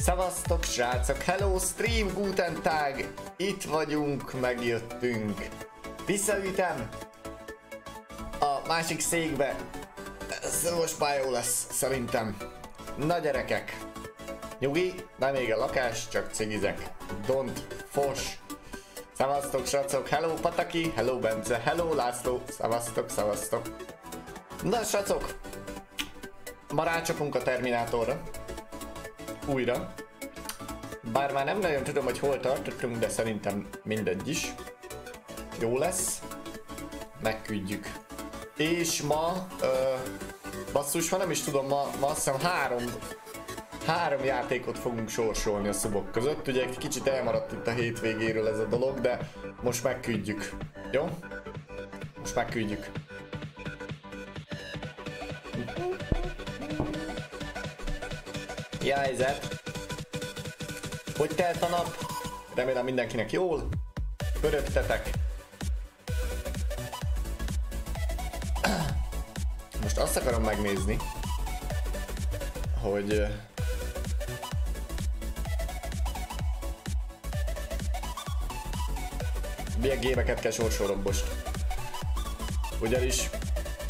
Szevasztok srácok, hello stream, guten tag, itt vagyunk, megjöttünk. Visszaütem a másik székbe, ez most már jó lesz, szerintem. Na gyerekek, nyugi, nem még a lakás, csak cigizek. Don't fos. Szevasztok srácok, hello Pataki, hello Bence, hello László, szevasztok, szevasztok. Na srácok, ma a Terminátorra. Újra. Bár már nem nagyon tudom, hogy hol tartottunk, de szerintem mindegy is. Jó lesz. Megküldjük. És ma, ö, basszus, ma nem is tudom, ma, ma azt hiszem három, három játékot fogunk sorsolni a szubok között. Ugye kicsit elmaradt itt a hétvégéről ez a dolog, de most megküldjük. Jó? Most megküldjük. Mi a helyzet? Hogy telt a nap? Remélem mindenkinek jól. Pörögtetek. Most azt akarom megnézni, hogy milyen gémeket kell sorsolnom most. Ugyanis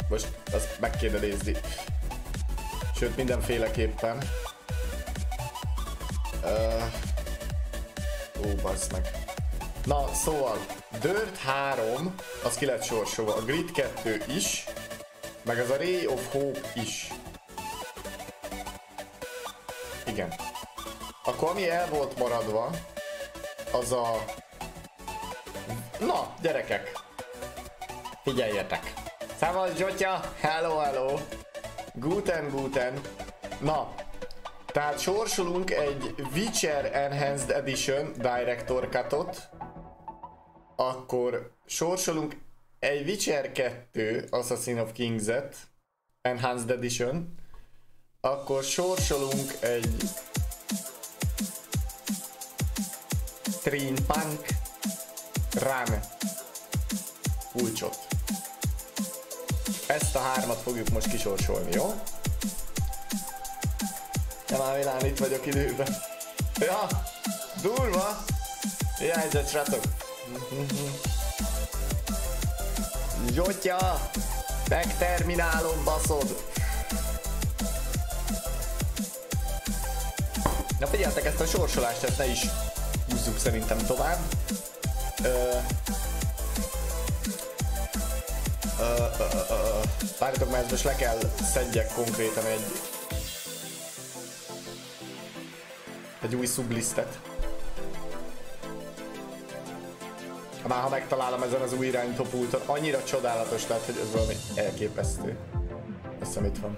most azt meg kéne nézni. Sőt, mindenféleképpen. Uh, bassz meg. Na, szóval, Dirt 3, az ki lett sorsolva, a Grid 2 is, meg az a Ray of Hope is. Igen. Akkor ami el volt maradva, az a... Na, gyerekek! Figyeljetek! Szavaz Zsotya! Hello, hello! Guten, guten! Na, tehát sorsolunk egy Witcher Enhanced Edition Director Cutot, akkor sorsolunk egy Witcher 2 Assassin of Kings-et Enhanced Edition, akkor sorsolunk egy Punk Run kulcsot. Ezt a hármat fogjuk most kisorsolni, jó? Ja már Milán, itt vagyok időben. Ja, durva! Helyzet, srácok? Zsotya! Megterminálom, baszod! Na figyeltek, ezt a sorsolást, ezt ne is húzzuk szerintem tovább. Ö, ö, ö, ö. Várjatok, mert most le kell szedjek konkrétan egy egy új sublistet. Már ha megtalálom ezen az új iránytopulton, annyira csodálatos lett, hogy ez valami elképesztő. Azt hiszem itt van.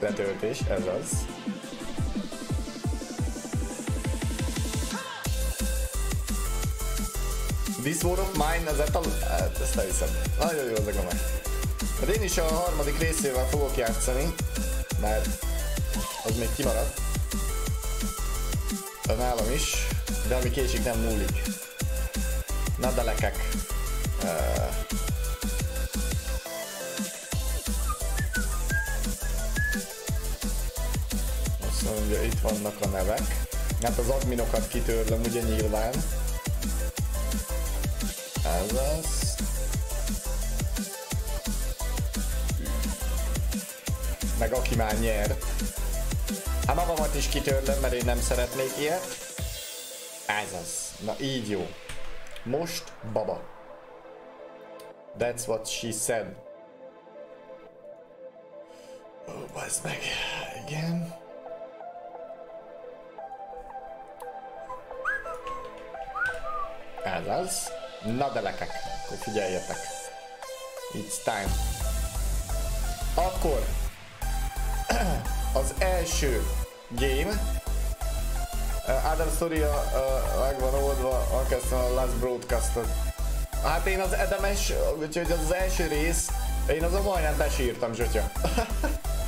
Letöltés, ez az. This War of Mine, ez a... Hát, ezt elhiszem. Nagyon jó ezek a meg. Hát én is a harmadik részével fogok játszani, mert az még kimaradt. De nálam is, de ami késik nem múlik. Na de lekek. Azt mondja, itt vannak a nevek. Hát az adminokat kitörlöm ugye nyilván. Ez az. Meg aki már nyert. Hát magamat is kitörlöm, mert én nem szeretnék ilyet. Ez az. Na így jó. Most baba. That's what she said. Ó, oh, bazd meg. Igen. Ez az. Na de lekek. Akkor figyeljetek. It's time. Akkor az első game. Adam story uh, meg van oldva, elkezdtem a Last Broadcast-ot. Hát én az Edemes, úgyhogy az, az első rész, én azon majdnem besírtam, Zsotya.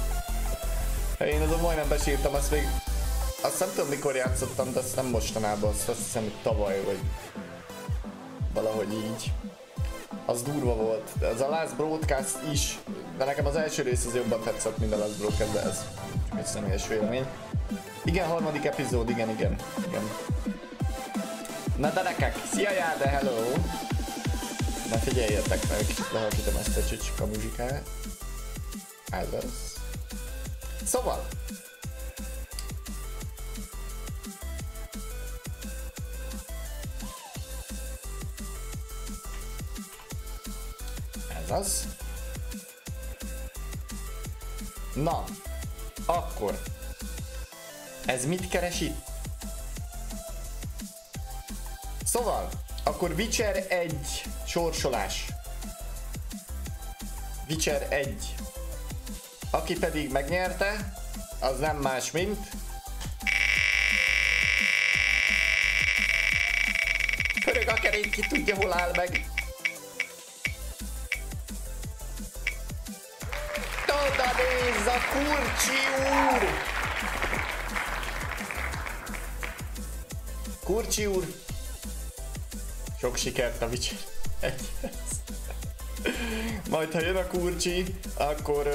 én azon majdnem besírtam, azt még azt nem tudom mikor játszottam, de azt nem mostanában, azt, azt hiszem, hogy tavaly, vagy valahogy így. Az durva volt. Ez a Last Broadcast is, de nekem az első rész az jobban tetszett, mint a Last Broadcast, de ez egy személyes vélemény. Igen, harmadik epizód, igen, igen, igen. Na gyerekek, szia Jáde, hello! Na figyeljetek meg, lehalkítom ezt a csücsika muzsikát. Ez. Szóval, Ez az. Na, akkor. Ez mit keres? Szóval, akkor Witcher 1 sorsolás. Witcher 1. Aki pedig megnyerte, az nem más, mint... Pörög a kerék, ki tudja, hol áll meg. Oda nézz a kurcsi úr! Kurcsi úr! Sok sikert a Witcher Majd ha jön a kurcsi, akkor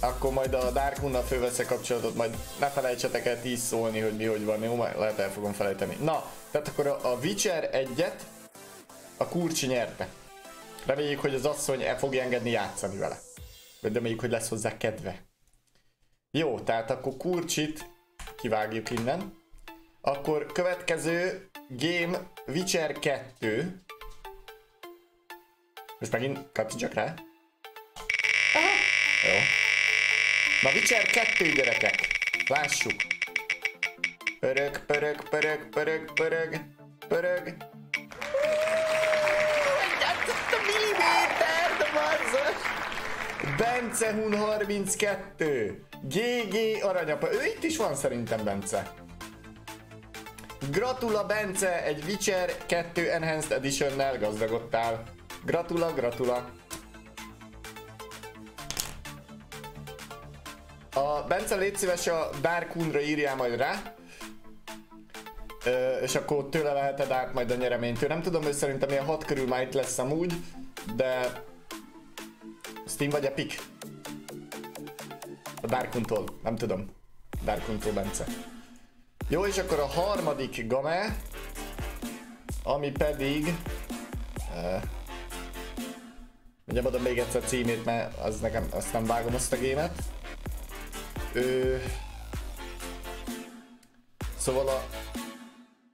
akkor majd a Darkunnal fölveszek kapcsolatot, majd ne felejtsetek el tíz szólni, hogy mi hogy van, jó? Majd lehet el fogom felejteni. Na, tehát akkor a, a Witcher egyet a kurcsi nyerte. Reméljük, hogy az asszony el fogja engedni játszani vele. Reméljük, hogy lesz hozzá kedve. Jó, tehát akkor kurcsit kivágjuk innen. Akkor következő game Witcher 2. Most megint kattintsak rá. Aha. Jó. Na Witcher 2 gyerekek. Lássuk. Pörög, pörög, pörög, pörög, pörög, pörög. Egy milliméter, de bazzos! Bence Hun 32. GG aranyapa. Ő itt is van szerintem Bence. Gratula Bence, egy Witcher 2 Enhanced Edition-nel gazdagodtál. Gratula, gratula. A Bence légy szíves a Darkunra írjál majd rá. Ö, és akkor tőle veheted át majd a nyereménytől. Nem tudom, hogy szerintem ilyen 6 körül már itt lesz amúgy, de Steam vagy Epic? A Darkuntól, nem tudom. Darkuntól Bence. Jó, és akkor a harmadik game, ami pedig... Uh, Ugye adom még egyszer címét, mert az nekem, azt nem vágom azt a gémet. Ő... Szóval a,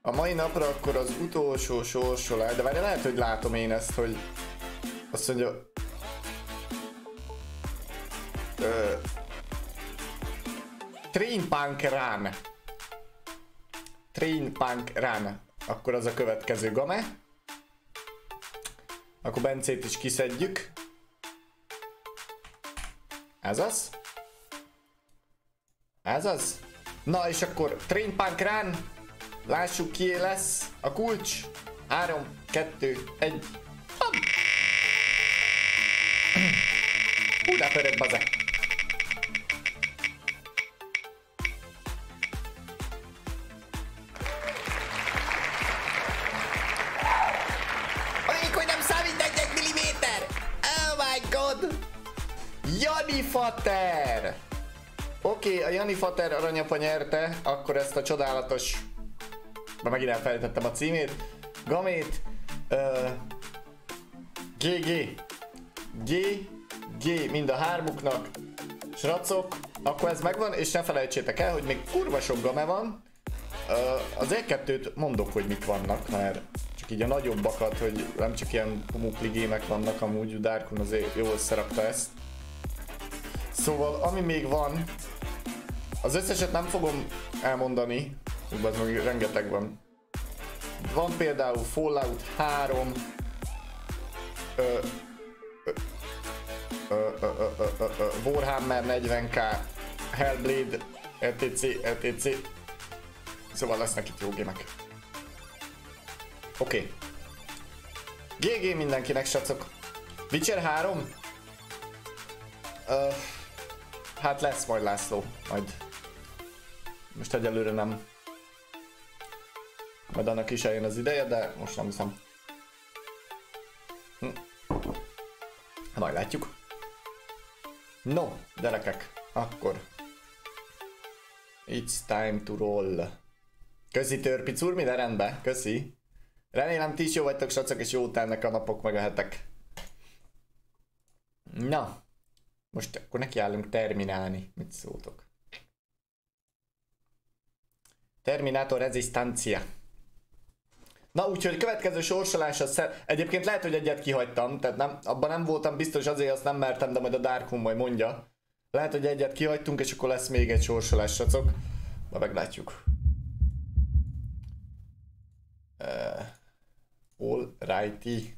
a mai napra akkor az utolsó sorsolás, de várj, lehet, hogy látom én ezt, hogy azt mondja, Uh, Train Punk Run. Train Punk Run. Akkor az a következő game. Akkor Bencét is kiszedjük. Ez az. Ez az. Na és akkor Train Punk Run. Lássuk ki lesz a kulcs. 3, 2, 1. Hú, de pörög, bazeg. Fater! Oké, okay, a Jani Fater aranyapa nyerte, akkor ezt a csodálatos... Ma megint elfelejtettem a címét. Gamét... Uh, GG. G, G, mind a hármuknak. Sracok, akkor ez megvan, és ne felejtsétek el, hogy még kurva sok game van. Uh, az E2-t mondok, hogy mik vannak, mert csak így a nagyobbakat, hogy nem csak ilyen pumukli gémek vannak, amúgy Darkon azért jól összerakta ezt. Szóval, ami még van, az összeset nem fogom elmondani, az még rengeteg van. Van például Fallout 3, ö, ö, ö, ö, ö, ö, ö, Warhammer 40k, Hellblade, etc, etc. Szóval lesznek itt jó gémek. Oké. Okay. GG mindenkinek, srácok. Witcher 3? Uh, Hát lesz majd László, majd. Most egyelőre nem. Majd annak is eljön az ideje, de most nem hiszem. Hm. Hát majd látjuk. No, gyerekek, akkor. It's time to roll. Köszi törpic úr, minden rendben, köszi. Remélem ti is jó vagytok, srácok, és jó telnek a napok meg a hetek. Na, most akkor nekiállunk terminálni. Mit szóltok? Terminátor rezisztancia. Na úgyhogy következő sorsolás az szer... Egyébként lehet, hogy egyet kihagytam, tehát nem, abban nem voltam biztos, azért azt nem mertem, de majd a Darkum majd mondja. Lehet, hogy egyet kihagytunk, és akkor lesz még egy sorsolás, srácok. Ma meglátjuk. Uh, all righty.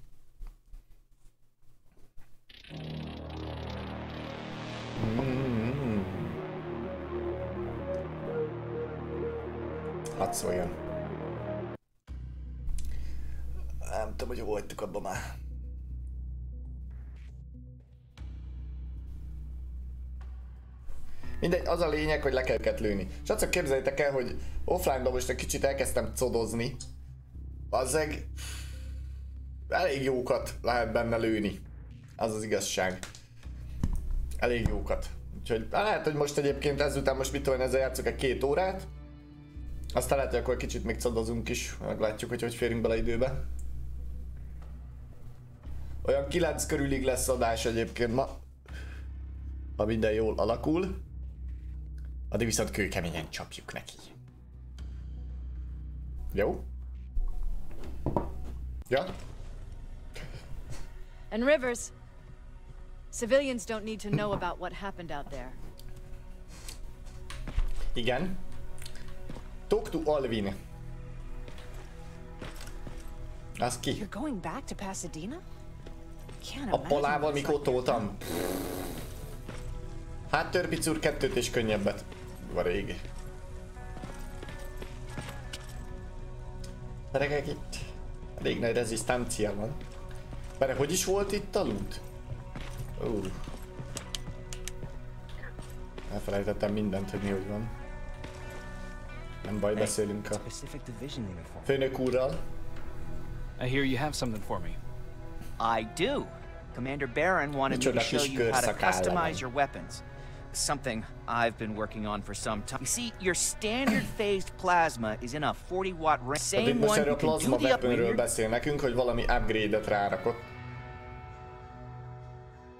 Mm. Mm. Hadd szóljon. Nem tudom, hogy hol hagytuk abba már. Mindegy, az a lényeg, hogy le kell őket lőni. És képzeljétek el, hogy offline-ban most egy kicsit elkezdtem codozni. egy elég jókat lehet benne lőni. Az az igazság elég jókat. Úgyhogy hát lehet, hogy most egyébként ezután most mit tudom, ezzel játszok a két órát. Aztán lehet, hogy akkor kicsit még cadozunk is, meglátjuk, hogy hogy férünk bele időbe. Olyan 9 körülig lesz adás egyébként ma, ha minden jól alakul. Addig viszont kőkeményen csapjuk neki. Jó? Ja? And Rivers, Civilians don't need to know about what happened out there. Igen. Talk to Alvin. Az ki? You're going back to Pasadena? A polával mikor toltam? Hát törpic kettőt és könnyebbet. Van rég. Gyerekek itt. Elég nagy rezisztancia van. Mert hogy is volt itt a loot? Ó. Elfelejtettem mindent, hogy mi úgy van. Nem baj, beszélünk a főnök úrral. I hear you have something for me. I do. Commander Baron wanted me to show you how to customize your weapons. Something I've been working on for some time. You see, your standard phased plasma is in a 40 watt range. Same one you can do the upgrade. beszél nekünk, hogy valami upgrade-et rárakott.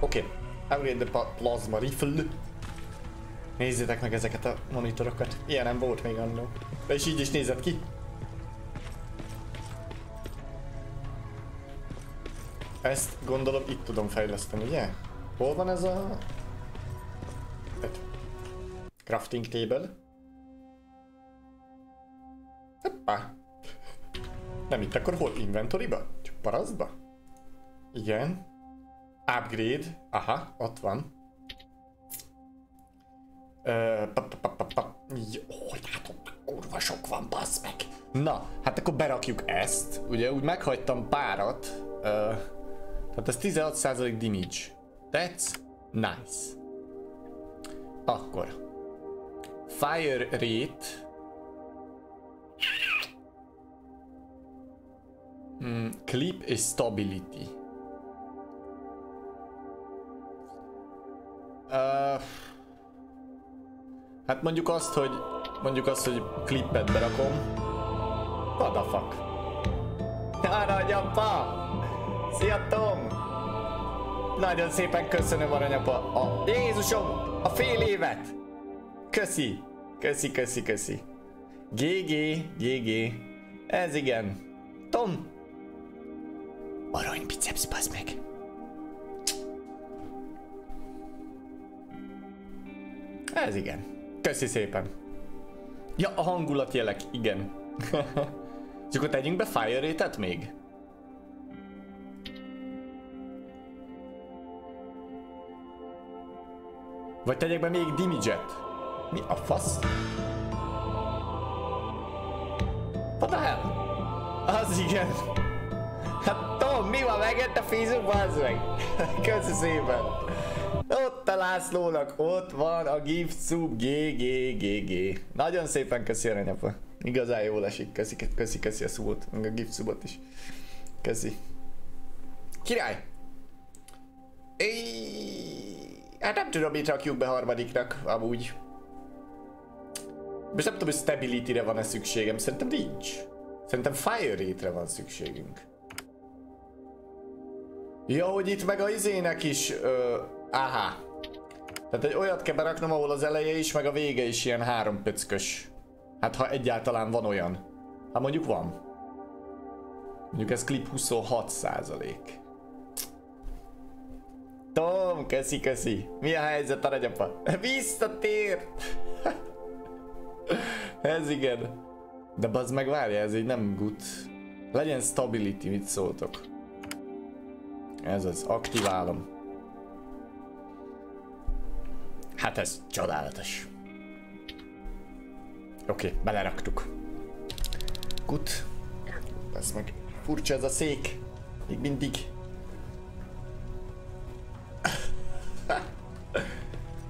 Oké, okay. upgrade the plasma rifle. Nézzétek meg ezeket a monitorokat. Ilyen nem volt még annó. És így is nézett ki. Ezt gondolom itt tudom fejleszteni, ugye? Hol van ez a... Hát, crafting table. Hoppá. Nem itt, akkor hol? Inventoryba? Csak parasztba? Igen. Upgrade. Aha, ott van. Ö, pa, pa, pa, pa. Jó, látom, kurva sok van, bassz meg. Na, hát akkor berakjuk ezt. Ugye úgy meghagytam párat. Tehát ez 16% damage. That's nice. Akkor. Fire rate. Mm, clip és stability. Uh, hát mondjuk azt, hogy mondjuk azt, hogy klippet berakom. What the fuck? Aranyapa! Szia Tom! Nagyon szépen köszönöm aranyapa a Jézusom! A fél évet! Köszi! Köszi, köszi, köszi. GG, GG. Ez igen. Tom! Arany biceps, meg! Ez igen. Köszi szépen. Ja, a hangulatjelek, igen. És akkor tegyünk be fire rate még? Vagy tegyek be még damage-et? Mi a fasz? What the hell? Az igen. Hát Tom, mi van megett a fizuk, bazd meg? Köszi szépen. A Lászlónak, ott van a gift sub, GGGG. Nagyon szépen köszi aranyapa. Igazán jól esik, köszi, köszi, köszi a szubot, meg a gift subot is. Köszi. Király! Éj, hát nem tudom, mit rakjuk be harmadiknak, amúgy. Most nem tudom, hogy stability-re van-e szükségem, szerintem nincs. Szerintem fire rate-re van szükségünk. Ja, hogy itt meg a izének is, ö, aha. Tehát egy olyat kell beraknom, ahol az eleje is, meg a vége is ilyen három pöckös. Hát ha egyáltalán van olyan. Hát mondjuk van. Mondjuk ez klip 26 százalék. Tom, köszi, köszi. Mi a helyzet, aranyapa? Visszatért! ez igen. De bazd meg várja, ez így nem good. Legyen stability, mit szóltok? Ez az, aktiválom. Hát ez csodálatos. Oké, okay, beleraktuk. Gut. Ez meg furcsa ez a szék. Még mindig.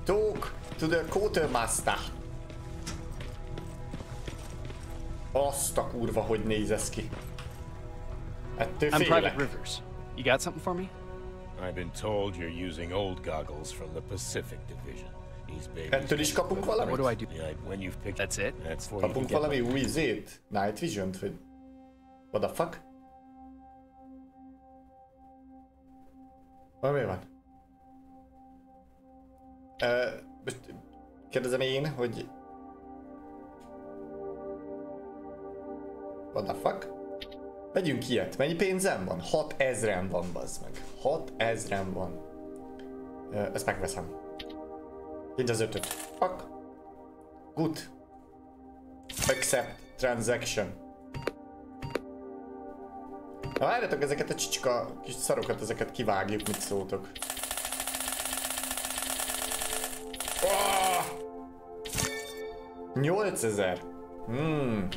Talk to the quartermaster. Azt a kurva, hogy néz ez ki. Ettől I'm Private. Rivers. You got something for me? I've been told you're using old goggles from the Pacific Division. Ettől is kapunk valamit? What do I do? That's it? That's for Kapunk valami új zét? Night vision vagy... What the fuck? Valami van? Ö, most kérdezem én, hogy... What the fuck? Vegyünk ilyet. Mennyi pénzem van? 6 ezren van, bazd meg. 6 ezren van. Ö, ezt megveszem. Így az ötöt. Fuck. Good. Accept transaction. Na várjatok, ezeket a csicska kis szarokat, ezeket kivágjuk, mit szóltok. Oh! 8000. Hmm.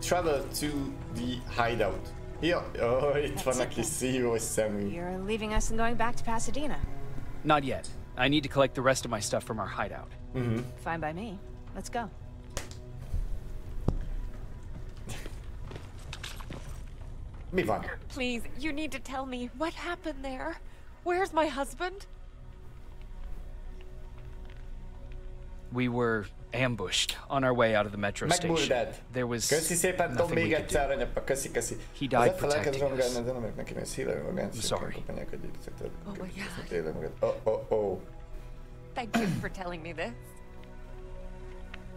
Travel to the hideout. Ja, oh, itt van a kis szívós szemű. You're leaving us and going back to Pasadena. Not yet. I need to collect the rest of my stuff from our hideout. Mm-hmm. Fine by me. Let's go. Mi van? Please, you need to tell me what happened there. Where's my husband? We were ambushed on our way out of the metro station. There was Köszi szépen, Tom, még egyszer, do. aranyapa, köszi, köszi. He died Az protecting us. rongálni, de nem neki néz hílem magát. I'm sorry. Oh my God. Oh, oh, oh. Thank you for telling me this.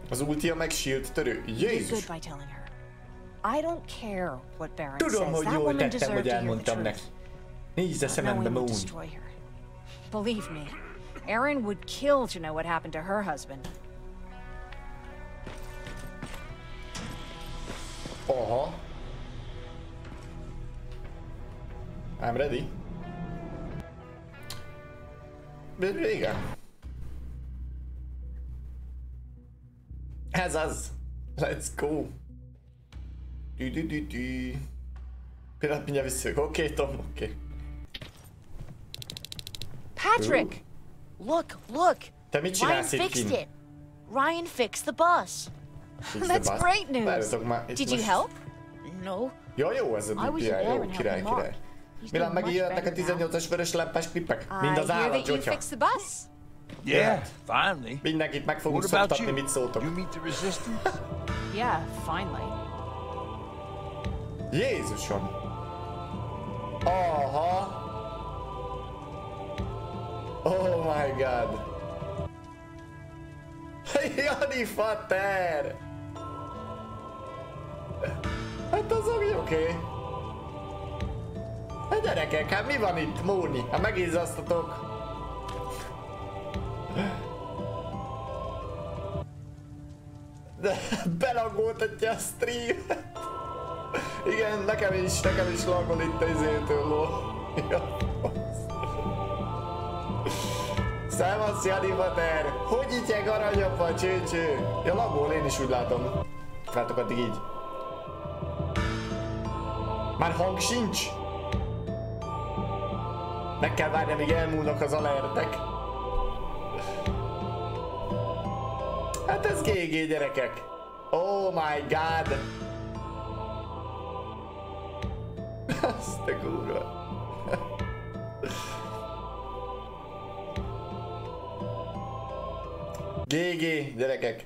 Az ultia meg shield törő. Jézus! good by telling her. I don't care what Baron Tudom, says. hogy That jól woman tettem, hogy elmondtam neki. Nézd a szemembe, Moon. destroy her. Believe me, Aaron would kill to know what happened to her husband. Aha. I'm ready. De igen. Ez az. Let's go. Dü dü dü dü. Pillanat, mindjárt visszajövök. Oké, okay, Tom, oké. Okay. Look, look! Te mit Ryan csinálsz itt fixed it. Ryan fixed the bus. The That's bus. great news. Várjatok már, itt Did you help? No, Ja, jó ez a I was DPI, there jó, and király, király. Milán megijönnek a better now. 18-as vörös lámpás klipek? I Mind az hear állat, that you Gyotya. fixed the bus. Yeah, finally. Mindenkit meg fogunk What about szoptatni, you? mit szóltok? You meet the resistance? Yeah, finally. Jézusom! Aha! Oh my god! Jani Fater! Hát az oké, oké. Okay. Hát gyerekek, hát mi van itt, Móni? Hát megizzasztatok. De belagoltatja a streamet. Igen, nekem is, nekem is lagol itt az izétől, lol. Ja. Szevasz, Jani Mater! Hogy ityeg aranyapa, csőcső? Ja, lagol, én is úgy látom. Látok addig így. Már hang sincs? Meg kell várni, amíg elmúlnak az alertek. Hát ez GG gyerekek. Oh my god. Azt te kurva. GG, gyerekek.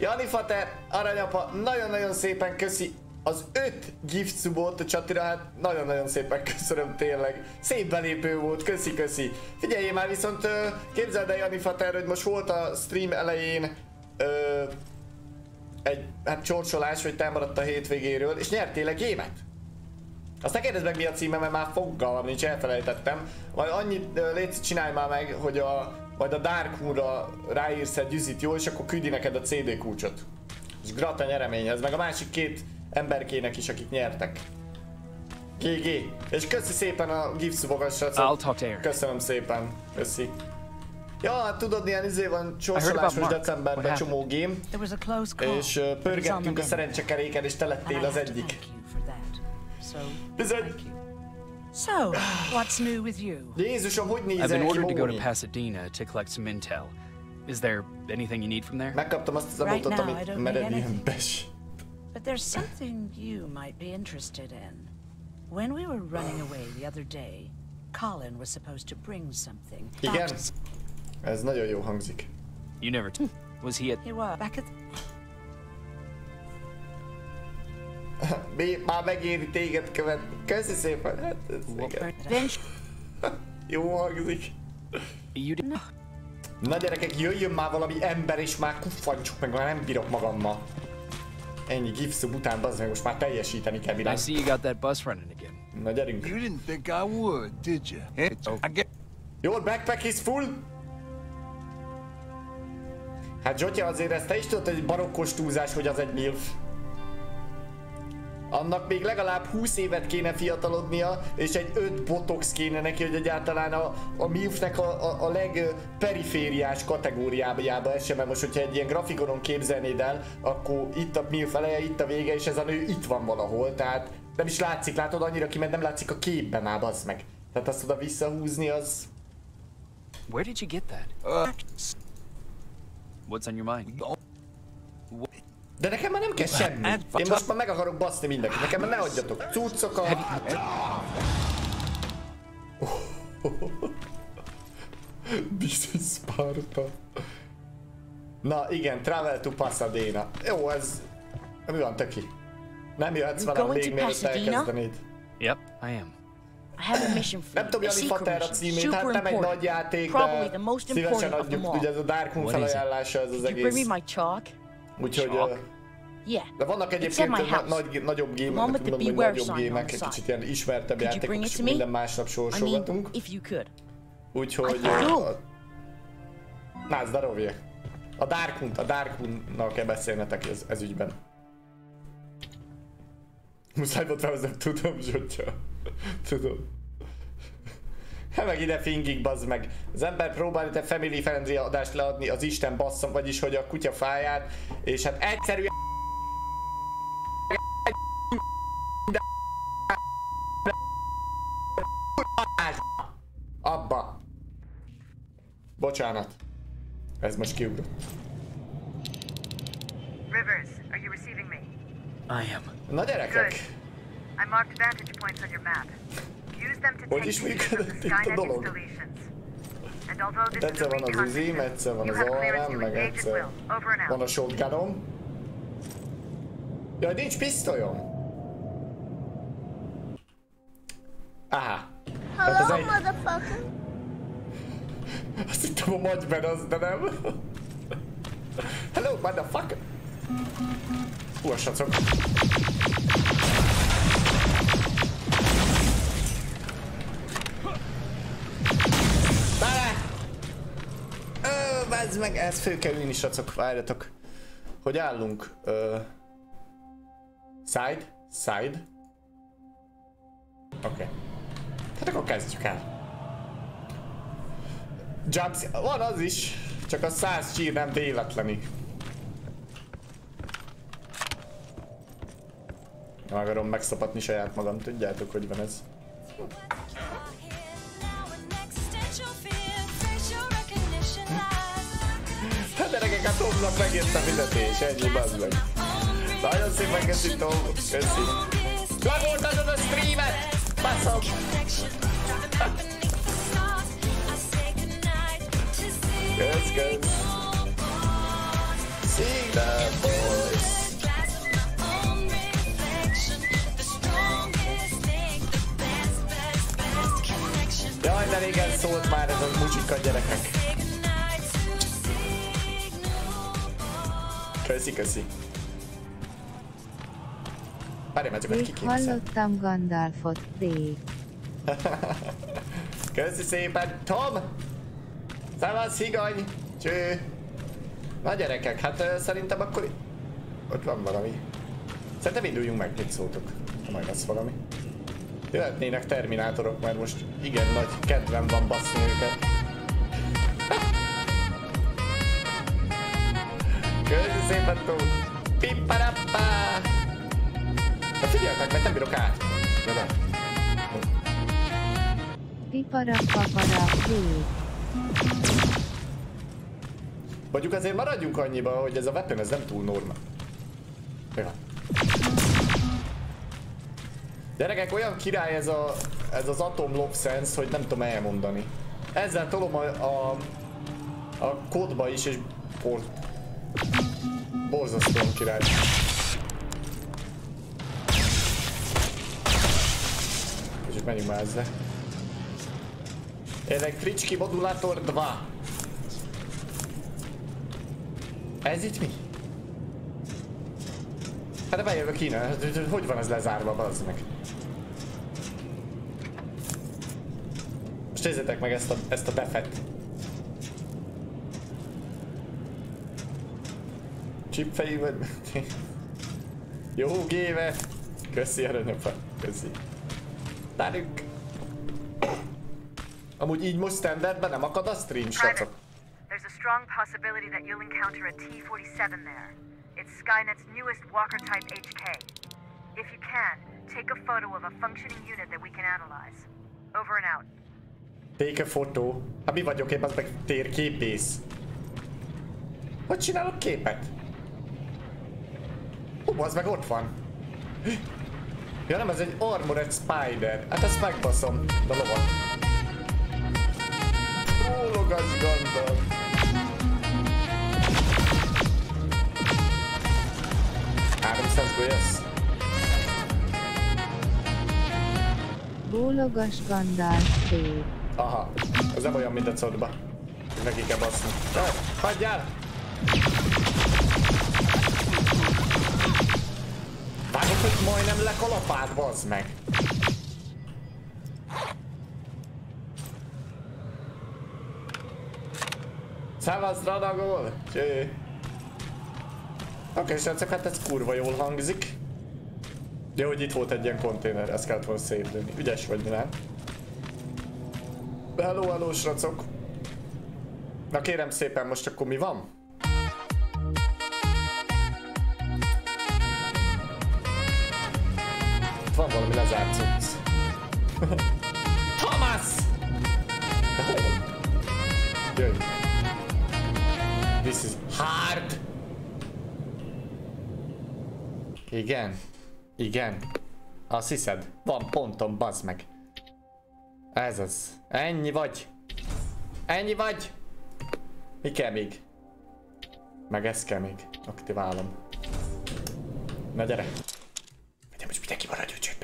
Jani Fater, aranyapa, nagyon-nagyon szépen köszi az öt gift subot a csatira, hát nagyon-nagyon szépen köszönöm tényleg. Szép belépő volt, köszi, köszi. Figyelj már viszont képzeld el Jani Fater, hogy most volt a stream elején ö, egy hát csorsolás, hogy te maradt a hétvégéről, és nyertél egy gémet. Azt ne kérdezd meg mi a címe, mert már fogalmam nincs, elfelejtettem. Majd annyit légy, csinálj már meg, hogy a, majd a Dark Moon-ra ráírsz egy üzit jó, és akkor küldi neked a CD kulcsot. És grata nyereményhez, meg a másik két emberkének is, akik nyertek. GG. És köszi szépen a gift szubogas I'll talk to Aaron. Köszönöm szépen. Köszi. Ja, hát tudod, ilyen izé van Mark. decemberben csomó game, There was a close call. és pörgettünk a szerencsekeréken, és te lettél az egyik. Bizony. Thank you. So, what's new with you? I've been ordered to go to Pasadena to collect some intel. Is there anything you need from there? Megkaptam azt az Right now, I amit don't mered need ilyen anything. But there's something you might be interested in. When we were running away the other day, Colin was supposed to bring something. Igen? Boxes. Ez nagyon jó hangzik. You never. Was he at? He was back at Mi, már megéri téged követni. Köszi szépen. Hát, ez igen. Jó hangzik. Na gyerekek, jöjjön már valami ember, és már kuffancsuk meg, már nem bírok magammal. Ennyi gipszub után, bazd meg, most már teljesíteni kell I világ. see you got that bus running again. Na gyerünk. You didn't think I would, did you? I get Your backpack is full? Hát Zsotya, azért ezt te is tudod, hogy egy barokkos túlzás, hogy az egy MILF. Annak még legalább 20 évet kéne fiatalodnia, és egy 5 botox kéne neki, hogy egyáltalán a, a MILF-nek a, a, a legperifériás kategóriába essen, mert most, hogyha egy ilyen grafikonon képzelnéd el, akkor itt a MILF eleje, itt a vége, és ez a nő itt van valahol, tehát nem is látszik, látod annyira ki, mert nem látszik a képben már, bazd meg. Tehát azt oda visszahúzni, az... Where did you get that? uh, What's on your mind? De nekem már nem kell semmi. Én most már meg akarok baszni mindenkit. Nekem már ne adjatok cuccokat. Bizony Sparta. Na igen, Travel to Pasadena. Jó, ez... Mi van, töki? Nem jöhetsz velem még mielőtt elkezdenéd. Yep, I am. I have a mission for Nem tudom, A Jani a címét, hát nem egy nagy játék, de szívesen adjuk, ugye ez a Dark Moon felajánlása, ez az egész. Úgyhogy... Yeah. De vannak egyébként na- nagy, nagyobb gémek, mondom, hogy nagyobb gémek, egy kicsit ilyen ismertebb játékok, és minden másnap sorsolgatunk. Úgyhogy... Na, zdarovje. A Darkmoon, a Darkmoon-nal kell beszélnetek ez, ez ügyben. Muszáj volt felhoznom, tudom, Zsotya. Tudom. Meg ide fingik, bazd meg. Az ember próbál itt egy family friendly adást leadni, az Isten basszom, vagyis hogy a kutya fáját, és hát egyszerűen Abba. Bocsánat. Ez most kiugrott. Rivers, are you receiving me? I am. Na gyerekek, I marked vantage points on your map. Hogy is működött itt a dolog? installations. And although this is a egyszer van az mission, egyszer van az to meg egyszer will. Over and van out. a shotgunom. Jaj, nincs pisztolyom. Aha. Hát ez egy... Azt hittem a magyben az, de nem. Hello, motherfucker. Hú, a sacok. Bazd meg, ezt föl kell ülni, sacok, várjatok. Hogy állunk? Ö... Side? Side? Oké. Okay. Hát akkor kezdjük el. Jumps, van az is, csak a száz csír nem véletleni. Nem akarom megszapatni saját magam, tudjátok, hogy van ez. Tomnak megért a fizetés, ennyi bazd meg. Nagyon szépen köszi Tom, köszi. Lagoltatod a streamet! Baszom! Kösz, kösz. Signal boys. Jaj, de régen szólt már ez a muzsika gyerekek. Köszi, köszi. Várj, már csak hogy hallottam Gandalfot, rég. Köszi szépen, Tom! Szevasz, higany! Cső! Na gyerekek, hát ö, szerintem akkor... Ott van valami. Szerintem induljunk meg, mit szóltok, ha majd lesz valami. Jöhetnének terminátorok, mert most igen nagy kedvem van baszni őket. Köszi szépen, Tom! Pipparappá! Na figyeltek, mert nem bírok át. Na, de. Pipara papara, rég. Mondjuk azért maradjunk annyiba, hogy ez a weapon ez nem túl norma. Mi van? Gyerekek, olyan király ez, a, ez az Atom Lob Sense, hogy nem tudom elmondani. Ezzel tolom a, a, a kódba is, és bor, borzasztóan király. És itt menjünk már ezzel. Električki modulator 2. Ez itt mi? Hát de bejövök innen, Hát, hogy van ez lezárva, bazd meg? Most nézzétek meg ezt a, ezt a defet. Chipfejű vagy... Jó géve! Köszi aranyapa, köszi. Tárjuk! Amúgy így most standardben nem akad a stream, srácok? There's a strong possibility that you'll encounter a T-47 there. It's Skynet's newest Walker-type HK. If you can, take a photo of a functioning unit that we can analyze. Over and out. Take a photo. Hát mi vagyok én, az meg térképész. Hogy csinálok képet? Hú, az meg ott van. Ja nem, ez egy Armored Spider. Hát ezt megbaszom. De lovat. Ó, logas Gandalf. Háromszáz golyasz? Bólogas Gandalf, rég. Aha, ez nem olyan, mint a codba. Neki kell baszni. Jaj, hagyjál! Vágod, hogy majdnem lekalapált, bazd meg! Szevasz, Radagol! Cső! Oké, okay, srácok, hát ez kurva jól hangzik. Jó, hogy itt volt egy ilyen konténer, ezt kellett volna szétlőni. Ügyes vagy, nem? Hello, hello, srácok! Na kérem szépen, most akkor mi van? Itt van valami lezárt cucc. Hol? Jöjj. This is hard. Igen. Igen. Azt hiszed? Van pontom, bazd meg. Ez az. Ennyi vagy. Ennyi vagy. Mi kell még? Meg ez kell még. Aktiválom. Na gyere. De most mindenki maradjon csöndbe. Hát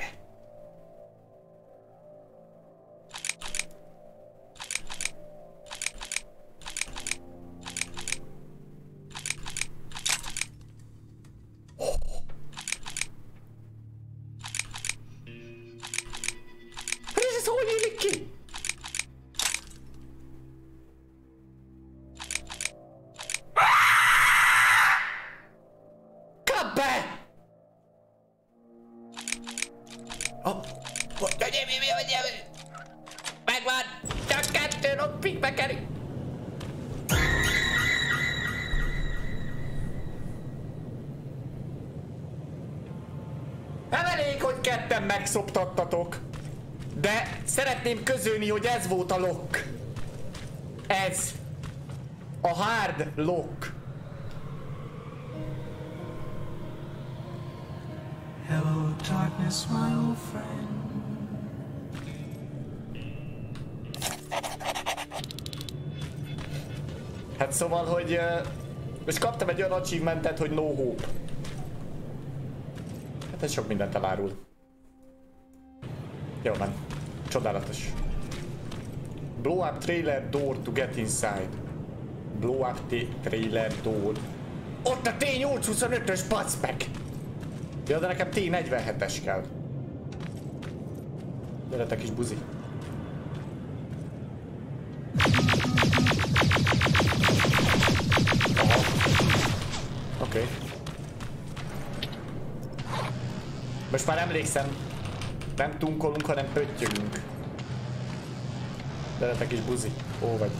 megszoptattatok. De szeretném közölni, hogy ez volt a lock. Ez. A hard lock. Hello, darkness, my old friend. Hát szóval, hogy... Most kaptam egy olyan achievementet, hogy no hope. Hát ez sok mindent elárul. Jó van. Csodálatos. Blow up trailer door to get inside. Blow up trailer door. Ott a T825-ös basz meg! Ja, de nekem T47-es kell. Gyere kis buzi. Oké. Okay. Most már emlékszem. Nem tunkolunk, hanem pöttyögünk. Gyere te kis buzi. Ó vagy.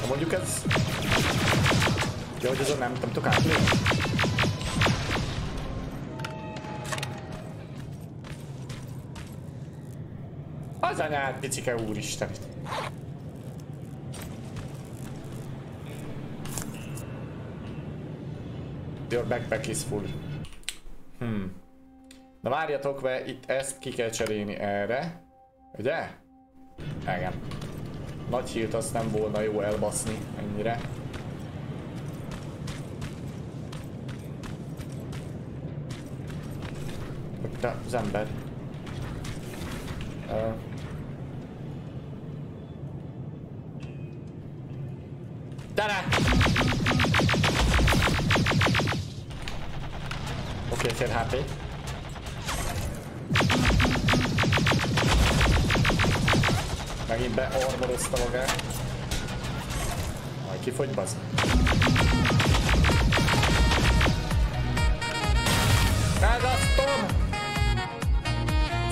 Na mondjuk ez... Jó, hogy azon nem, nem tudok átlépni. Az anyád, picike úristen. Your backpack is full. Na várjatok, mert itt ezt ki kell cserélni erre. Ugye? Igen. Nagy hírt azt nem volna jó elbaszni ennyire. De az ember. Uh. Bazd. Ez az Tom!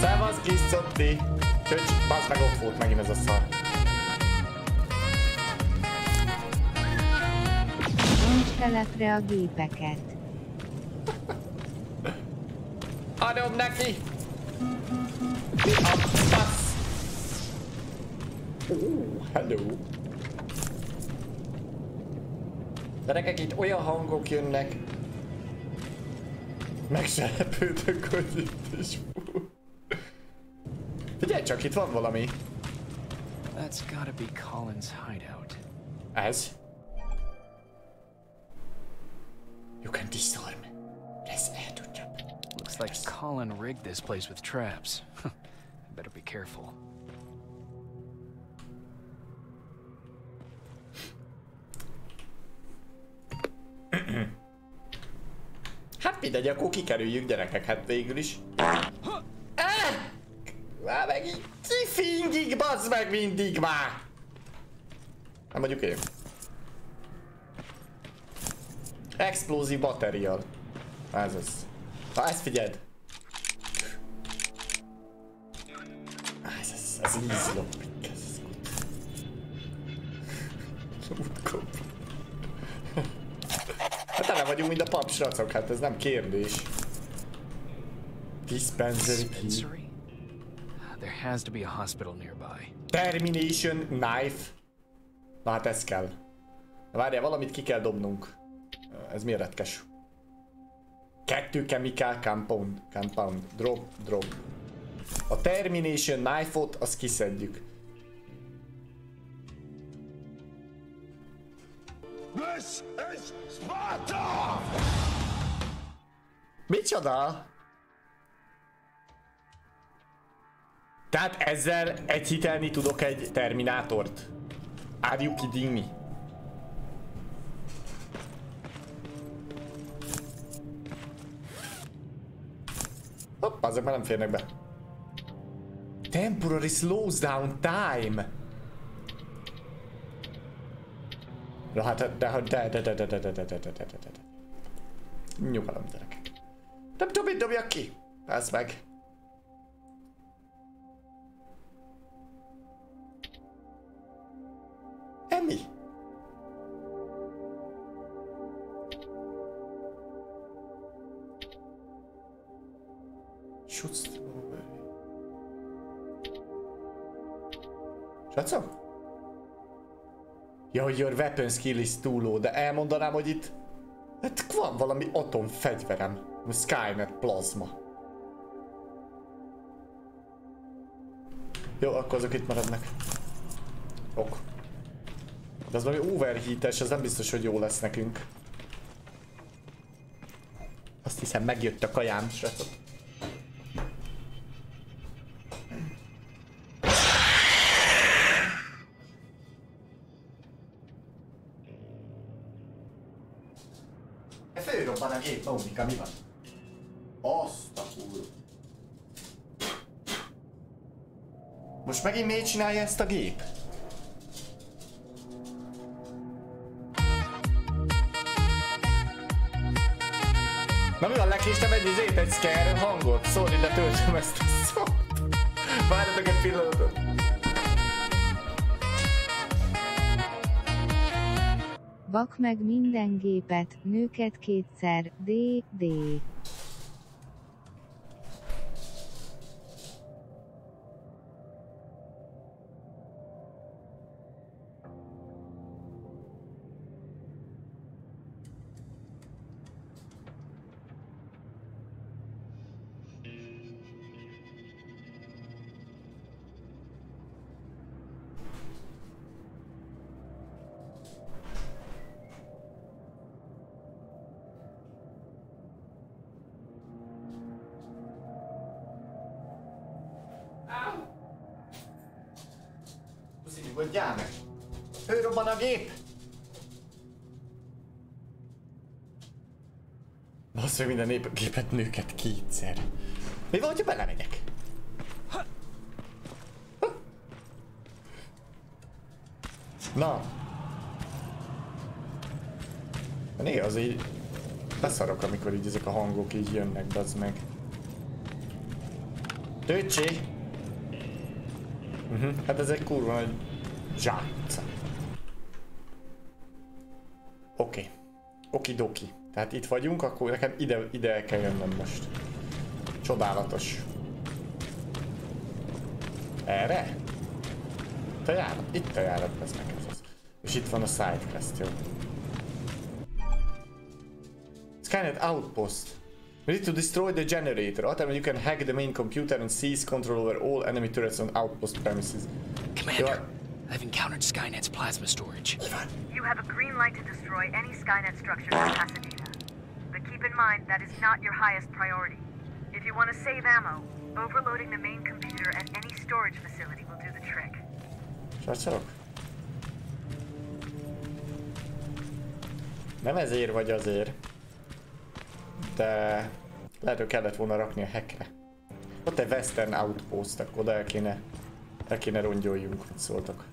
Szevasz, kis szotti! Csöcs, bazd meg ott volt megint ez a szar. Bonts telepre a gépeket. Adom neki! Mi a olyan hangok jönnek. Meg se lepődök, hogy itt is Figyelj csak, itt van valami. That's gotta be Colin's hideout. Ez? You can disarm. Press E to jump. Looks like Colin rigged this place with traps. Better be careful. Hát mindegy, akkor kikerüljük gyerekek, hát végül is. Ah! Már megint kifingik, bazd meg mindig már! Hát mondjuk én. Explosive material. Ez az. Na ezt figyeld. Ez az, ez lockpick. Ez az gut. Hát tele vagyunk, mint a pap sracok, hát ez nem kérdés. Dispensary. Dispensary? There has to be a hospital nearby. Termination knife. Na hát ez kell. Várjál, valamit ki kell dobnunk. Ez mi a retkes? Kettő chemical compound. Compound. Drop, drop. A termination knife-ot, azt kiszedjük. This is Sparta! Micsoda? Tehát ezzel egyhitelni tudok egy Terminátort? Are you kidding me? Hopp, azok már nem férnek be. Temporary slows down time. De hát, de, de, de, de, de, de, de, de, de, de, de, de, de. Nyugalom, gyerekek. Nem tudom, mit dobjak ki. Ez meg. Emi. Schutz. Hogy your weapon skill is too low, de elmondanám, hogy itt... Hát van valami atomfegyverem. Skynet plazma. Jó, akkor azok itt maradnak. Ok. De az valami overheates, ez nem biztos, hogy jó lesz nekünk. Azt hiszem megjött a kajám, srácok. Fölrobban a gép, Mónika, mi van? Azt a kurva. Most megint miért csinálja ezt a gép? Na mi van, lekéstem egy izét, egy scare hangot? Sorry, de töltsem ezt a szót. Vak meg minden gépet, nőket kétszer, D, D. Basz meg minden nép gépet nőket kétszer. Mi van, hogyha belemegyek? Na. Néha az így beszarok, amikor így ezek a hangok így jönnek, bazd meg. Tőcsi! Uh-huh. Hát ez egy kurva nagy zsákutca. Oké. Okay. Okidoki. Tehát itt vagyunk, akkor nekem ide, ide el kell jönnöm most. Csodálatos. Erre? Itt a járat? Itt a járat, ez ez az. És itt van a side quest, jó. Skynet Outpost. We need to destroy the generator. Ultimately, you can hack the main computer and seize control over all enemy turrets on outpost premises. Commander, I've encountered Skynet's plasma storage. You have a green light to destroy any Skynet. But keep in mind that is not your highest priority. If you want to save ammo, overloading the main computer at any storage facility will do the trick. Srácok? Nem ezért vagy azért. De lehet, hogy kellett volna rakni a hekre. Ott egy Western Outpost, akkor oda el kéne, el kéne rongyoljunk, mit szóltok.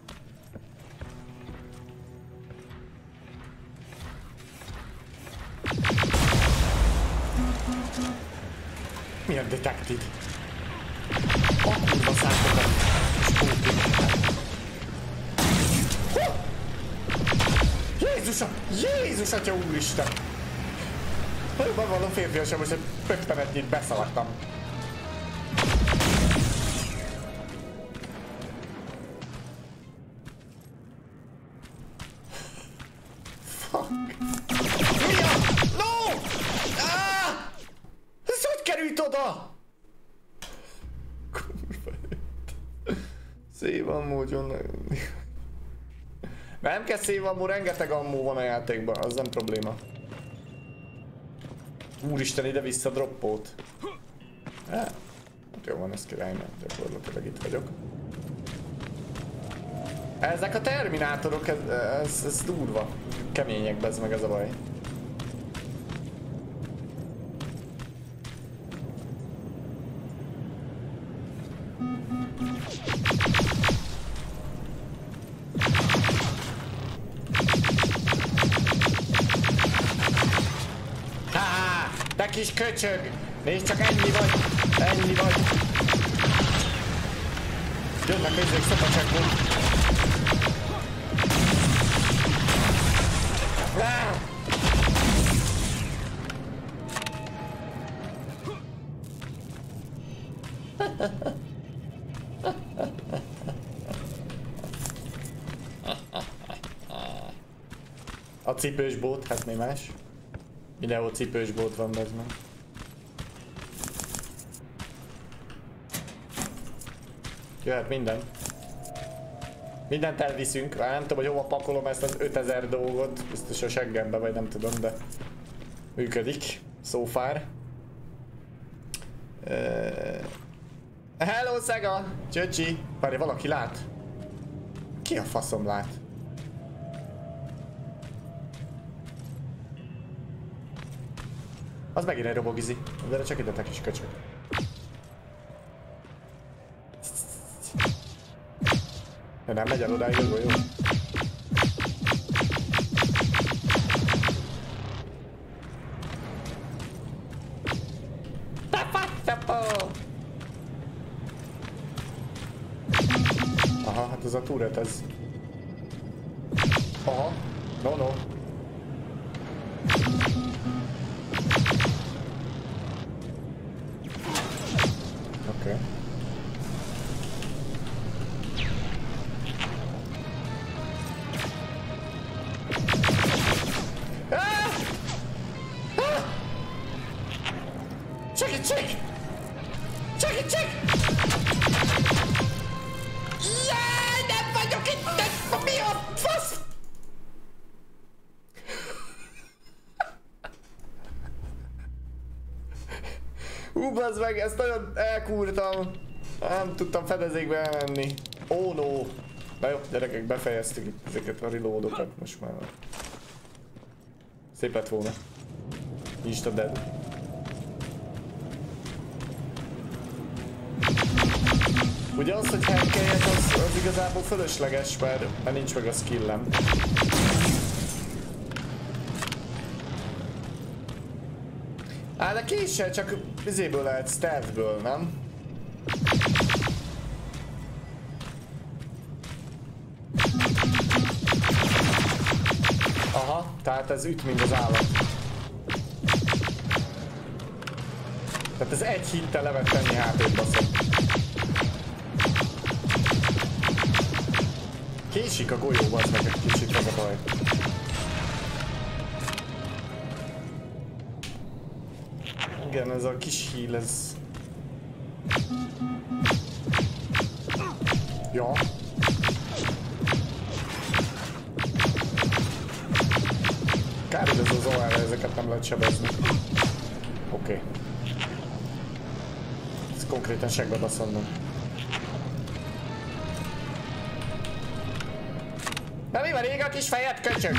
Detected? A kurva! Jézusom! Jézus atya úristen! Nagyon bevallom férfiasan, most egy pöppenetnyit beszaladtam. Nem kell szép ammó, rengeteg ammó van a játékban, az nem probléma. Úristen, ide vissza droppót. Hát jó van, ez király, nem gyakorlatilag itt vagyok. Ezek a terminátorok, ez, ez, ez durva. Kemények, ez meg ez a baj. Köcsög! Nézd csak ennyi vagy! Ennyi vagy! Jönnek nézzék szopacsekból! A cipős bót, hát mi más? Mindenhol cipős bót van, ez meg. Jöhet minden. Mindent elviszünk, már nem tudom, hogy hova pakolom ezt az 5000 dolgot, biztos a seggembe, vagy nem tudom, de működik, so far. Uh... Hello, Sega! Csöcsi! Várj, valaki lát? Ki a faszom lát? Az megint egy robogizi. De csak ide te kis köcsög. De nem megy el odáig a golyó. Aha, hát ez a turret, ez... Aha, no no. Bazd meg, ezt nagyon elkúrtam. Nem tudtam fedezékbe elmenni. Oh no. Na jó, gyerekek, befejeztük itt ezeket a reloadokat most már. Szép lett volna. Insta dead. Ugye az, hogy hackeljek, az, az igazából fölösleges, mert, mert nincs meg a skillem. Késsel csak vizéből lehet stealthből, nem? Aha, tehát ez üt, mint az állat. Tehát ez egy hittel levet tenni HP-t baszom. Késik a golyó, az meg egy kicsit az a baj. Igen, ez a kis híl, ez... Ja. Kár, hogy ez az OR, ezeket nem lehet sebezni. Oké. Okay. Ez konkrétan segbe baszonnom. Na mi van, rég a kis fejed, köcsög?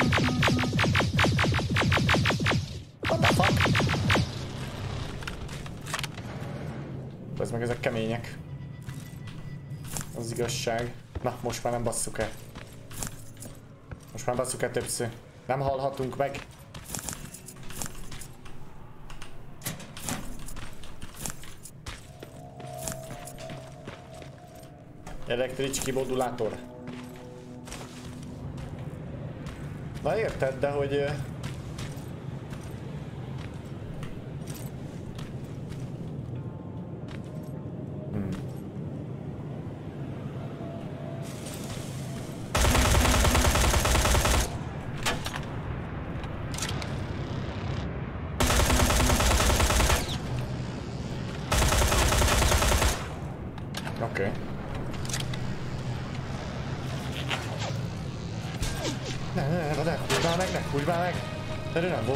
Kemények. Az igazság. Na, most már nem basszuk el. Most már basszuk el többször. Nem halhatunk meg. Elektricski modulátor. Na érted, de hogy...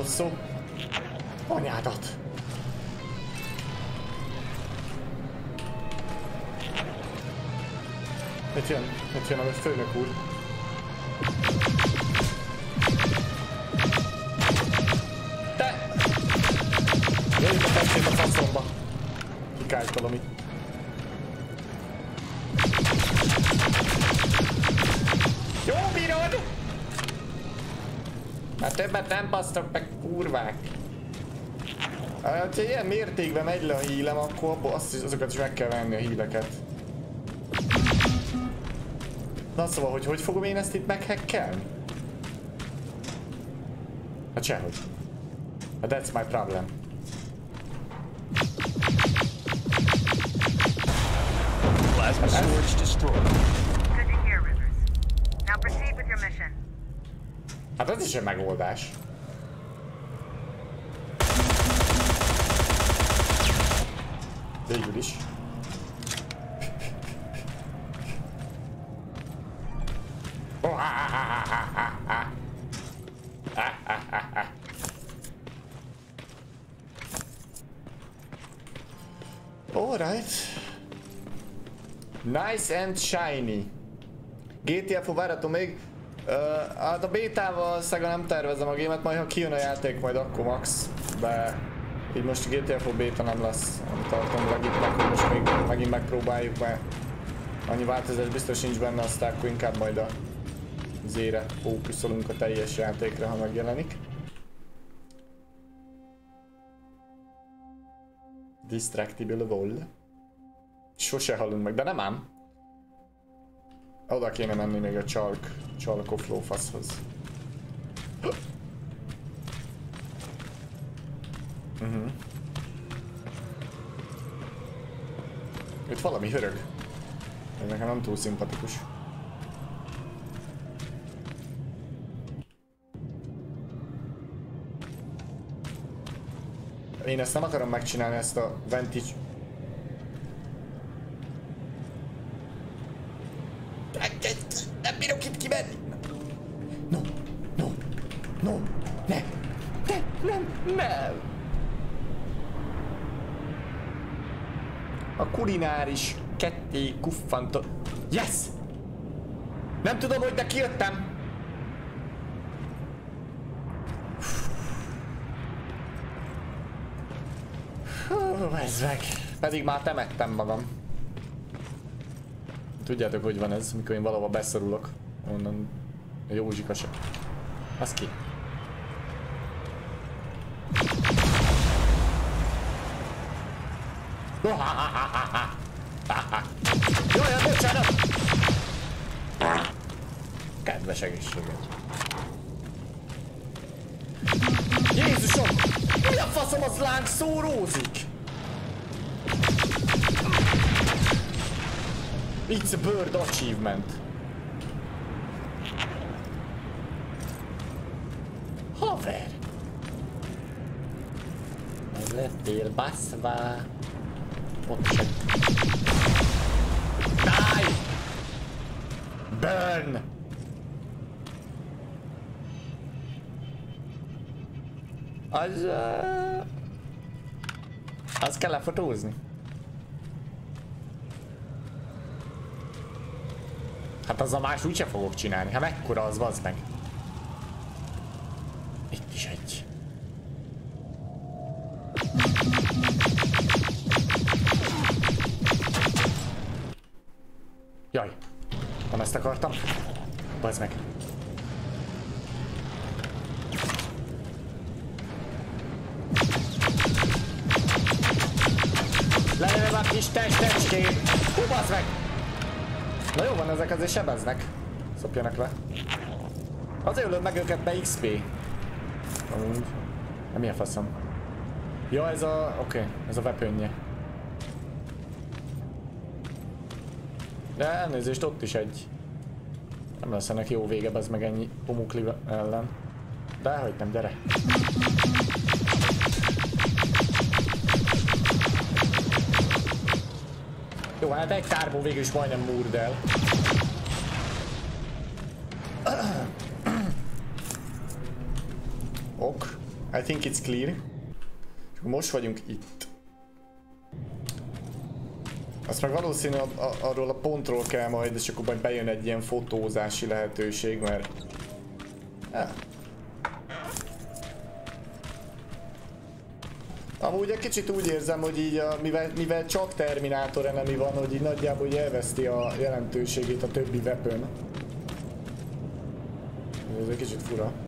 szó. Anyádat! Mit jön? Mit jön a főnök úr? Te! Jöjjük a fencsét a faszomba! Kikájtolom itt. Jó bírod! Már többet nem basztok meg, kurvák. Hát, ha ilyen mértékben megy le a hílem, akkor azt, azokat is meg kell venni a híleket. Na szóval, hogy hogy fogom én ezt itt meghekkelni? Hát sehogy. But that's my problem. Plasma storage destroyed. Good to hear, Rivers. Now proceed with your mission. Hát ez is egy megoldás. Nice and shiny. GTFO várható még. Uh, hát a bétával szega nem tervezem a gémet, majd ha kijön a játék, majd akkor max. De így most a GTFO béta nem lesz. Nem tartom legitnek, hogy most még megint megpróbáljuk, mert annyi változás biztos nincs benne, aztán akkor inkább majd a zére fókuszolunk a teljes játékra, ha megjelenik. Distractible Wall. Sose halunk meg, de nem ám. Oda kéne menni még a csalk, csalkok lófaszhoz. Uh-huh. Itt valami hörög. Ez nekem nem túl szimpatikus. Én ezt nem akarom megcsinálni, ezt a Vantage... Nem bírok itt kimenni! No, no, no, ne, ne, nem, nem! A kulináris ketté kuffantott... Yes! Nem tudom, hogy de kijöttem! Hú, ez meg. Pedig már temettem magam. Tudjátok, hogy van ez, mikor én valahova beszorulok. Onnan a Józsika se. Az ki? Jaj, Kedves egészséget. Jézusom! Mi a faszom az láng szórózik? It's a bird achievement. Haver! Meg lettél baszva. Ott sem. Die! Burn! Az... Az kell lefotózni. Hát az a más úgyse fogok csinálni. Hát mekkora az, bazd meg. Azért sebeznek. Szopjanak le. Azért ölöm meg őket be XP. Amúgy. Nem a faszom? Ja, ez a... Oké, okay, ez a weaponje. De elnézést, ott is egy. Nem lesz ennek jó vége, ez meg ennyi pumukli ellen. De hogy nem, gyere. Jó, hát egy tárból végül is majdnem múrd el. Ok. I think it's clear. Most vagyunk itt. Azt meg valószínű a, a, arról a pontról kell majd, és akkor majd bejön egy ilyen fotózási lehetőség, mert... Ja. Amúgy egy kicsit úgy érzem, hogy így, a, mivel, mivel csak Terminátor enemi van, hogy így nagyjából így elveszti a jelentőségét a többi weapon. Ez egy kicsit fura.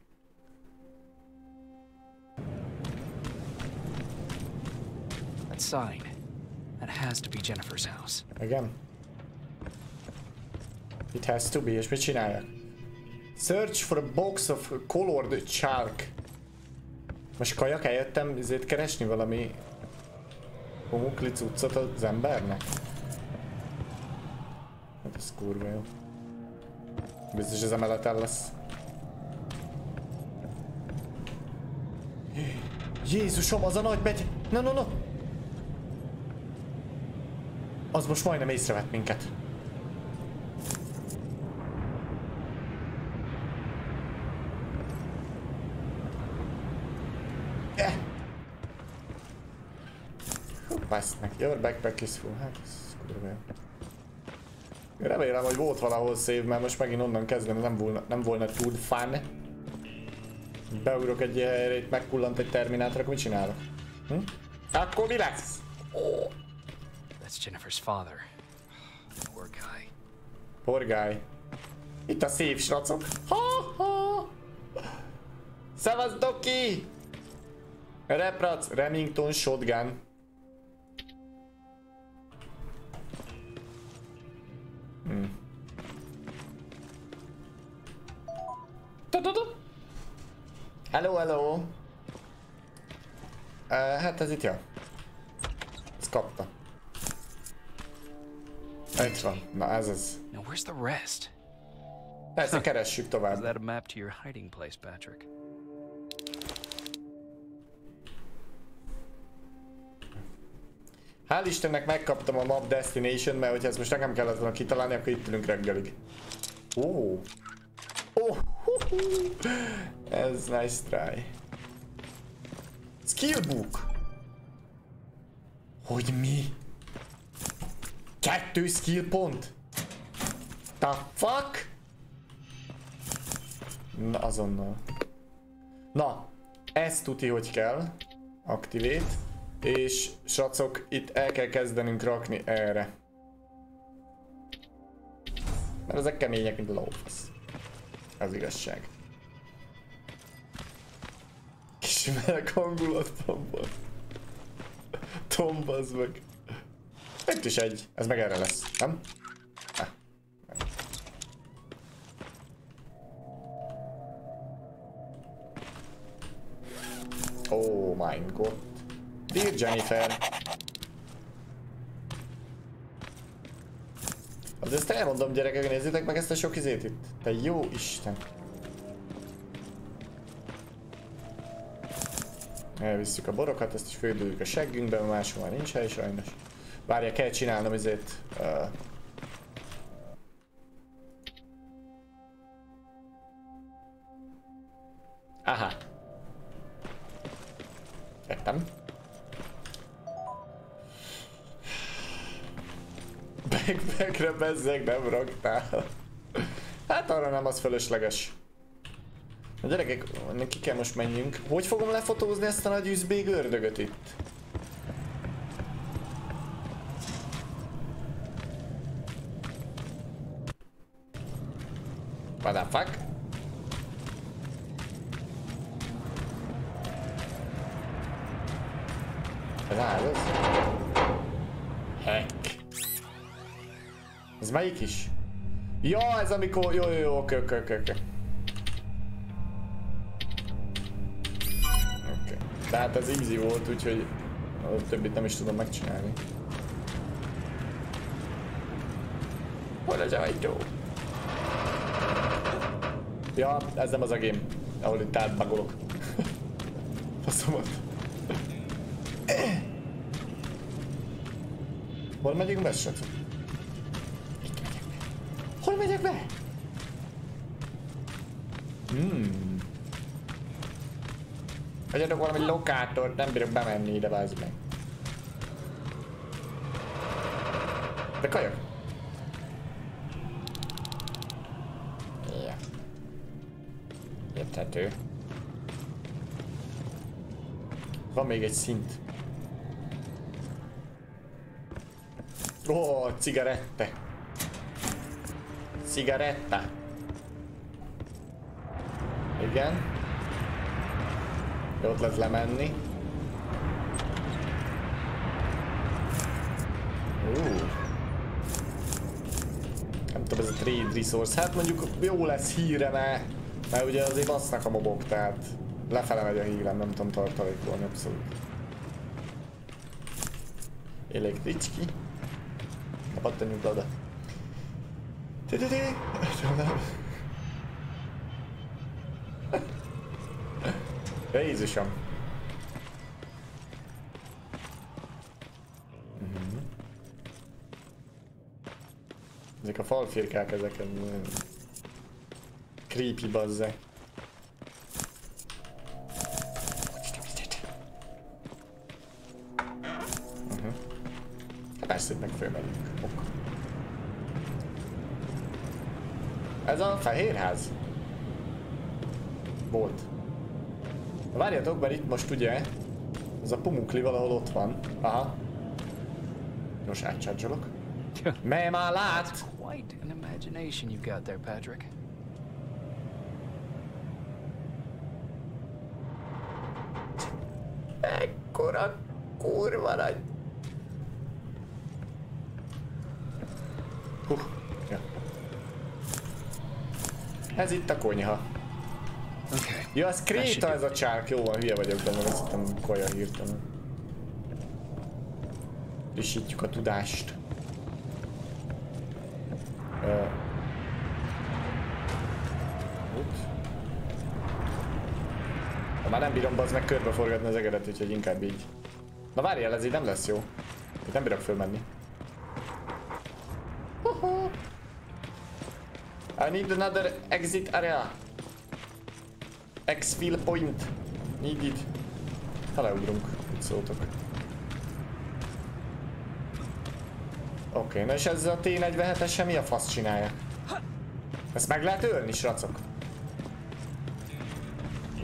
Sign. That has to be Jennifer's house. Igen. It has to be, és mit csinálják? Search for a box of colored chalk. Most kajak eljöttem ezért keresni valami homokli cuccot az embernek? Ez kurva jó. Biztos ez emeleten lesz. Jézusom, az a nagy begy... No, no, no! Az most majdnem észrevett minket. Bassz meg. Your backpack is full. Hát ez kurva. Remélem, hogy volt valahol szép, mert most megint onnan kezdeni nem volna, nem volna túl fun. Beugrok egy helyre, megkullant egy terminátor, akkor mit csinálok? Hm? Akkor mi lesz? Oh. That's Jennifer's father. Poor guy. Poor guy. Itt a szép sracok. Ha, ha. Szevasz, Doki! Reprac, Remington, Shotgun. Tu-tu-tu. Hello, hello. Uh, hát ez itt jó. Ezt kapta. Itt van. Na ez az. Now where's the rest? Persze keressük Is tovább. that a map to your hiding place, Patrick? Hál' Istennek megkaptam a map destination, mert hogyha ezt most nekem kellett volna kitalálni, akkor itt ülünk reggelig. Ó. Oh. Oh. Ez nice try. Skillbook. Hogy mi? Kettő skill pont? The fuck? Na, azonnal. Na, ezt tuti, hogy kell. Activate. És sracok, itt el kell kezdenünk rakni erre. Mert ezek kemények, mint lófasz. Az igazság. Kis meleg hangulatban van. Tom, bazd meg. Itt is egy. Ez meg erre lesz, nem? Ah, nem. Oh my god. Dear Jennifer. Az ezt elmondom gyerekek, nézzétek meg ezt a sok izét itt. Te jó Isten. Elvisszük a borokat, ezt is fődüljük a seggünkbe, máshol már nincs hely sajnos. Várja, kell csinálnom izét. Uh, Aha. Értem. Backpackre bezzeg nem raktál. Hát arra nem, az fölösleges. A gyerekek, ki kell most menjünk. Hogy fogom lefotózni ezt a nagy üzbég ördögöt itt? What the fuck? Ez áll ez? Heck. Ez melyik is? Ja, ez amikor... Jó, jó, jó, oké, oké, oké, oké. Oké. Tehát ez easy volt, úgyhogy a többit nem is tudom megcsinálni. Hol az ajtó? Ja, ez nem az a game, ahol itt átbagolok. Faszomat. Hol megyünk be, srácok? Itt megyek be. Hol megyek be? Hmm. Hagyjatok valami lokátort, nem bírok bemenni ide, vázd meg. De kajak. Érthető. Van még egy szint. Ó, oh, cigarette. Cigaretta. Igen. Jó, ott lehet lemenni. Uh. Nem tudom, ez a trade resource. Hát mondjuk jó lesz híre, mert, mert ugye azért basznak a mobok, tehát lefele megy a hírem, nem tudom tartalékolni abszolút. Elektricski. Pattanjunk le oda. Ti-ti-ti. Jézusom. Mhm. Ezek a falfirkák, ezek creepy bazze. Uh-huh. Persze, hogy meg fölmegyünk. Ok. Ez a fehér ház? Volt. Várjatok, mert itt most ugye ez a pumukli valahol ott van. Aha. Most átcsárcsolok. Mely már lát! Quite an imagination you've got there, Patrick. Nagy. Hú, ja. Ez itt a konyha. Okay. Ja, az kréta ez a csárk, jó van, hülye vagyok benne, azt hittem kaja hirtelen. Frissítjük a tudást. Uh. Ha már nem bírom bazd meg körbeforgatni az egedet, úgyhogy inkább így. Na várjál, ez így nem lesz jó. Itt nem bírok fölmenni. I need another exit area. Exfil point. Needed. Ha leugrunk, mit szóltok. Oké, okay, na és ez a T47-esen mi a fasz csinálja? Ezt meg lehet ölni, sracok?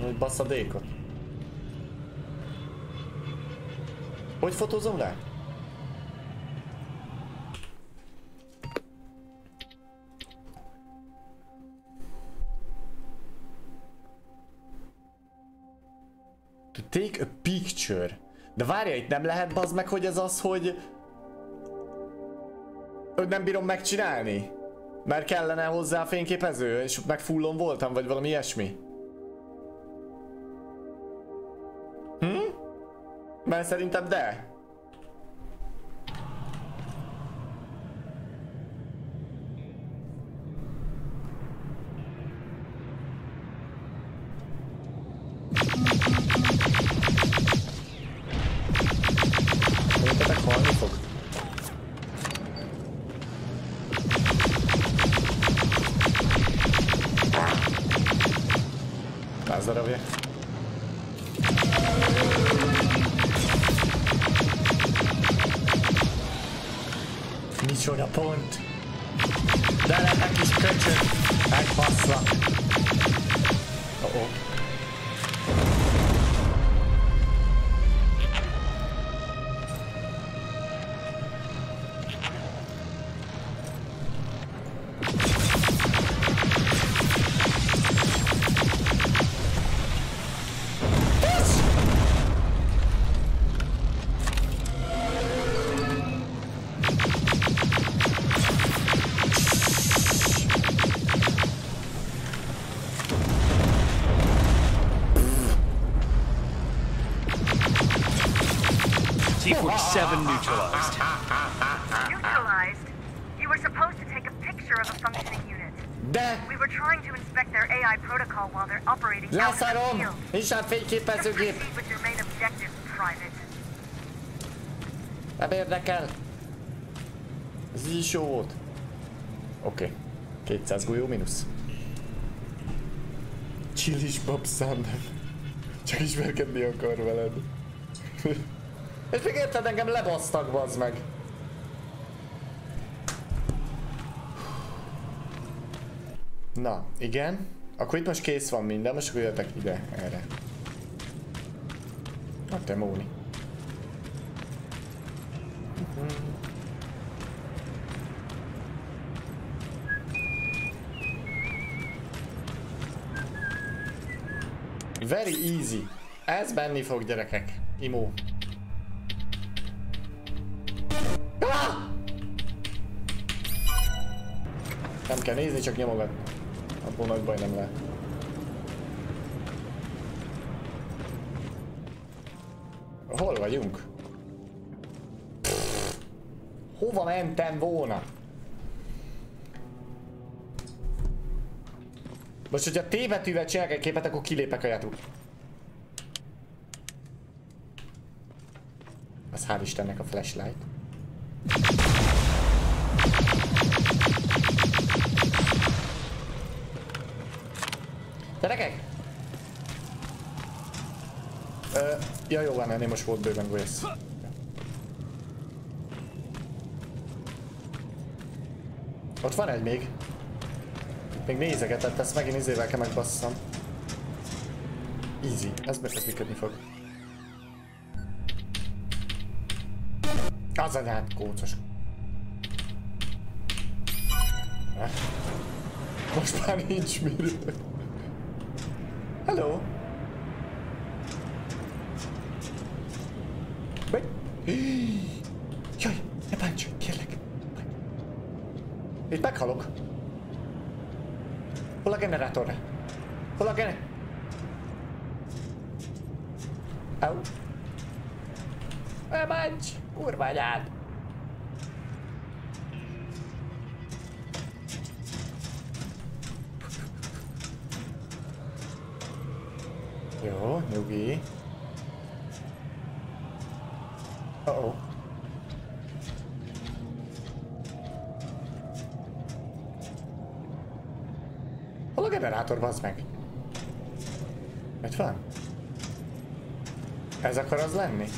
Hogy basszadékot. Hogy fotózom le? To take a picture. De várja, itt nem lehet bazd meg, hogy ez az, hogy... Nem bírom megcsinálni? Mert kellene hozzá fényképező, és meg fullon voltam, vagy valami ilyesmi. Mert szerintem de. Szerintetek fényképezőgép! Nem érdekel. Ez így is jó volt. Oké. Okay. 200 golyó mínusz. Csillis babszándem. Csak ismerkedni akar veled. És még érted, engem lebasztak, bazd meg. Na, igen. Akkor itt most kész van minden, most akkor jöttek ide, erre. Na te Móni. Very easy. Ez menni fog, gyerekek. Imó. Ah! Nem kell nézni, csak nyomogat. Abból nagy baj nem lehet. Hol vagyunk? Hova mentem volna? Most, hogyha T betűvel csinálok egy képet, akkor kilépek a játék. Az hál' Istennek a flashlight. Gyerekek! Ö, ja jó van, ennél most volt bőven Grace. Ott van egy még. Itt még nézegetett, ezt megint izével kell megbasszam. Easy, ez, ez működni fog. Az anyád, kócos. Eh. Most már nincs miről. Hello. Vagy? Jaj, ne bánts, kérlek. Itt meghalok. Hol a generátor? Hol a gener... Au. Ne bánts, kurva anyád. Jó, nyugi. Uh oh. Hol a generátor, bazd meg? Itt van? Ez akar az lenni?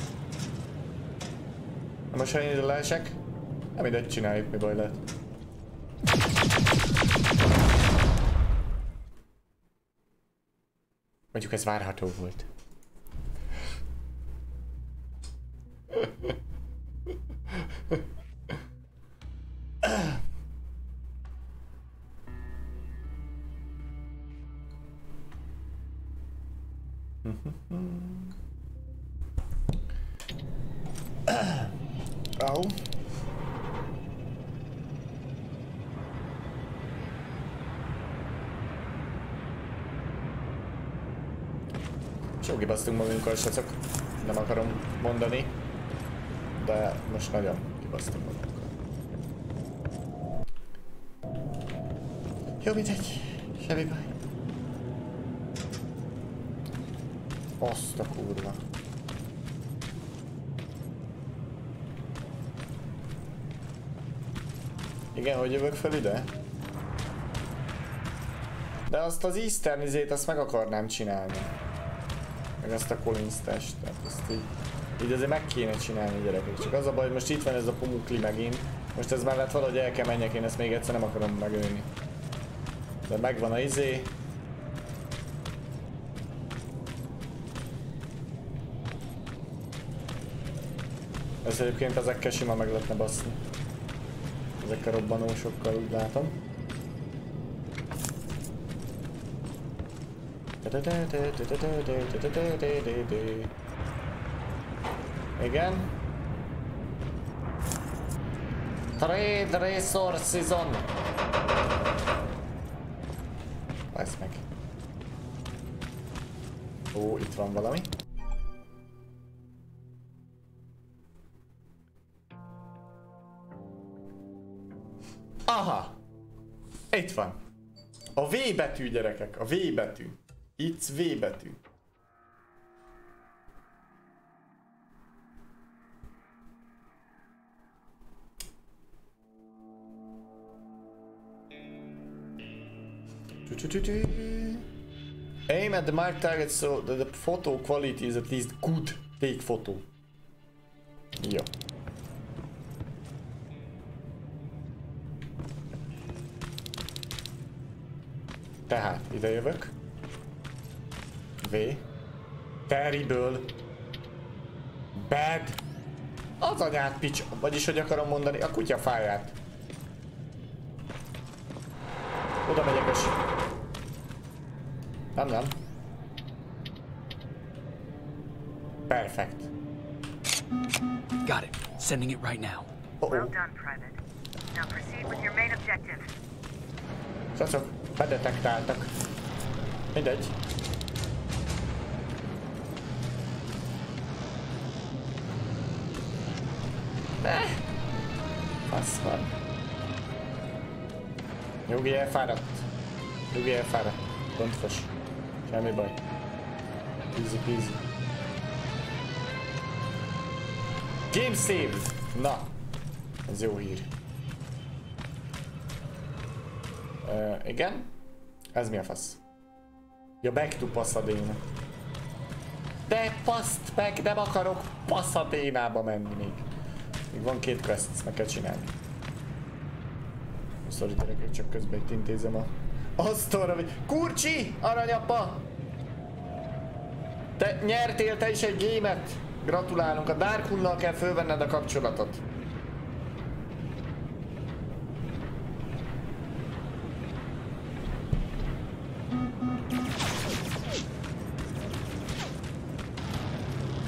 Most ha én ide leesek, nem mindegy, csináljuk, mi baj lehet. Mondjuk ez várható volt. Magunkkal, srácok. Nem akarom mondani. De most nagyon kibasztunk magunkkal. Jó, mindegy. Semmi baj. Azt a kurva. Igen, hogy jövök fel ide? De azt az Eastern izét, azt meg akarnám csinálni. Meg ezt a Collins test, tehát ezt így, így azért meg kéne csinálni gyerekek. Csak az a baj, hogy most itt van ez a pumukli megint. Most ez mellett valahogy el kell menjek, én ezt még egyszer nem akarom megölni. De megvan a izé. Ez egyébként ezekkel simán meg lehetne baszni. Ezekkel robbanósokkal úgy látom. Igen. Trade resources on. Lesz meg. Ó, itt van valami. Aha! Itt van. A V betű, gyerekek. A V betű. Itt V betű. Aim at the marked target so that the photo quality is at least good. Take photo. Jó. Tehát, ide jövök. V. Terrible. Bad. Az anyát pics, vagyis hogy akarom mondani, a kutya fáját. Oda megyek és... Nem, nem. Perfect. Got it. Sending it right now. Uh Well -oh. done, Private. Now proceed with your main objective. Szacok, bedetektáltak. Mindegy. Nyugi elfáradt. Nyugi elfáradt. Pontos. Semmi baj. Easy peasy. Game save! Na, ez jó hír. Uh, igen? Ez mi a fasz? Ja, back to Pasadena. De paszt meg, nem akarok Pasadénába menni még. Még van két quest, ezt meg kell csinálni. Sorry gyerekek, csak közben itt intézem a asztalra, hogy Kurcsi, aranyapa! Te nyertél te is egy gémet! Gratulálunk, a Darkunnal kell fölvenned a kapcsolatot.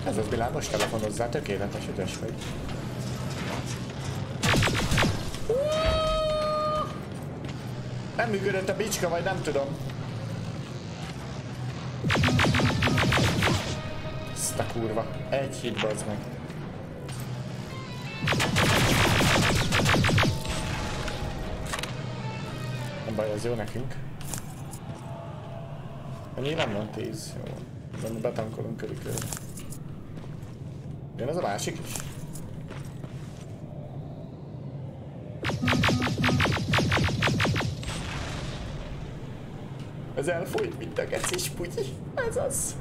Ez az világos telefonozzá, tökéletes ügyes vagy. Nem működött a bicska, vagy nem tudom. Ezt a kurva. Egy hit bazd meg. Nem baj, ez jó nekünk. Annyi nem van 10, jó. De betankolunk körülbelül. Jön ez a másik is? Ez elfolyt, mint a gecis putyi. Ez az.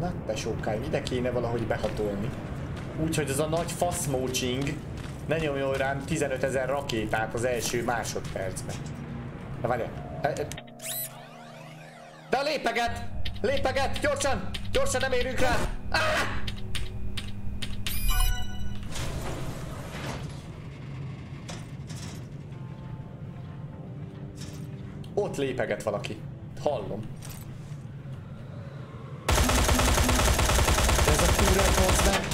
Na te sokáig, ide kéne valahogy behatolni. Úgyhogy az a nagy faszmócsing ne nyomjon rám 15 ezer rakétát az első másodpercben. Na várjál. E, e. De lépeget! Lépeget! Gyorsan! Gyorsan nem érünk rá! Ah! Lépeget valaki. Hallom. Ez a kurva meg.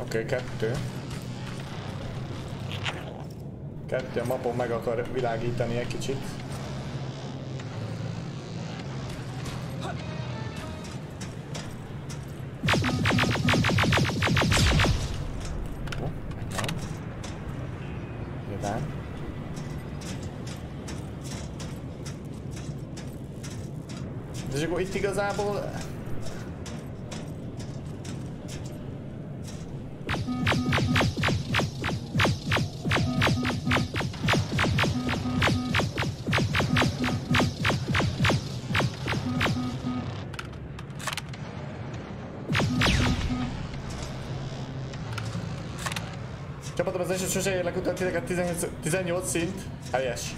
Oké, okay, kettő. Kettő a mapon meg akar világítani egy kicsit. Akkor itt igazából Csapatom az eset sose érlek utána titeket 18, 18 szint. Helyes.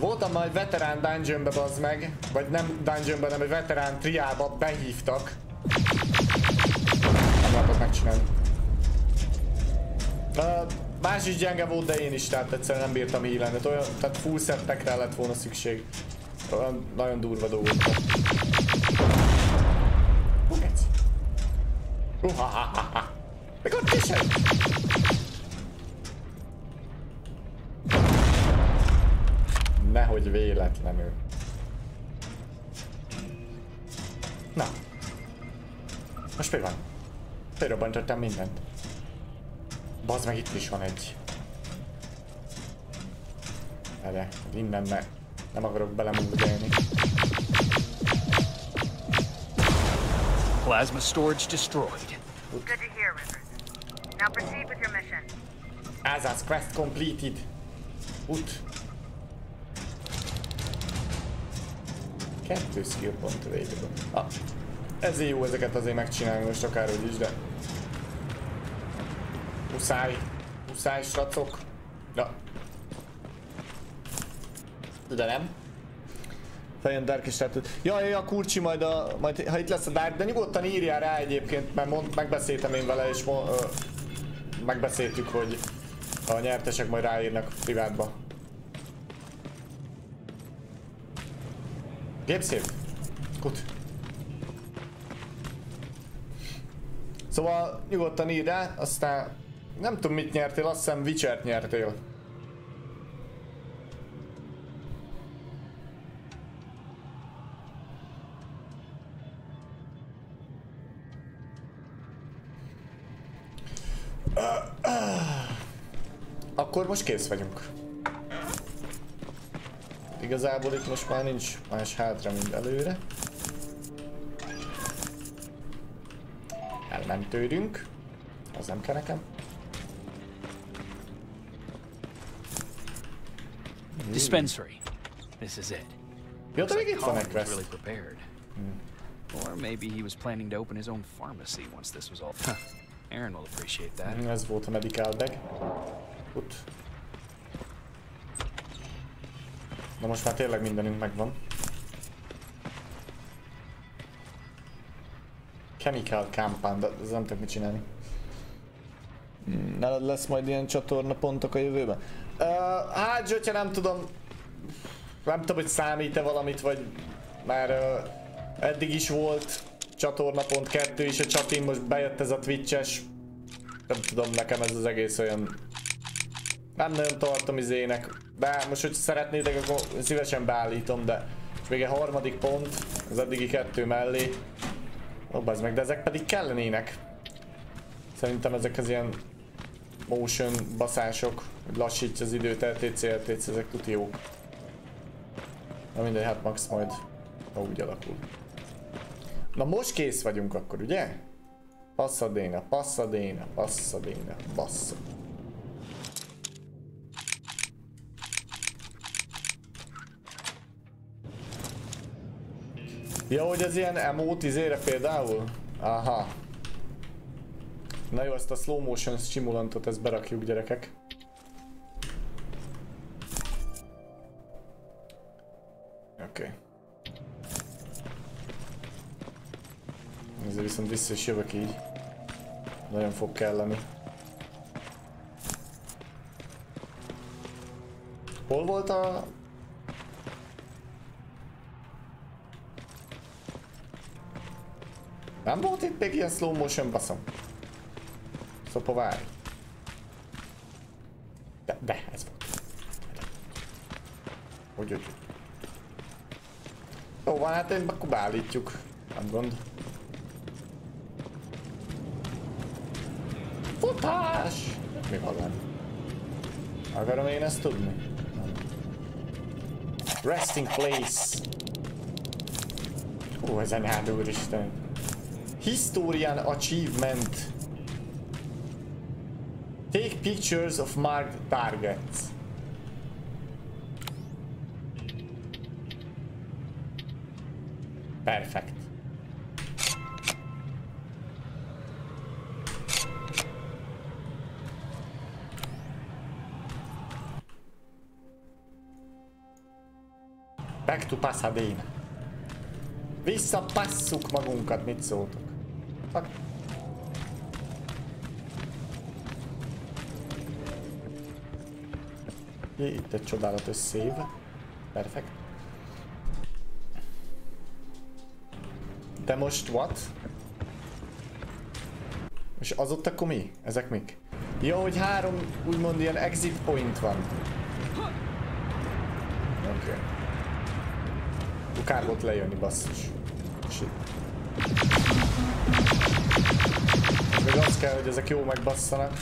Voltam majd veterán dungeonbe bazd meg, vagy nem dungeonbe, hanem egy veterán triába behívtak. Nem lehetett megcsinálni. Uh, más is gyenge volt, de én is, tehát egyszerűen nem bírtam híleni. Olyan, tehát full settekre lett volna szükség. Olyan nagyon durva dolgok. Uhahaha. Meg ott Nehogy véletlenül. Na. Most mi van? Felrobbantottam mindent. Bazd meg itt is van egy. Erre, innen ne, nem akarok belemúlgálni. Plasma storage destroyed. Good to hear, Rivers. Now proceed with your mission. Azaz, quest completed. Út. Kettő skill pont available. Ah, ezért jó ezeket azért megcsinálni most akárhogy is, de... Muszáj. Muszáj, sracok. Na. De nem. Feljön Dark és tehát... Ja, ja, kurcsi majd, a, majd ha itt lesz a Dark, de nyugodtan írjál rá egyébként, mert mond, megbeszéltem én vele, és mo, ö, megbeszéltük, hogy a nyertesek majd ráírnak privátba. Game save. Gut. Szóval nyugodtan írd el, aztán nem tudom mit nyertél, azt hiszem witcher nyertél. Akkor most kész vagyunk. Igazából itt most már nincs más hátra, mint előre. Elmentődünk. Az nem kell nekem. Dispensary. This is it. Jó, de még itt van egy quest. prepared. Or maybe he was planning to open his own pharmacy once this was all. Huh. Aaron will appreciate that. Ez volt a medical bag. Ut. Na most már tényleg mindenünk megvan. Chemical compound, de ez nem tudok mit csinálni. Hmm, Nálad lesz majd ilyen csatorna pontok a jövőben? Uh, hát, Zsötya, nem tudom. Nem tudom, hogy számít-e valamit, vagy már uh, eddig is volt csatornapont kettő is a csatin, most bejött ez a Twitches. Nem tudom, nekem ez az egész olyan... Nem nagyon tartom izének. De most, hogy szeretnétek, akkor szívesen beállítom, de... És még egy harmadik pont, az eddigi kettő mellé. Ó, bazd meg, de ezek pedig kellenének. Szerintem ezek az ilyen motion baszások, hogy lassítja az időt, LTC, LTC, ezek tuti jók. Na mindegy, hát max majd, ha úgy alakul. Na most kész vagyunk akkor, ugye? Pasadena, Pasadena, Pasadena, bassza. Ja, hogy ez ilyen emote izére például? Aha. Na jó, ezt a slow motion stimulantot ezt berakjuk gyerekek. Oké. Okay. Ezért viszont vissza is jövök így. Nagyon fog kelleni. Hol volt a... Nem volt itt még ilyen slow motion baszom? Szopa várj. De, de, ez volt. Hogy, hogy. Jó van, hát én akkor beállítjuk. Nem gond. Futás! Mi van? Akarom én ezt tudni? Nem. Resting place. Ó, ez anyád úristen. Historian achievement. Take pictures of marked targets. Perfect. Back to Pasadena. Visszapasszuk magunkat, mit szóltok? Fuck. Itt egy csodálatos szév. Perfekt. De most what? És az ott akkor mi? Ezek mik? Jó, hogy három úgymond ilyen exit point van. Oké. Okay. Kár volt lejönni, basszus. Shit. Még az kell, hogy ezek jó megbasszanak.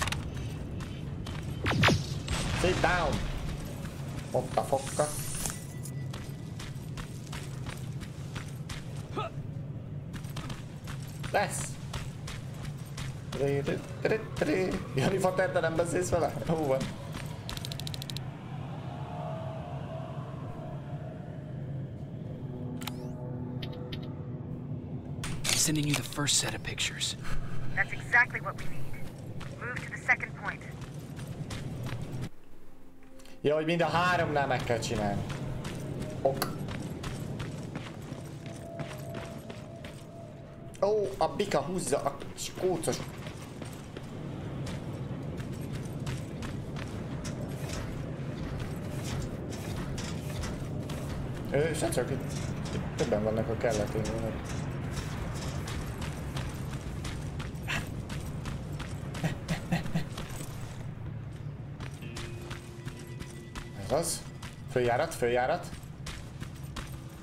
Sit down! Fokka. Lesz! Jani Fater, te nem beszélsz vele? Jó van. sending you the first set of pictures. That's exactly what we need. Move to the second point. Ja, hogy mind a háromnál meg kell csinálni. Ok. Ó, a bika húzza a skócos. Ő, csak itt, itt többen vannak a kelletén. Följárat, följárat.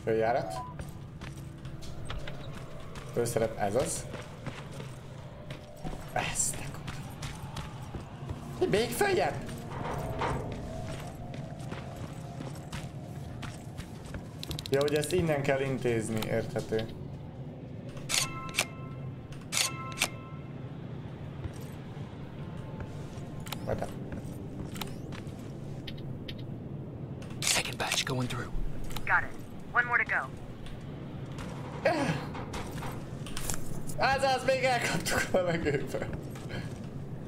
Följárat. Főszerep, ez az. Ezt a Még följebb! Ja, hogy ezt innen kell intézni, érthető. Elkaptuk a levegőbe.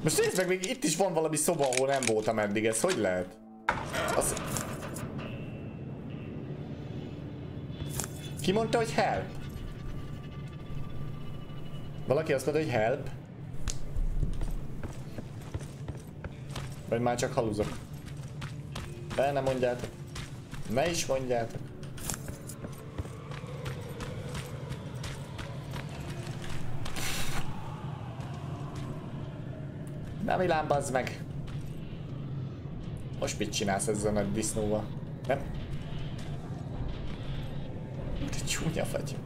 Most nézd meg, még itt is van valami szoba, ahol nem voltam eddig. Ez hogy lehet? Az... Ki mondta, hogy help? Valaki azt mondta, hogy help? Vagy már csak haluzok? El nem mondjátok. Ne is mondjátok. Milán, bazd meg! Most mit csinálsz ezzel a nagy disznóval? Nem? Te csúnya vagy,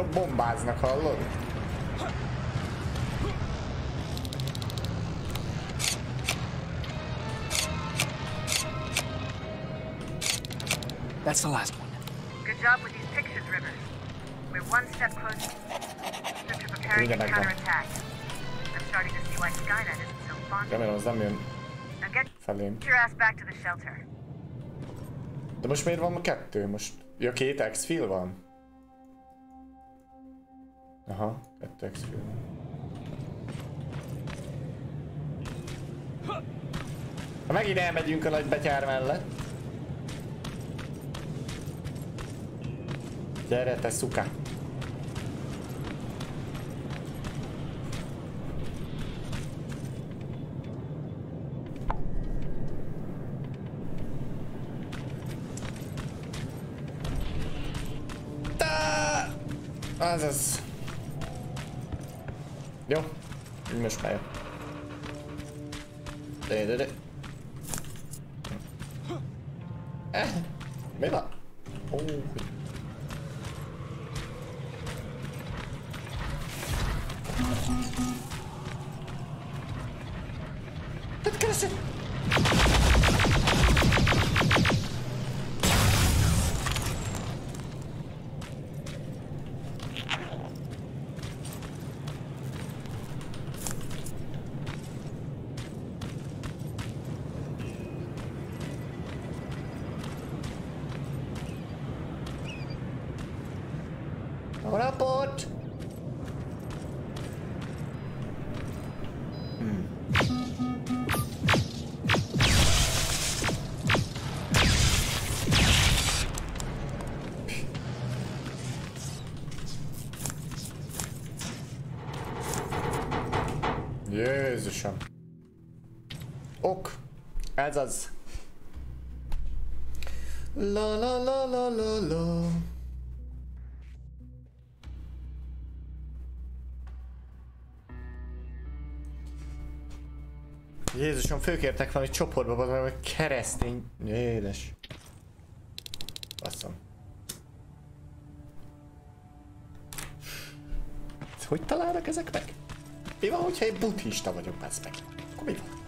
itt bombáznak, hallod? That's the last one. Good job with these pictures, Rivers. We're one step closer to preparing megvan. counterattack. I'm starting to see why Skynet isn't so fond of Remélem az nem jön Now get felém. your ass back to the shelter. De most miért van ma kettő? Most... Ja, két exfil van? Van. Ha megint elmegyünk a nagy betyár mellett. Gyere, te szuka. Tá! Azaz. Ez az. La la la la la la. Jézusom, főkértek valami csoportba, meg, hogy keresztény... Édes. Basszom. Hogy találnak ezek meg? Mi van, hogyha egy buddhista vagyok, bazd meg? Akkor mi van?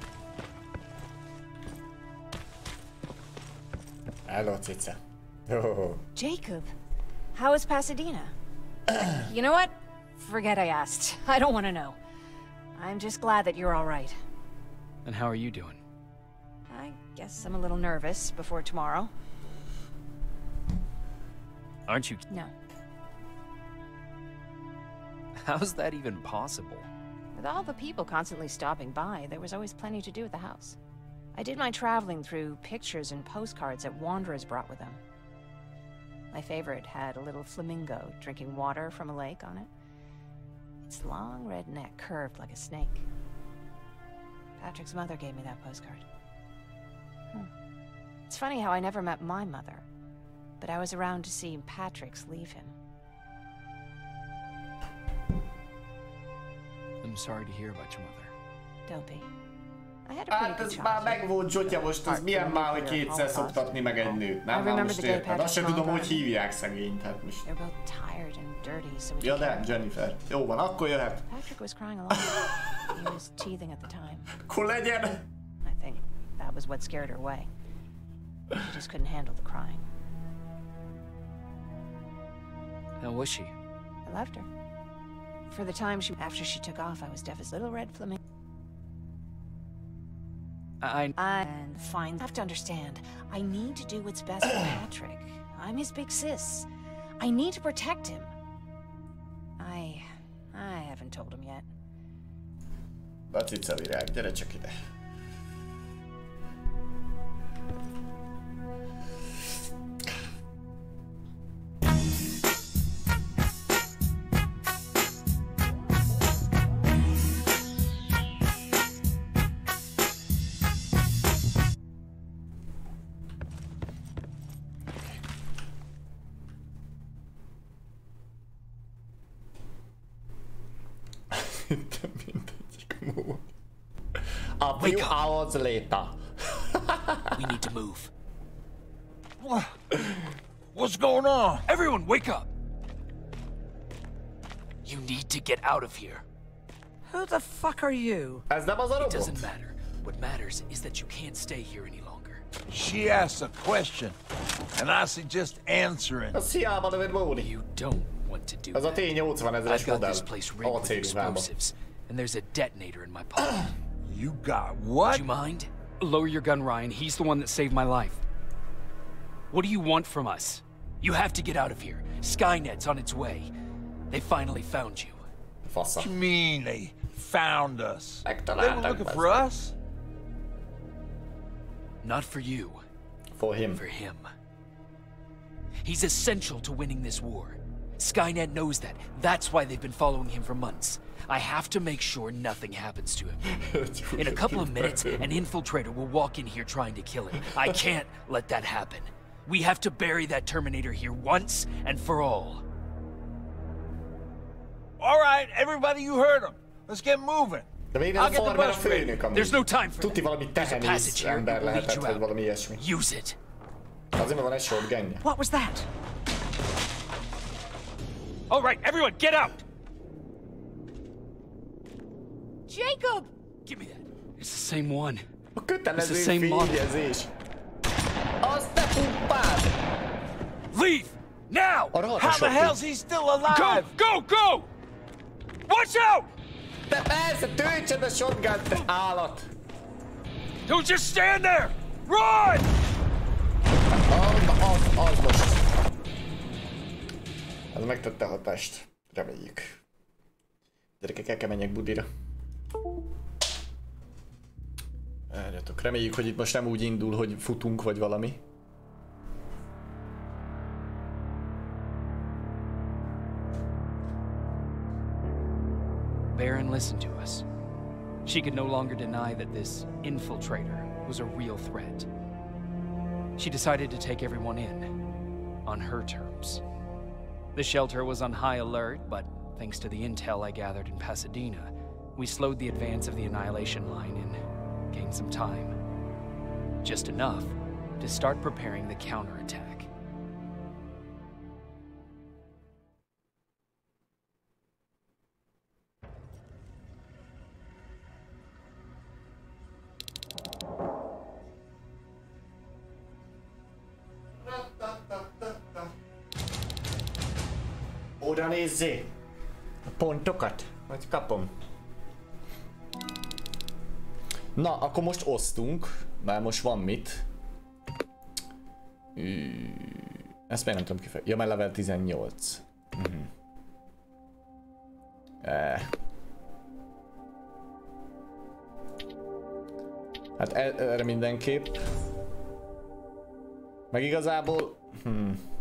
Hello, cica. Jó. Oh. Jacob, how is Pasadena? you know what? Forget I asked. I don't want to know. I'm just glad that you're all right. And how are you doing? I guess I'm a little nervous before tomorrow. Aren't you? No. How's that even possible? With all the people constantly stopping by, there was always plenty to do at the house. I did my traveling through pictures and postcards that wanderers brought with them. My favorite had a little flamingo drinking water from a lake on it. Its long red neck curved like a snake. Patrick's mother gave me that postcard. Hmm. It's funny how I never met my mother, but I was around to see Patrick's leave him. I'm sorry to hear about your mother. Don't be. Hát good ez már childhood. meg volt Zsotya, most ez milyen már, hogy kétszer szoptatni meg egy nőt, nem? Már most érted? Hát azt sem tudom, hogy hívják szegényt, hát most... Ja de. Jennifer. Jó van, akkor jöhet. Akkor legyen! That was what scared her away. She just couldn't handle the crying. How was she? I left her. For the time she after she took off, I was deaf as little red flamingo. I And fine, I have to understand. I need to do what's best for Patrick. I'm his big sis. I need to protect him. I I haven't told him yet. Bacica virág, gyere csak ide. Hours later. we need to move. What? What's going on? Everyone, wake up! You need to get out of here. Who the fuck are you? Ez nem az a It doesn't matter. What matters is that you can't stay here any longer. She asks a question, and I suggest answering. Az hiába neved Móni. You don't want to do Ez a that. T80 ezeres I've got this place rigged with explosives, and there's a detonator in my pocket. You got what? Do you mind? Lower your gun, Ryan. He's the one that saved my life. What do you want from us? You have to get out of here. Skynet's on its way. They finally found you. Fasza. What you mean they found us? They were looking for us? Not for you. For him. For him. He's essential to winning this war. Skynet knows that. That's why they've been following him for months. I have to make sure nothing happens to him. In a couple of minutes, an infiltrator will walk in here trying to kill him. I can't let that happen. We have to bury that Terminator here once and for all. All right, everybody, you heard him. Let's get moving. De miért I'll ez get the farmer bus ready. főnök amúgy? There's no time for Tuti valami There's a tehenész passage here. ember It will lead lehetett, you vagy out. valami ilyesmi. Use it. Azért, mert van egy shotgunja. What was that? All right, everyone, get out! Jacob! Give me that. It's the same one. A It's the kötelező same model. fényezés. Azt te pumpád! Leave! Now! How the shotgun. hell's he still alive? Go! Go! Go! Watch out! Te persze, töltsed a shotgun, te állat! Don't just stand there! Run! Az, az, az most. Ez megtette hatást. Reméljük. Gyerekek, el kell menjek budira. Várjatok, reméljük, hogy itt most nem úgy indul, hogy futunk, vagy valami. Baron listened to us. She could no longer deny that this infiltrator was a real threat. She decided to take everyone in, on her terms. The shelter was on high alert, but thanks to the intel I gathered in Pasadena, we slowed the advance of the Annihilation Line and gained some time. Just enough to start preparing the counterattack. Nézzé! A pontokat, vagy kapom. Na, akkor most osztunk, mert most van mit. Ezt még nem tudom kifejezni. Ja, mert level 18. Mhm. Eh. Hát e- erre mindenképp. Meg igazából... Hmm.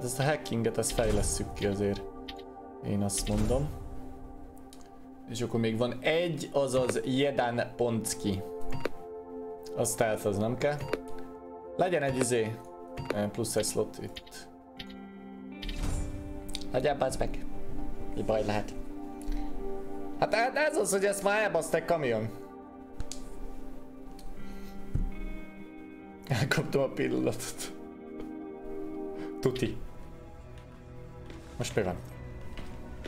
Hát ezt a hackinget, ezt fejlesszük ki azért. Én azt mondom. És akkor még van egy, azaz Jedan Poncki. A stealth az nem kell. Legyen egy izé. eh, Plusz egy slot itt. Legyen bazd meg. Mi baj lehet? Hát hát ez az, hogy ezt már elbaszták kamion. Elkaptam a pillanatot. Tuti. Most mi van?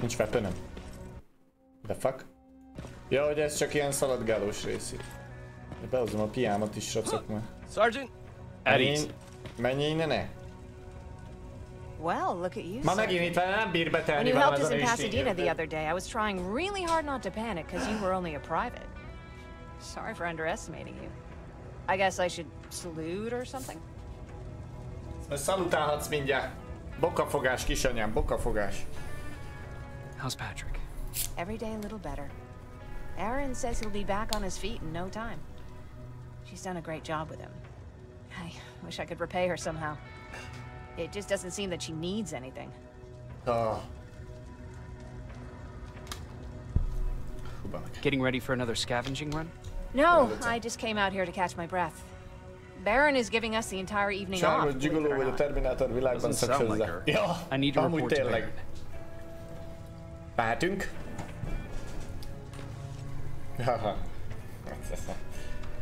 Nincs weaponem. The fuck? Ja, hogy ez csak ilyen szaladgálós rész itt. Behozom a piámat is, sracok már. Sergeant? Menj, menj innen ne? Well, look at you. Ma megint itt van, nem bír When betelni you velem helped us in Pasadena the other day, I was trying really hard not to panic because you were only a private. Sorry for underestimating you. I guess I should salute or something? Szalutálhatsz mindjárt. Bokafogás, kisanyám, bokafogás. How's Patrick? Every day a little better. Aaron says he'll be back on his feet in no time. She's done a great job with him. I wish I could repay her somehow. It just doesn't seem that she needs anything. Ah. Getting ready for another scavenging run? No, I just came out here to catch my breath. Baron is giving us the entire evening off. It gigoló or vagy a not. Terminátor világban sound like szakszerzze. her. Ja, I need to amúgy tényleg. Mehetünk? Haha.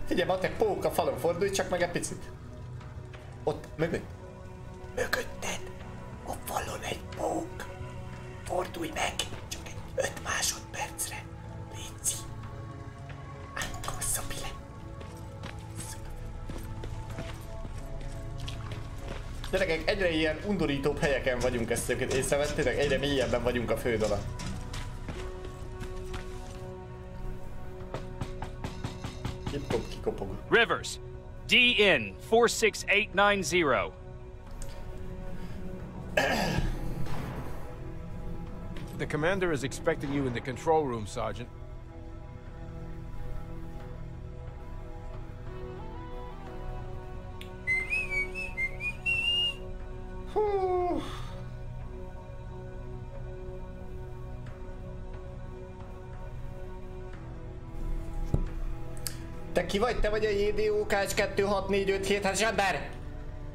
Figyelj, egy pók a falon, fordulj csak meg egy picit. Ott, mögött. Mögötted. A falon egy pók. Fordulj meg. Csak egy 5 másodpercre. Léci. Akkor szopi Gyerekek, egyre ilyen undorítóbb helyeken vagyunk ezt egyébként észrevettétek? Egyre mélyebben vagyunk a föld alatt. Kipkop, kikopog. Rivers, DN 46890. The commander is expecting you in the control room, Sergeant. Hú. Te ki vagy? Te vagy a JDOKS 26457-es ember?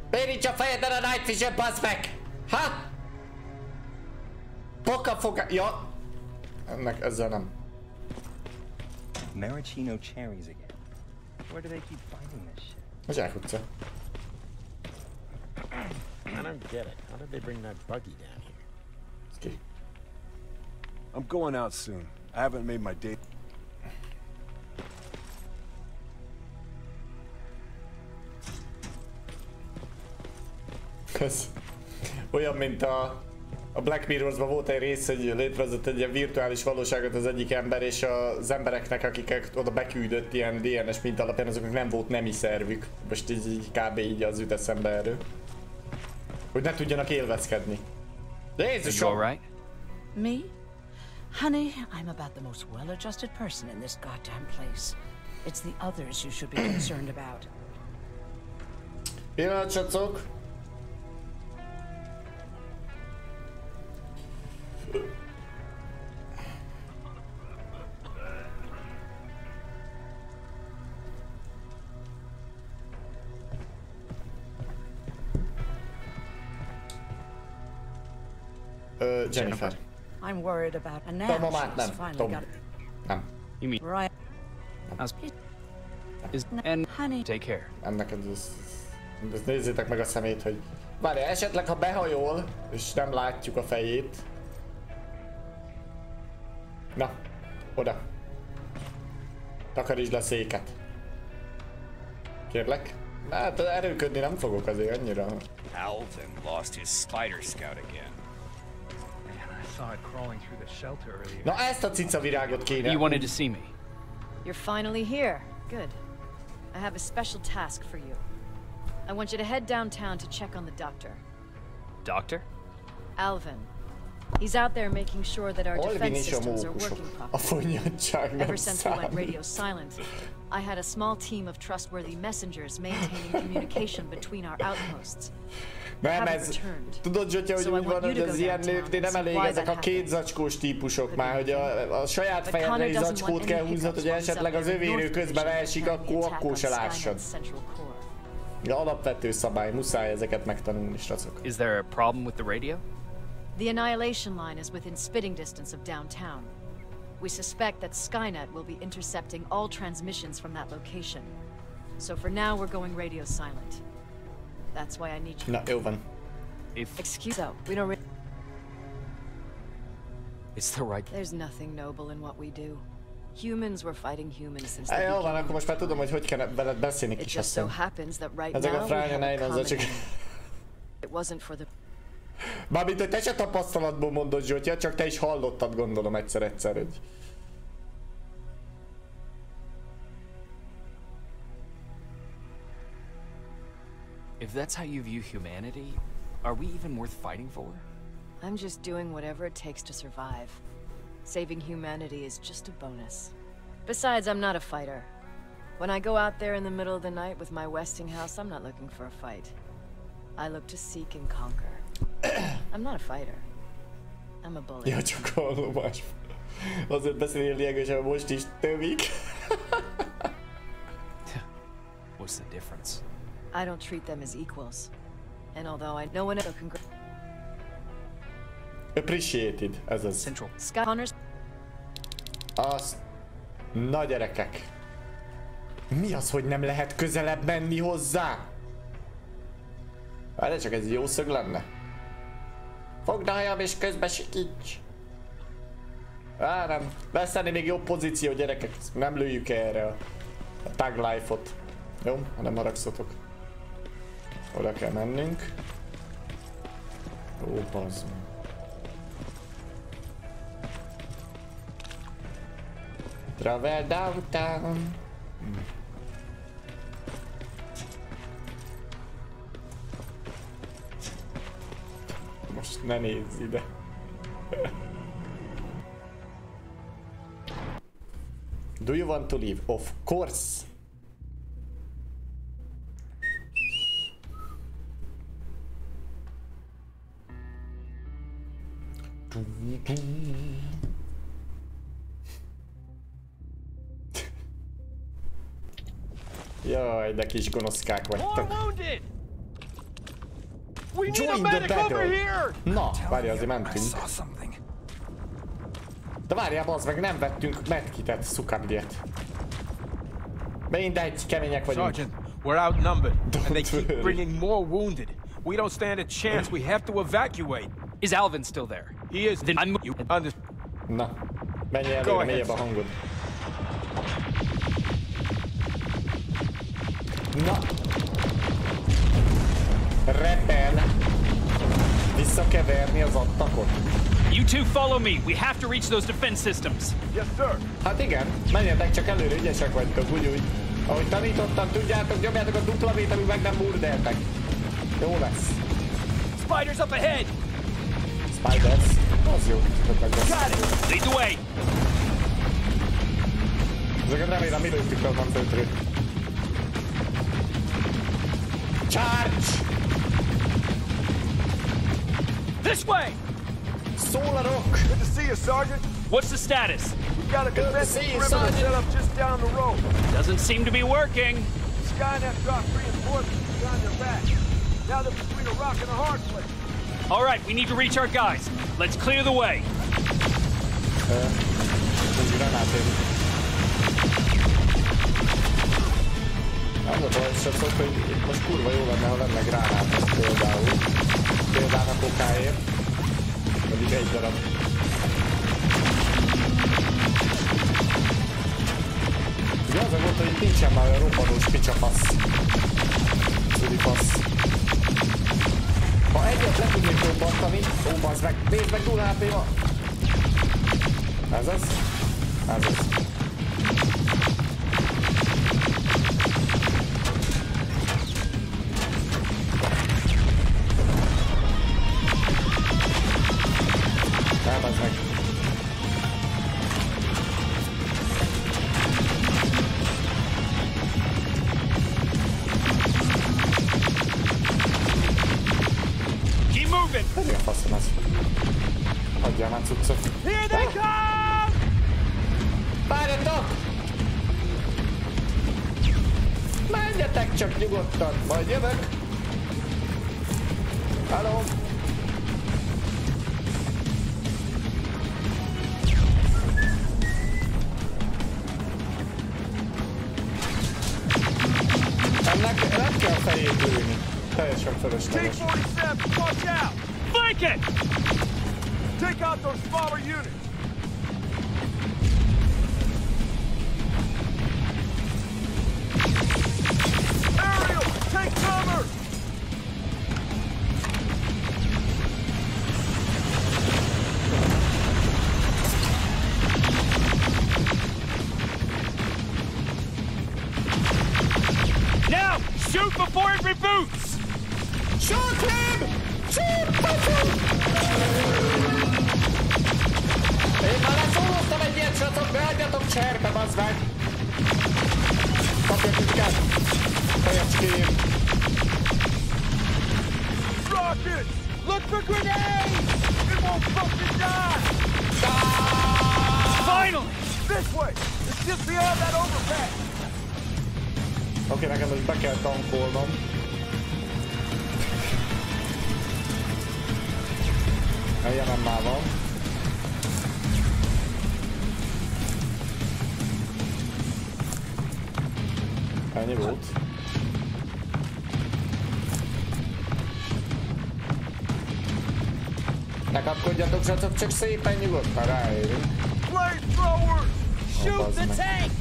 Béríts a fejeden a Night Vision, bazd meg! Ha? Poka foga... Ja. Ennek ezzel nem. Maraschino cherries again. Where do they keep finding this shit? A Zsák utca. I don't get it. How did they bring that buggy down here? Ki? I'm going out soon. I haven't made my date. Ez olyan, mint a, a Black Mirror-ban volt egy rész, hogy létrehozott egy ilyen virtuális valóságot az egyik ember, és az embereknek, akiket oda beküldött ilyen DNS mint alapján, azoknak nem volt nemi szervük. Most így, így kb. így az jut eszembe erről. Hogy ne tudjanak élvezkedni. You Jézusom! alright? Me? Honey, I'm about the most well-adjusted person in this goddamn place. It's the others you should be concerned about. Pillanat, csacok! Jennifer. I'm worried about a now. Tomomát She's nem. finally Tom. got Nem. You mean right. As is and honey. take care. Ennek ez, ez nézzétek meg a szemét, hogy Várj, esetleg ha behajol, és nem látjuk a fejét. Na, oda. Takarítsd le a széket. Kérlek? Hát erőködni nem fogok azért annyira. Alvin lost his spider scout again. Na ezt a cica virágot kéne. You wanted to see me. You're finally here. Good. I have a special task for you. I want you to head downtown to check on the doctor. Doctor? Alvin. He's out there making sure that our defense systems are working properly. Ever since we went radio silent, I had a small team of trustworthy messengers maintaining communication between our outposts. Nem, ez... Tudod, Zsotya, hogy úgy van, hogy az ilyen nőknél nem elég ezek a két zacskós típusok már, hogy a, a saját fejedre doesn't zacskót kell húznod, hogy esetleg az there in övérő North közben Division esik, planning the akkor, akkor se lássad. Ja, alapvető szabály, muszáj ezeket megtanulni, srácok. Is there a problem with the radio? The Annihilation line is within spitting distance of downtown. We suspect that Skynet will be intercepting all transmissions from that location. So for now, we're going radio silent. That's why I need you. Na, jó van. If Excuse so, we don't. Re it's the right There's nothing noble in what we do. Humans were fighting humans since Á, the jó van, beginning. akkor most már tudom, hogy hogy kell veled beszélni, It kis just so happens that right Ezek now we fránya have a nejlan common zacskok. enemy. It wasn't for the Mármint, hogy te se tapasztalatból mondod, Zsotya, csak te is hallottad, gondolom egyszer-egyszer, hogy... If that's how you view humanity, are we even worth fighting for? I'm just doing whatever it takes to survive. Saving humanity is just a bonus. Besides, I'm not a fighter. When I go out there in the middle of the night with my Westinghouse, I'm not looking for a fight. I look to seek and conquer. I'm not a fighter. I'm a bully. Ja, csak hallomás. Azért beszélni lényegesen most is. What's the difference? I don't treat them as equals. And although I no one can Appreciated, ez az. Central. Sky Connors Az... Na gyerekek. Mi az, hogy nem lehet közelebb menni hozzá? Várj, csak ez jó szög lenne. Fogd a hajam és közben sikíts. Á, nem. Lesz ennél még jobb pozíció, gyerekek. Nem lőjük erre a, a tag life-ot. Jó? Ha nem haragszotok. Oda kell mennünk. Ó, bazd meg. Travel downtown. Most ne nézz ide. Do you want to leave? Of course. Jaj, de kis gonoszkák vagytok. wounded! We need a Join the medic over battle! here! Na, várj, azért mentünk. De várjál, az meg nem vettünk medkitet, szukabliet. Mindegy, kemények vagyunk. Sergeant, we're outnumbered, and they keep bringing more wounded. We don't stand a chance. We have to evacuate. Is Alvin still there? He is. Then I'm. You under- Na, menj Go előre, ahead, mélyebb a hangod. Na! Repel! Visszakeverni az attakot? You two follow me. We have to reach those defense systems. Yes, sir. Hát igen, menjetek csak előre, ügyesek vagytok, úgy úgy. Ahogy tanítottam, tudjátok, nyomjátok a dupla vét, amíg meg nem burdeltek. Jó lesz. Spiders up ahead. Spiders. Az jó. Tök meg lesz. Got it. Lead the way. Ezeket remélem mi lőttük le onnan föntről. Charge! This way. Szól a rock! Good to see you, Sergeant. What's the status? We've got a Good to defensive see you, perimeter Sergeant. set up just down the road. Doesn't seem to be working. Skynet dropped reinforcements behind their back. Now they're between a rock and a hard place. All right, we need to reach our guys. Let's clear the way. Egy granátért. Az a baj, srácok, hogy itt most kurva jó lenne, ha lenne gránátok például. Például a kokáért. Pedig egy darab. Ugye az a volt, hogy itt nincsen már olyan robbanós picsafasz. Szüli fasz. Ha egyet le tudnék robbantani, ó, bazd meg, nézd meg, 0 HP van. Ez az? Ez az. Kapkodjatok, srácok, csak szépen nyugodtan ráérünk. Flamethrowers! Shoot the tank!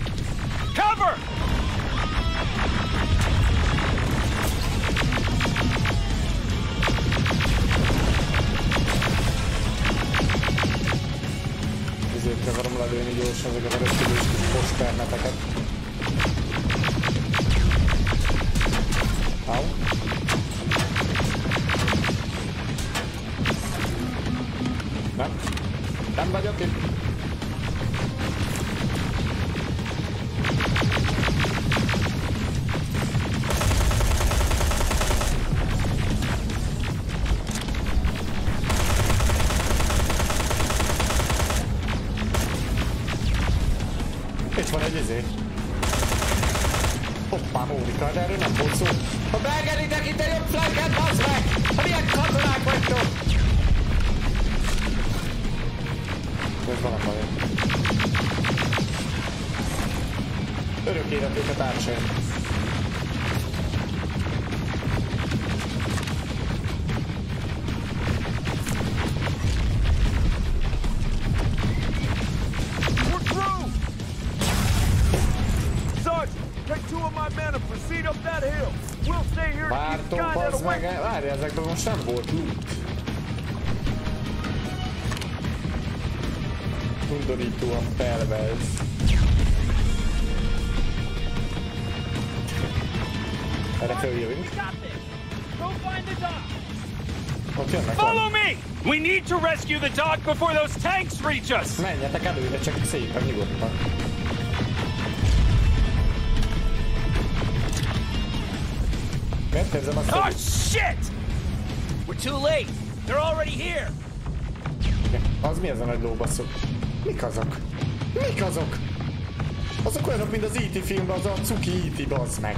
Proceed up that hill. We'll stay here to keep Skynet away. meg, várj, ezekben most nem volt loot. Undorítóan pervez. Erre följövünk. Ott jönnek Follow me! We need to rescue the dock before those tanks reach us! Menjetek előre, csak szépen nyugodtan. Érzem azt, Oh hogy... shit! We're too late! They're already here! Az mi ez a nagy lóbasszok? Mik azok? Mik azok? Azok olyanok, mint az E.T. filmben, az a cuki E.T. bazd meg.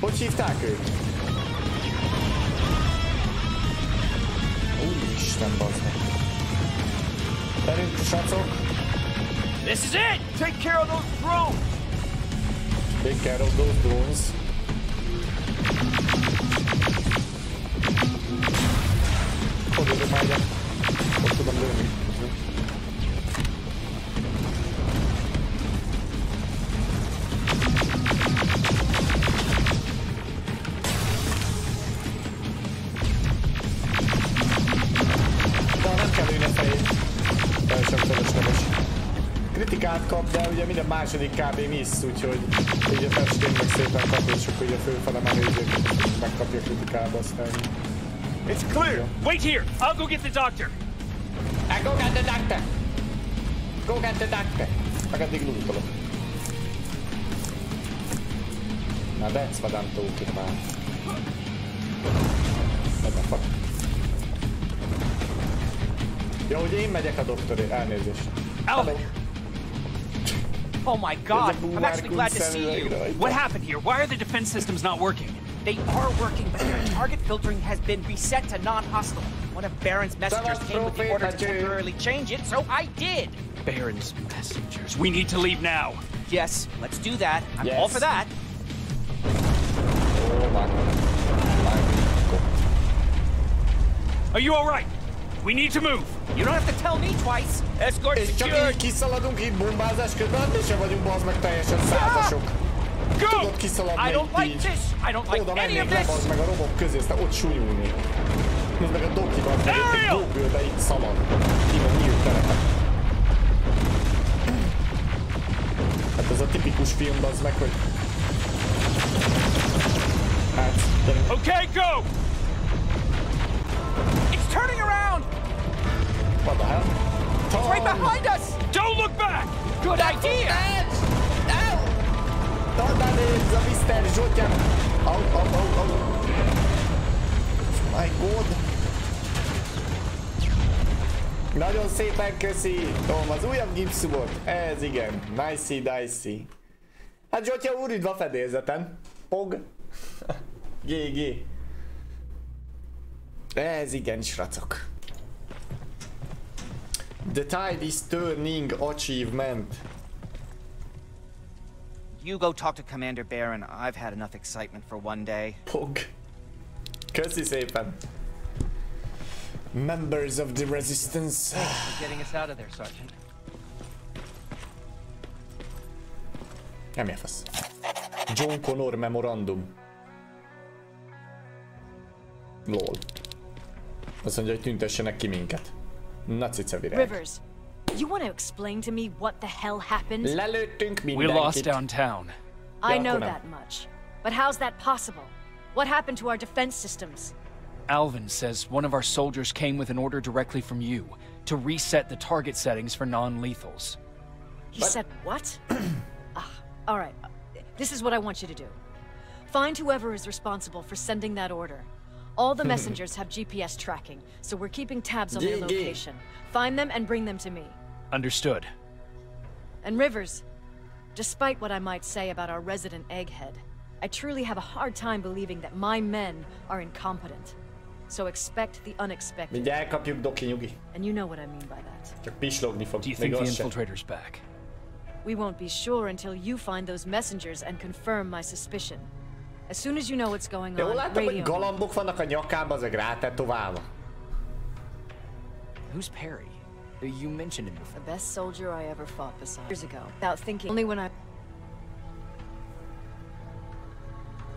Hogy hívták őt? Úristen, bazd meg. Gyerünk, srácok! This is it! Take care of those drones! Take care of those drones. Hogy jövök már második kb. miss, úgyhogy így a testén meg szépen kap, és akkor így a főfele menőzők megkapja kritikába, aztán... It's clear! Wait here! I'll go get the doctor! I go get the doctor! Go get the doctor! Meg addig lootolok. Now that's what I'm talking about. What the fuck? Jó, hogy én megyek a doktori, elnézést. Alvin! Oh my god, I'm actually glad to see you. What happened here? Why are the defense systems not working? They are working, but their target filtering has been reset to non-hostile. One of Baron's messengers came with the order to temporarily change it, so I did. Baron's messengers. We need to leave now. Yes, let's do that. I'm all for that. Are you all right? We need to move. You don't have to tell me twice. Escort És csak így kiszaladunk itt bombázás közben, mi sem vagyunk bazd meg teljesen százasok. Go! Tudod kiszaladni I don't like így. this. I don't like Oda any of this. bazd meg a romok közé, aztán ott súlyulnék. Nézd meg a doki bazd meg, itt egy gógőbe itt szalad. Így a nyílt terepet. Hát ez a tipikus film bazd meg, hogy... Hát, gyerünk. Okay, go! It's turning around. What the hell? It's right behind us. Don't look back. Good idea. Tornado is a Mr. Zsotyan! Au, au, au, au! My god! Nagyon szépen köszi, Tom, az újabb gipszumot. Ez igen, nicey dicey. Hát Zsotya úr, üdv a fedélzeten. Pog. GG. Ez igen, sracok. The tide is turning achievement. You go talk to Commander Baron. I've had enough excitement for one day. Pog. Köszi szépen. Members of the resistance. Thanks for getting us out of there, Sergeant. Nem fasz. John Connor Memorandum. Lol. Azt mondja, hogy tüntessenek ki minket. Na cica virág. Rivers, you want to explain to me what the hell happened? Lelőttünk We lost downtown. I know that much. But how's that possible? What happened to our defense systems? Alvin says one of our soldiers came with an order directly from you to reset the target settings for non-lethals. He said what? ah, all right. This is what I want you to do. Find whoever is responsible for sending that order. All the messengers have GPS tracking, so we're keeping tabs on their Yeah, yeah. location. Find them and bring them to me. Understood. And Rivers, despite what I might say about our resident egghead, I truly have a hard time believing that my men are incompetent. So expect the unexpected. Mindjárt elkapjuk, Doki nyugi. And you know what I mean by that. Csak pislogni fog. Do you think the infiltrator's back? We won't be sure until you find those messengers and confirm my suspicion. As soon as you know what's going Jól on, látom, hogy radio. me. galambok vannak a nyakába, azok rátetoválva. Who's Perry? You mentioned him before. The best soldier I ever fought beside years ago. Without thinking. Only when I.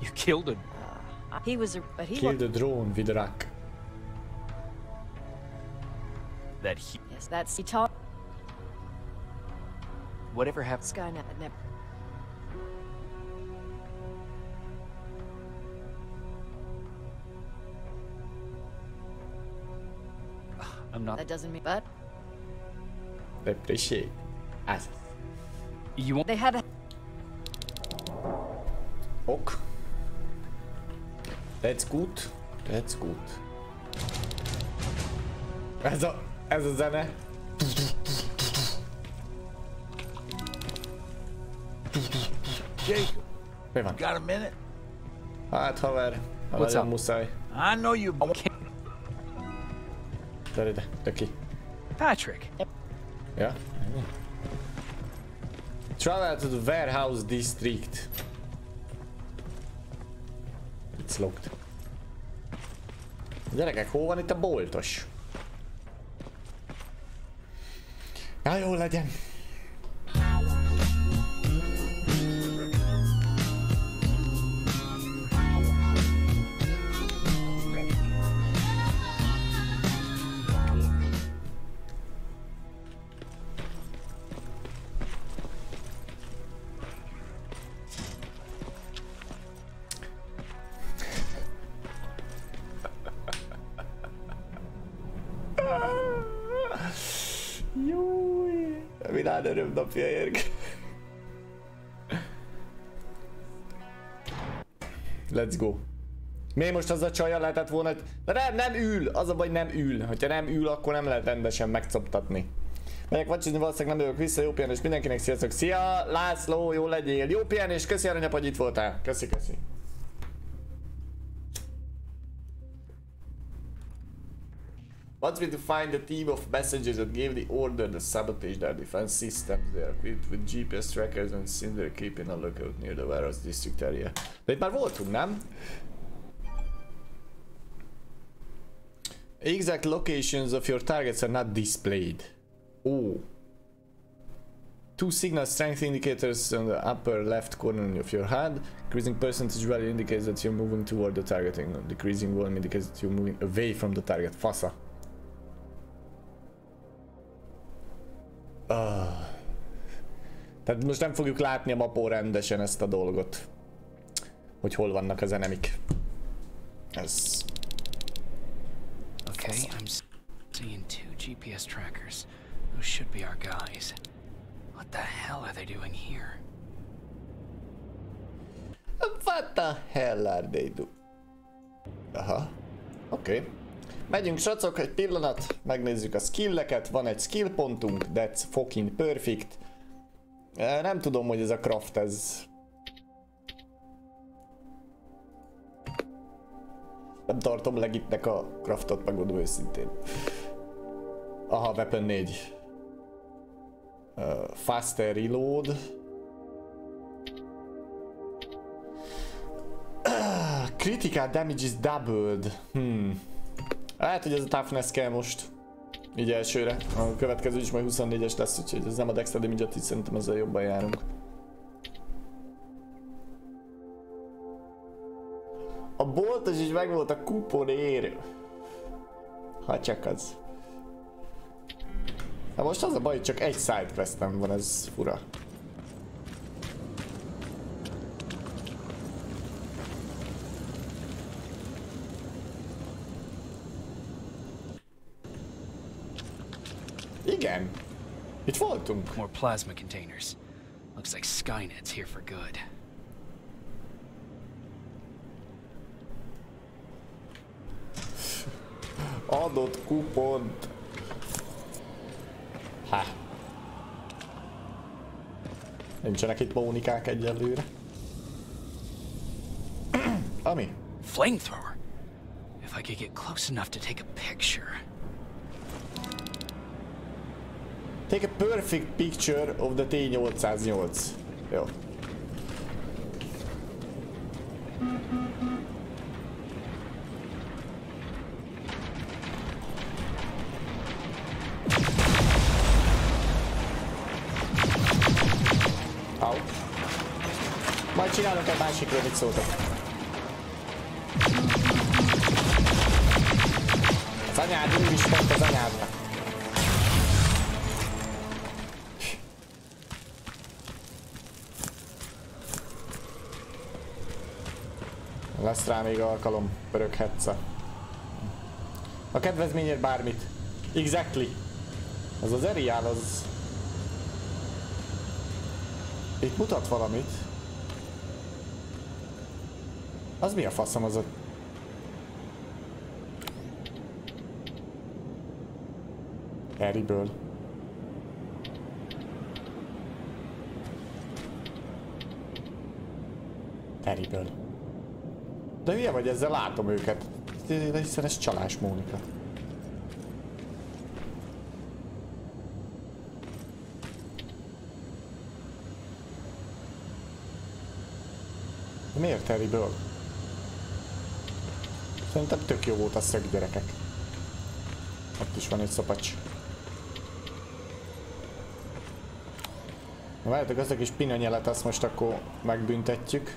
You killed a... Uh, he was a. But he Kill was. the drone with rock. That he... Yes, that's. He taught Whatever happened? Skynet. Never. I'm not... That doesn't mean. But Appreciate. Ez. You won't... they have. A, Ok. That's good. That's good. Ez a, ez a zene. Jacob, Mi van? got a minute? Hát haver, ha What's nagyon up? muszáj. I know you. Gyere ide, töki. Patrick. Ja? Travel to the warehouse district. It's locked. Gyerekek, hol van itt a boltos? Na jó legyen. Örömnapja érkezik. let's go. Miért most az a csaja lehetett volna, hogy... Nem, nem ül! Az a baj, nem ül. Hogyha nem ül, akkor nem lehet rendesen megcoptatni. Megyek vacsizni, valószínűleg nem jövök vissza, jó pihenés mindenkinek, sziasztok! Szia, László, jó legyél! Jó pihenés, köszi aranyap, hogy itt voltál! Köszi, köszi! Me to find a team of messengers that gave the order to sabotage their defense systems. They are equipped with GPS trackers and since they're keeping a lookout near the warehouse district area. De itt már voltunk, nem? Exact locations of your targets are not displayed. Oh. Two signal strength indicators on the upper left corner of your HUD. Increasing percentage value indicates that you're moving toward the targeting. Decreasing volume indicates that you're moving away from the target. Fasza. Ah. Tehát most nem fogjuk látni a mapó rendesen ezt a dolgot. Hogy hol vannak az enemik. Ez... Okay, I'm seeing two GPS trackers. Those should be our guys. What the hell are they doing here? What the hell are they do? Aha. Oké. Okay. Megyünk sracok, egy pillanat, megnézzük a skilleket, van egy skill pontunk, that's fucking perfect. Nem tudom, hogy ez a craft, ez... Nem tartom legitnek a craftot, megmondom őszintén. Aha, weapon 4. Uh, faster reload. Critical damage is doubled. Hmm. Hát, hogy ez a toughness kell most. Így elsőre. A következő is majd 24-es lesz, úgyhogy ez nem a Dexter damage így szerintem ezzel jobban járunk. A boltos is meg volt a kupon ér. Ha csak az. Na most az a baj, hogy csak egy sidequestem van, ez fura. Igen. Itt voltunk. More plasma containers. Looks like Skynet's here for good. Adott kupont. Ha. Nincsenek itt mónikák egyelőre. Ami? Flamethrower. If I could get close enough to take a picture. Take a perfect picture of the T808. Jó. Au. Majd csinálunk egy másikról, mit szóltak. Az anyád, úgy is pont az anyádnak. Lesz rá még alkalom, pöröghetsz A kedvezményért bármit. Exactly. Az az Eriál az... Itt mutat valamit. Az mi a faszom az a... Eriből. Eriből. De hülye vagy, ezzel látom őket. De hiszen ez csalás, Mónika. De miért Terryből? Szerintem tök jó volt a szeg gyerekek. Ott is van egy szopacs. Na várjátok, azt a kis pinanyelet azt most akkor megbüntetjük.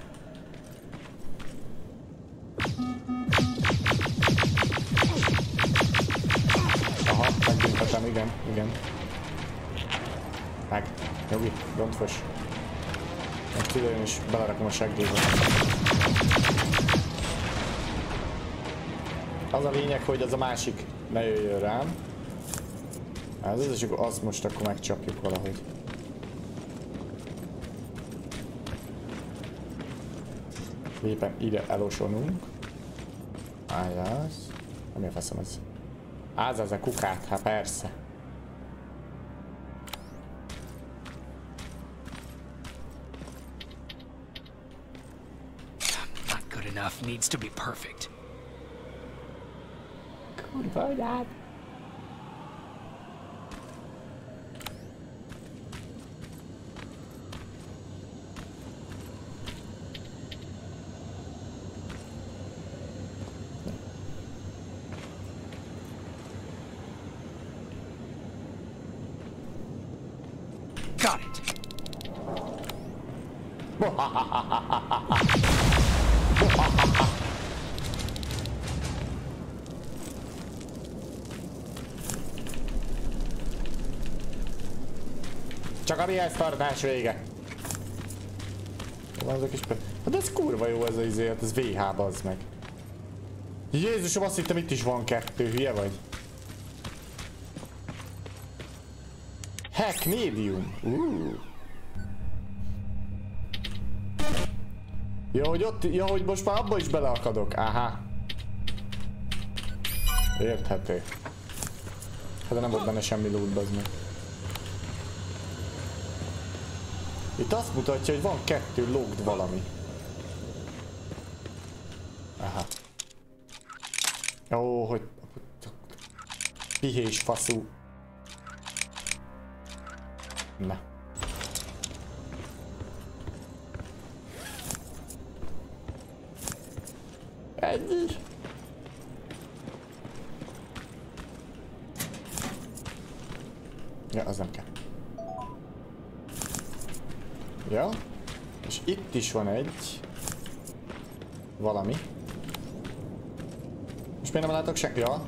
Idejön is belerakom a seggébe. Az a lényeg, hogy az a másik ne jöjjön rám. Ez az, és akkor azt most akkor megcsapjuk valahogy. Lépen ide elosonunk. Ájász. Mi a faszom ez? Az az a kukát, hát persze. Needs to be perfect. Kurva anyád. Got it. Mihez tartás vége. Van az a kis pe... Hát ez kurva jó ez az izé, hát ez VH bazd meg. Jézusom, azt hittem itt is van kettő, hülye vagy? Hack medium. Uh. Ja, hogy ott, ja, hogy most már abba is beleakadok. Aha. Érthető. Hát de nem volt benne semmi loot, bazd meg. Itt azt mutatja, hogy van kettő logged valami. Aha. Ó, hogy... Pihés faszú. Van egy... Valami. Most miért nem látok senki? Ja.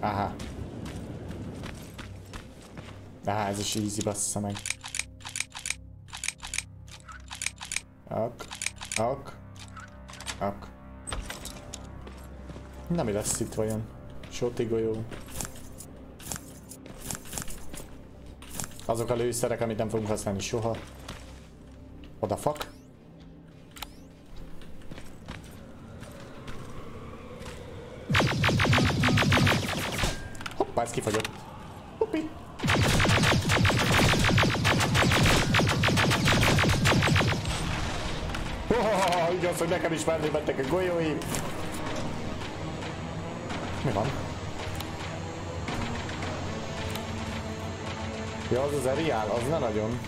Aha. Aha, ez is easy, bassza meg. Ok. Ok. Ok. Na mi lesz itt vajon? Soti golyó. Azok a lőszerek, amit nem fogunk használni soha. What the fuck? Már mentek a golyóim. Mi van? Ja, az az Eriál, az ne nagyon.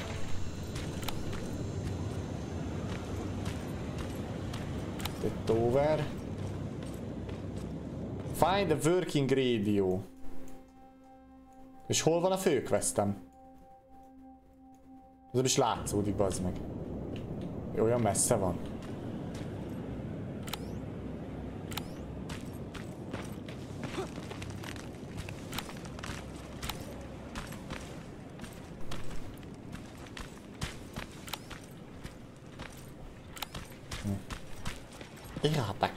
Itt over. Find a working radio. És hol van a főquestem? Ez nem is látszódik, bazd meg. Olyan messze van.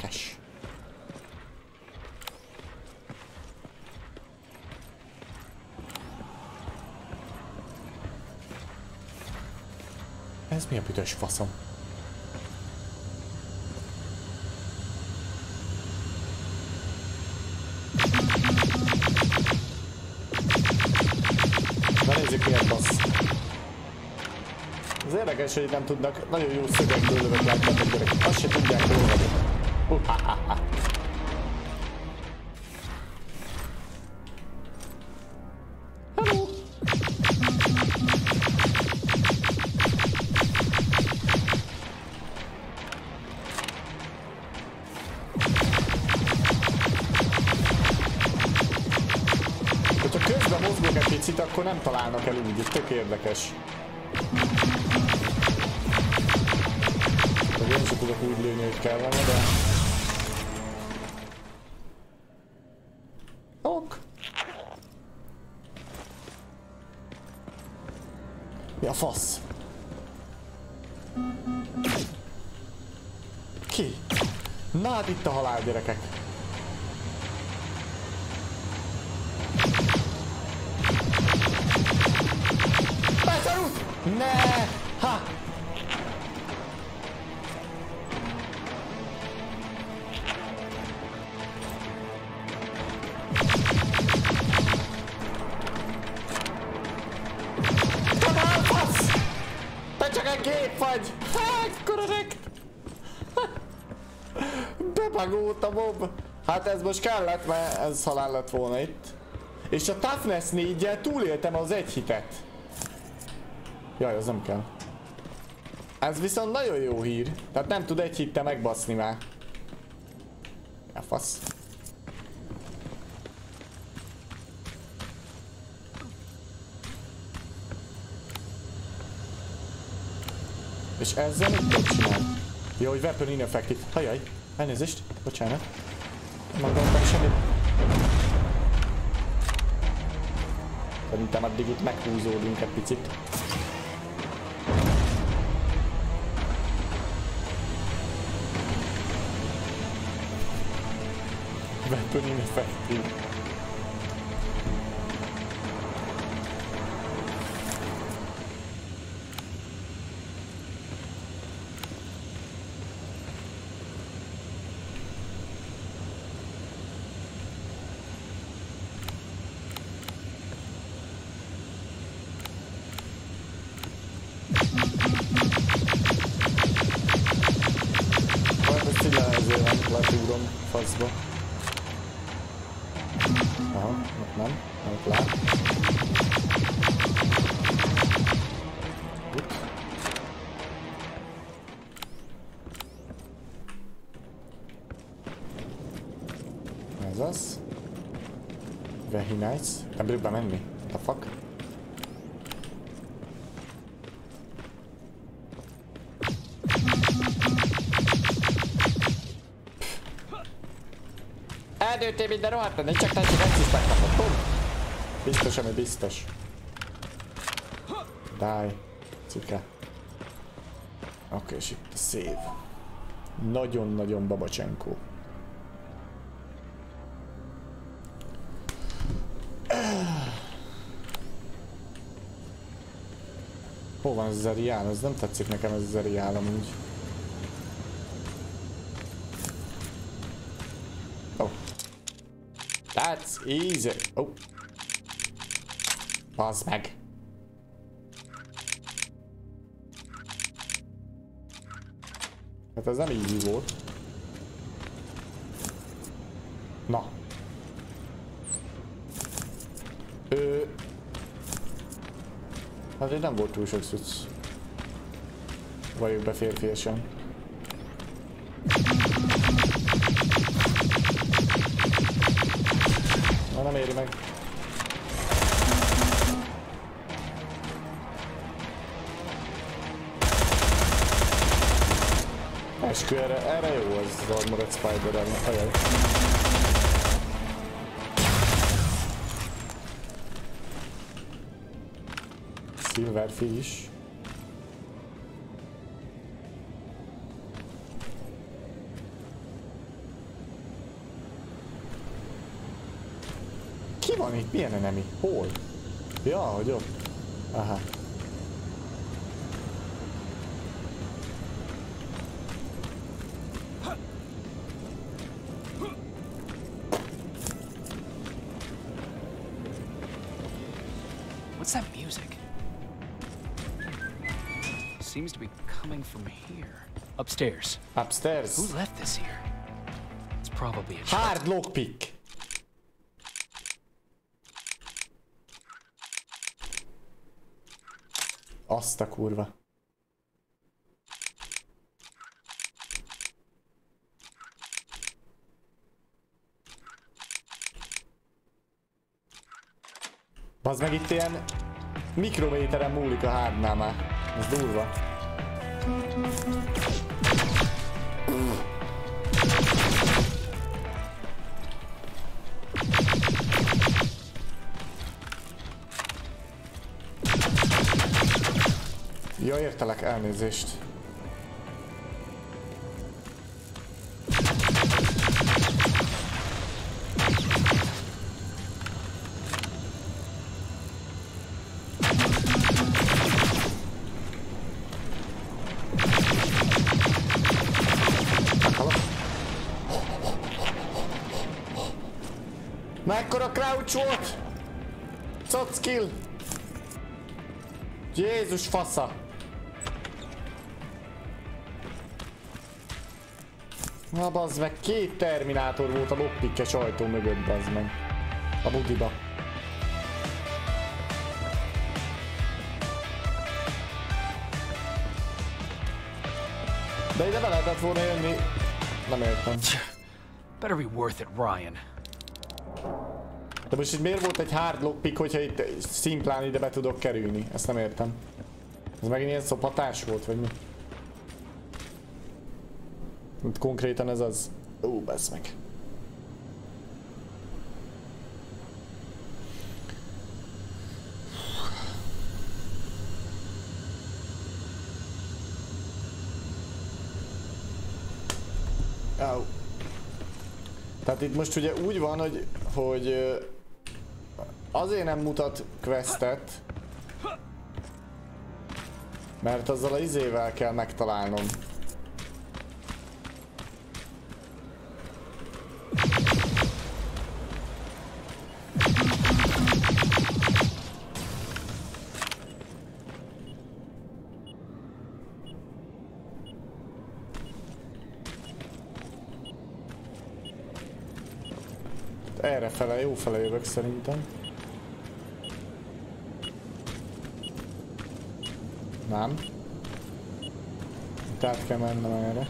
Érdekes. Ez mi a büdös faszom? Na nézzük miért bassz. Az érdekes, hogy nem tudnak, nagyon jó szögegből lövök látjátok gyerek. Azt se tudják vagyok. Uh, ha, ha, érdekes. Hogy én sem tudok úgy lőni, hogy kellene, de... Ok. Mi a fasz? Ki? Na hát itt a halál, gyerekek. Hát ez most kellett, mert ez halál lett volna itt. És a Toughness 4 túléltem az egy hitet. Jaj, az nem kell. Ez viszont nagyon jó hír. Tehát nem tud egy hitte megbaszni már. Ja, fasz. És ezzel mit csinálni? Jó, hogy weapon ineffective. Hajjaj, elnézést, bocsánat. Gondoltam semmit. Szerintem addig itt meghúzódunk egy picit. Weapon ineffective. Nem bírok bemenni. What the fuck? Eldőltél minden rohadtan, én csak tetszik egy megkapod. Bum! Biztos, ami biztos. Die. Cike. Oké, és itt a save. Nagyon-nagyon babacsenkó. Ez a Zerián? Ez nem tetszik nekem ez a Zerián amúgy. Oh. That's easy. Oh. Bazd meg. Hát ez nem easy volt. Na. Ö... Hát itt nem volt túl sok cucc. Vagyok be férfiesen. Na nem éri meg. Eskü, erre, jó az Armored Spider ellen. Ajaj. Silverfish. Ki van itt? Milyen enemi? Hol? Ja, hogy ott. Aha. Upstairs. Upstairs. Who left this here? It's probably a Hard lockpick. Azt a kurva. Az meg itt ilyen mikrométeren múlik a hardnál már. Ez durva. Értelek, elnézést. Mekkora crouch volt? Coc kill. Jézus fasza. Na bazd meg, két terminátor volt a lockpickes ajtó mögött, bazd meg. A budiba. De ide be lehetett volna jönni. Nem értem. Better be worth it, Ryan. De most itt miért volt egy hard lockpick, hogyha itt szimplán ide be tudok kerülni? Ezt nem értem. Ez megint ilyen szopatás volt, vagy mi? Konkrétan ez az... Ó, beszz meg. Tehát itt most ugye úgy van, hogy, hogy azért nem mutat questet, mert azzal a izével kell megtalálnom. Fele, jó fele jövök szerintem. Nem. Itt át kell mennem erre.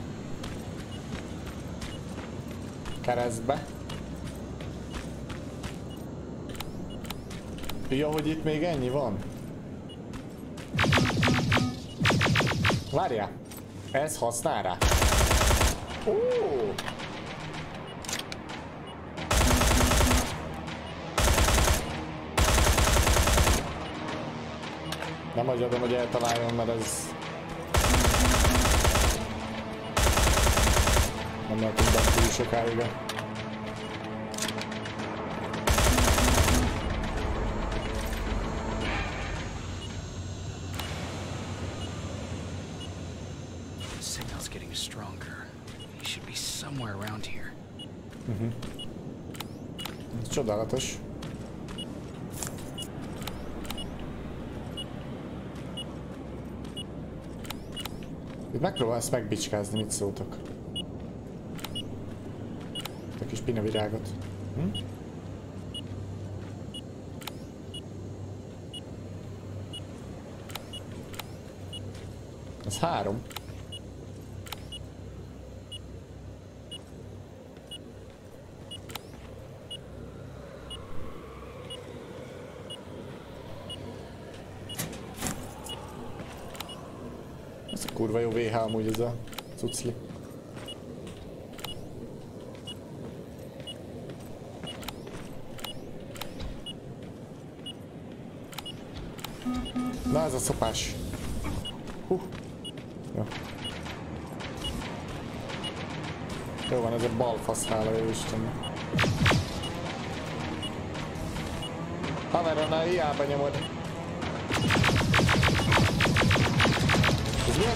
Keresztbe. Ja, hogy itt még ennyi van? Várjál! Ez használ rá? Ó! Nem hagyjadom, hogy eltaláljon, mert ez... Nem lehetünk bent túl sokáig. Signal's getting stronger. He should be somewhere around here. Mhm. Ez csodálatos. Itt megpróbálsz megbicskázni, mit szóltak. A kis pinavirágot. Hm? Ez három. Kurva jó VH amúgy ez a cucli. Na ez a szopás. Hú. Jó. Jó van, ez a balfasz hála jó Istennek. Haveronnál hiába nyomod.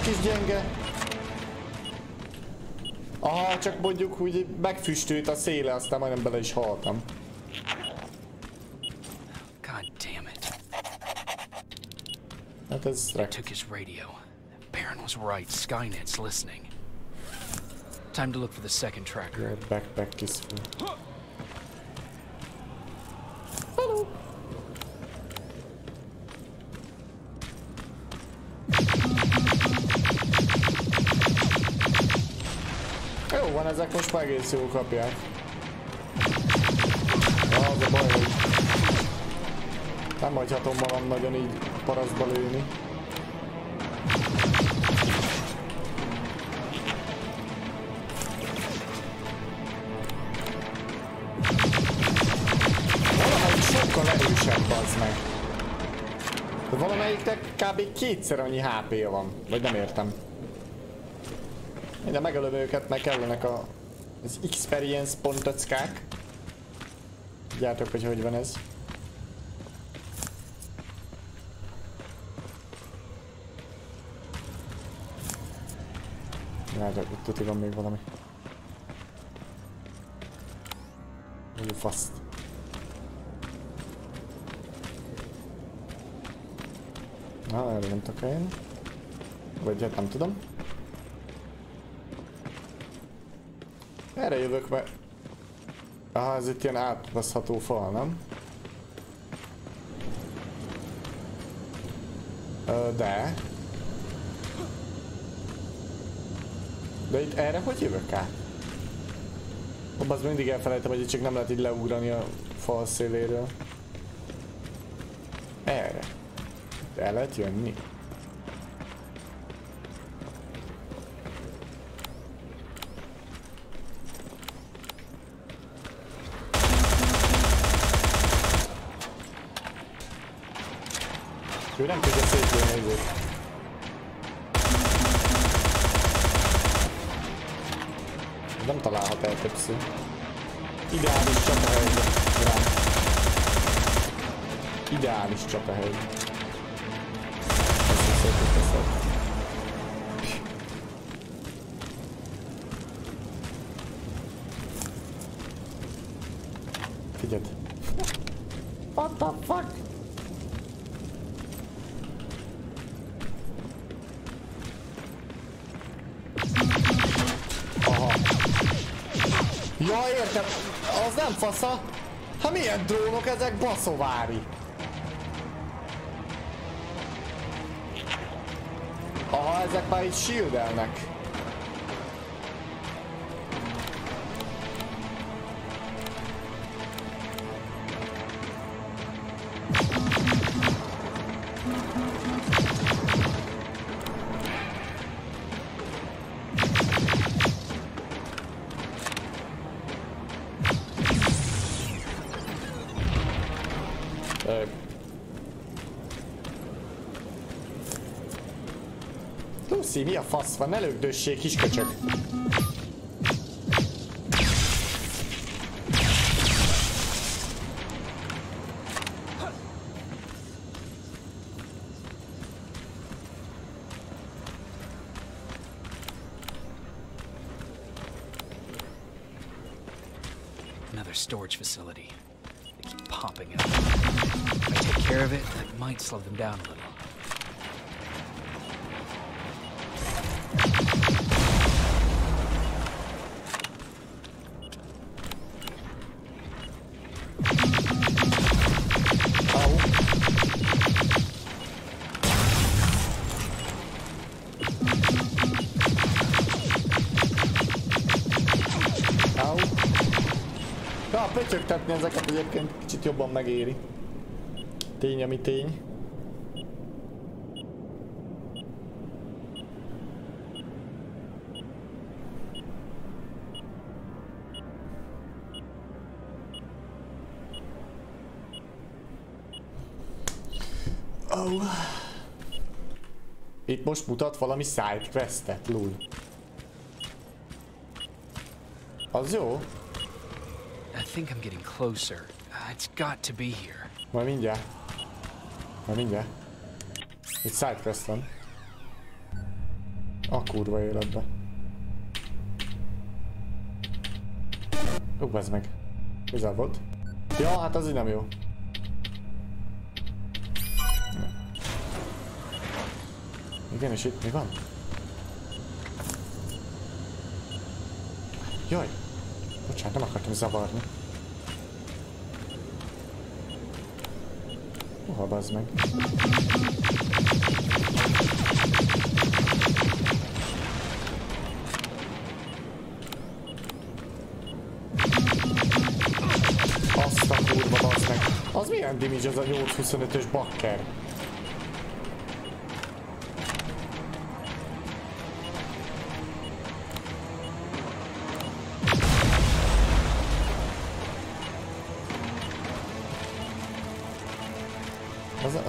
Kis gyenge? Aha, csak mondjuk úgy megfüstült a széle, aztán majdnem bele is haltam. God damn it. Hát ez They took his radio. Baron was right. Skynet's listening. Time to look for the second tracker. Your backpack is full. Jó most már egész jól kapják. Ja, az a baj, hogy nem hagyhatom magam nagyon így parasztba lőni. Valamelyik sokkal erősebb az meg. De valamelyiknek kb. kétszer annyi HP-ja van. Vagy nem értem. Minden megölöm őket, meg kellenek a, az experience pontockák. Tudjátok, hogy hogy van ez. Várj, itt tuti van még valami. Jó faszt. Na, erre nem tudok eljönni. Vagy hát nem tudom. Erre jövök, mert... Aha, ez itt ilyen átbaszható fal, nem? Ö, de... De itt erre hogy jövök át? Hopp, az mindig elfelejtem, hogy itt csak nem lehet így leugrani a fal széléről. Erre. El lehet jönni. Fasza. Ha milyen drónok ezek, baszovári. Aha, ezek már itt shieldelnek. Lucy, mi a fasz van? Ne lögdössék, kisköcsög. Another storage facility. They keep popping up. If I take care of it, that might slow them down a little. Pötyögtetni ezeket egyébként kicsit jobban megéri. Tény, ami tény. Oh. Itt most mutat valami sidequestet, lul. Az jó? Think I'm getting closer. Uh, it's got to be here. Majd mindjárt. Majd mindjárt. Egy sidequest van. A kurva életbe. Ó, meg. Közel volt. Ja, hát az így nem jó. Igen, és itt mi van? Jaj! Bocsánat, nem akartam zavarni. Hova bazd meg? Azt a kurva bazd meg. Az milyen damage az a 825-ös bakker?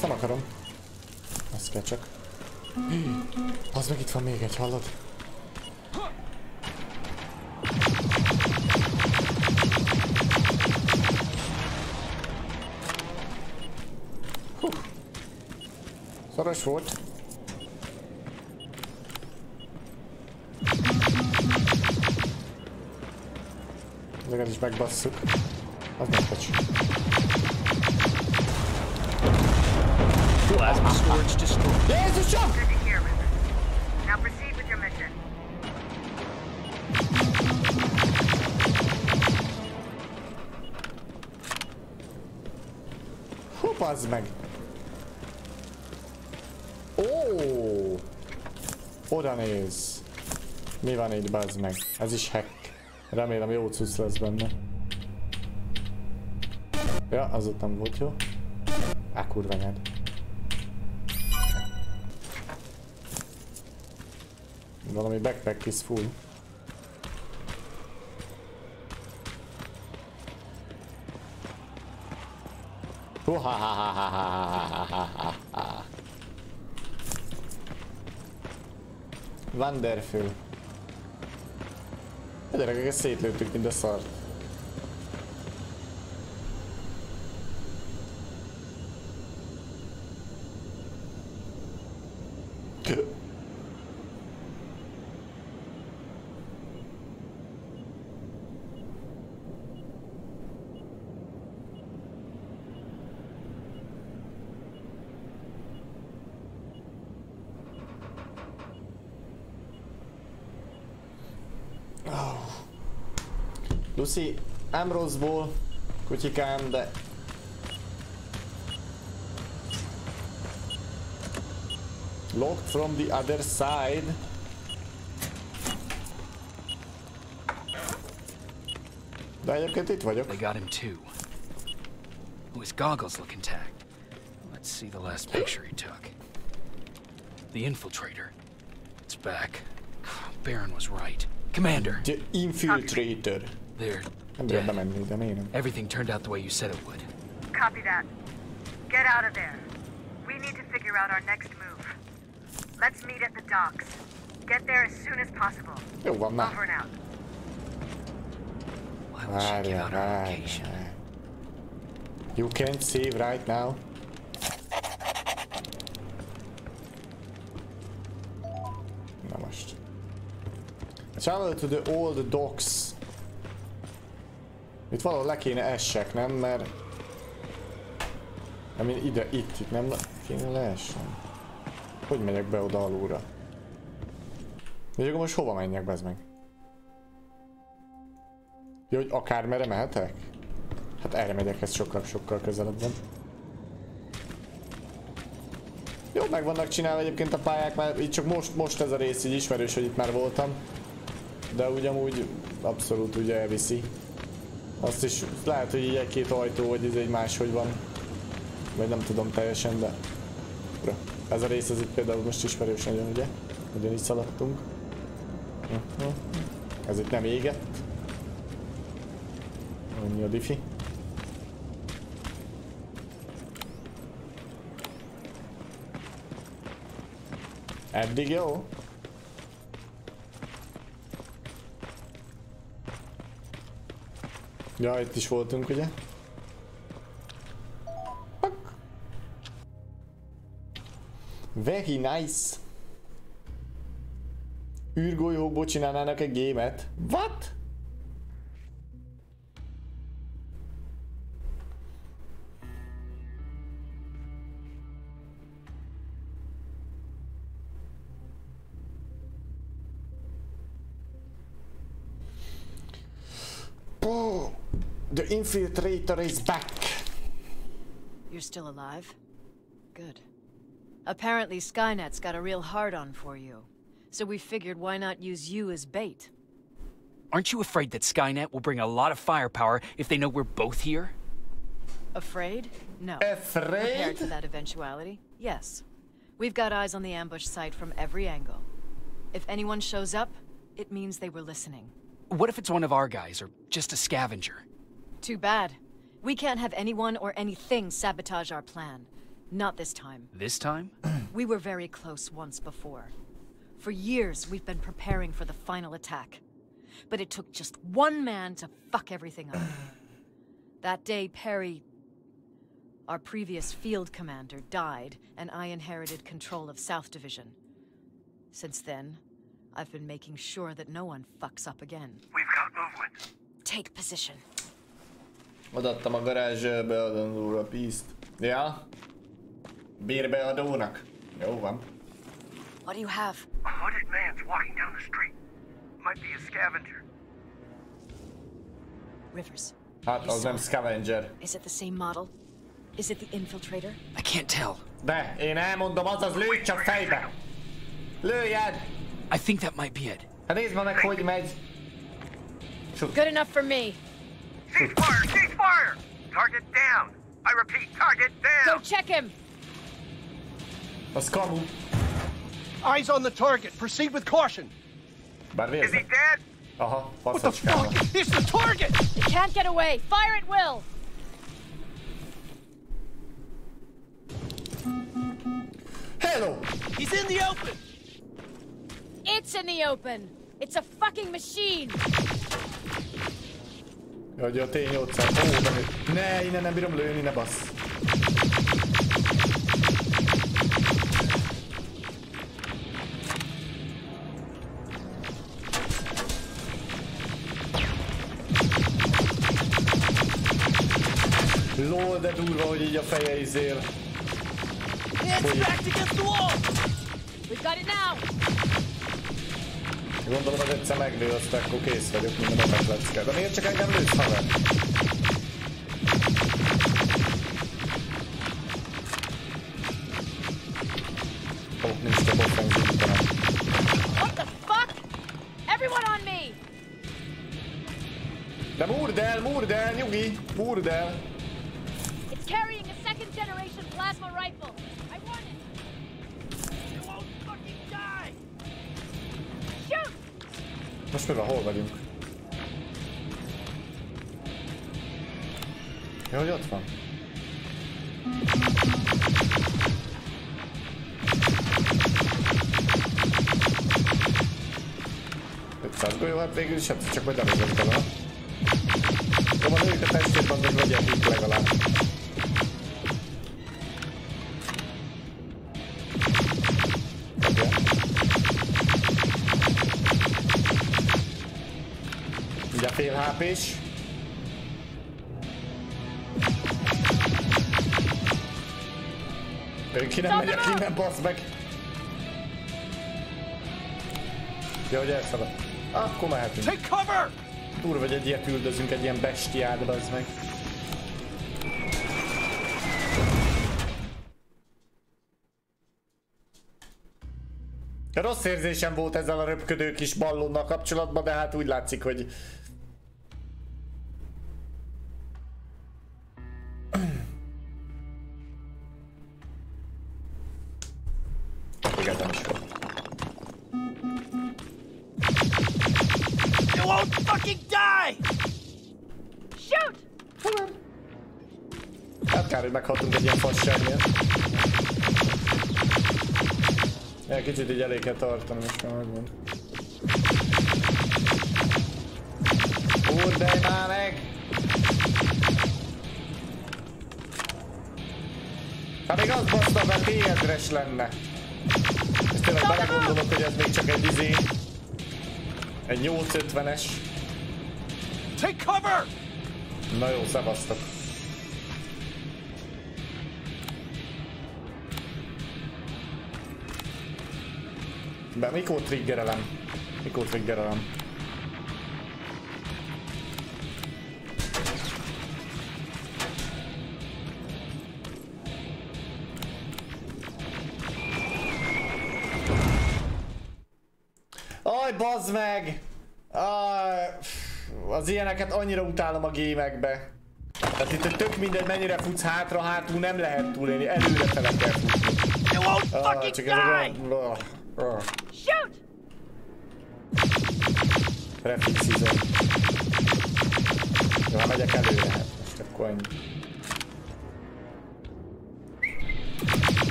Azt nem akarom. Azt kell csak. Az meg itt van még egy, hallod? Hú. Szoros volt. Ezeket is megbasszuk. Az nem Plasma storage destroyed. There's the shop! Good to hear, Rupert. Now proceed with your mission. Hú, bazd meg! Oh, oda néz! Mi van itt, bazd meg? Ez is hack. Remélem jó cucc lesz benne. Ja, az ott nem volt jó. Á, kurva nyed. Valami backpack is full. Wonderful. A gyerekeket szétlőttük, mint a szart. Lucy, nem rosszból, kutyikám, de... Locked from the other side. De egyébként itt vagyok. They got him too. Oh, his goggles look intact. Let's see the last picture he took. The infiltrator. It's back. Baron was right. Commander. The infiltrator. They're Nem bírod bemenni, de miért nem? Everything turned out the way you said it would. Copy that. Get out of there. We need to figure out our next move. Let's meet at the docks. Get there as soon as possible. Jó van már. Over and out. Várjál, várjál. You can't save right now. Na most. Travel to the old docks. Itt valahol le kéne essek, nem? Mert... Nem, én ide, itt, itt nem le... kéne leessem. Hogy megyek be oda alulra? De most hova menjek, bezd meg? Ja, hogy akár merre mehetek? Hát erre megyek, ez sokkal-sokkal közelebb van. Jó, meg vannak csinálva egyébként a pályák, mert itt csak most, most ez a rész így ismerős, hogy itt már voltam. De ugyanúgy abszolút ugye elviszi. Azt is lehet, hogy így egy-két ajtó, hogy ez egy máshogy van. Vagy nem tudom teljesen, de... Ez a rész ez itt például most ismerős nagyon, ugye? Ugyanígy szaladtunk. Ez itt nem égett. Annyi a diffi. Eddig jó? Ja, itt is voltunk, ugye? Very nice. űrgolyókból csinálnának egy gémet. What? Infiltrator is back. You're still alive? Good. Apparently Skynet's got a real hard-on for you. So we figured why not use you as bait? Aren't you afraid that Skynet will bring a lot of firepower if they know we're both here? Afraid? No. Afraid? Prepared for that eventuality? Yes. We've got eyes on the ambush site from every angle. If anyone shows up, it means they were listening. What if it's one of our guys, or just a scavenger? Too bad. We can't have anyone or anything sabotage our plan. Not this time. This time? We were very close once before. For years, we've been preparing for the final attack. But it took just one man to fuck everything up. that day, Perry, our previous field commander, died, and I inherited control of South Division. Since then, I've been making sure that no one fucks up again. We've got movement. Take position. Odaadtam a garázs beadóra a pízt. Ja? Bérbeadónak? Jó van. What do you have? A hooded man's walking down the street. Might be a scavenger. Rivers. Hát az nem scavenger. Is it the same model? Is it the infiltrator? I can't tell. De, én elmondom, azaz lőj csak fejbe! Lőjed! I think that might be it. Hát nézd meg, hogy megy. Good enough for me. Ceasefire! Ceasefire! Target down! I repeat, target down! Go check him! Az kamu. Eyes on the target. Proceed with caution. Bár Is he vérzek. dead? Aha, faszocskával. It's the target! It can't get away. Fire at will. Hello! He's in the open! It's in the open. It's a fucking machine. Hogy a T800. Ó, de mi- Ne, innen nem bírom lőni, ne bassz. Lol, de durva, hogy így a feje izél. Hands back against the wall! We've got it now. Gondolom, hogy egyszer meglő, azt akkor kész vagyok, minden a lecke. De miért csak engem lősz, haver? Ó, nincs több offenzív. What the fuck? Everyone on me. De múrd el, múrd el, nyugi, múrd el. It's carrying a second generation plasma rifle. Most mi van, hol vagyunk? Jó, hogy ott van. Golyó, hát végül is hát csak majd előzött bele. Jó, van ők a testét, mondjuk legyen itt legalább. Fél HP-s. Pedig ki nem megyek innen, bassz meg. Ja, hogy elszaladt. Akkor mehetünk. Take cover! Durva, hogy egy ilyet üldözünk, egy ilyen bestiát, bazd meg. Rossz érzésem volt ezzel a röpködő kis ballonnal kapcsolatban, de hát úgy látszik, hogy... Kicsit így elég kell tartani, most már megvan. Úr, már meg! Hát még az baszta, mert T-ezres lenne. És tényleg belegondolok, hogy ez még csak egy izé. Egy 850-es. Take cover! Na jó, szevasztok. De mikor triggerelem? Mikor triggerelem? Aj, bazd meg! Aj, az ilyeneket annyira utálom a gémekbe. Tehát itt tök mindegy, mennyire futsz hátra, hátul nem lehet túlélni, előre fele kell futni. Ah, csak ez a ah. Shoot! Reflexizom. Jó, ha megyek előre, hát most akkor ennyi.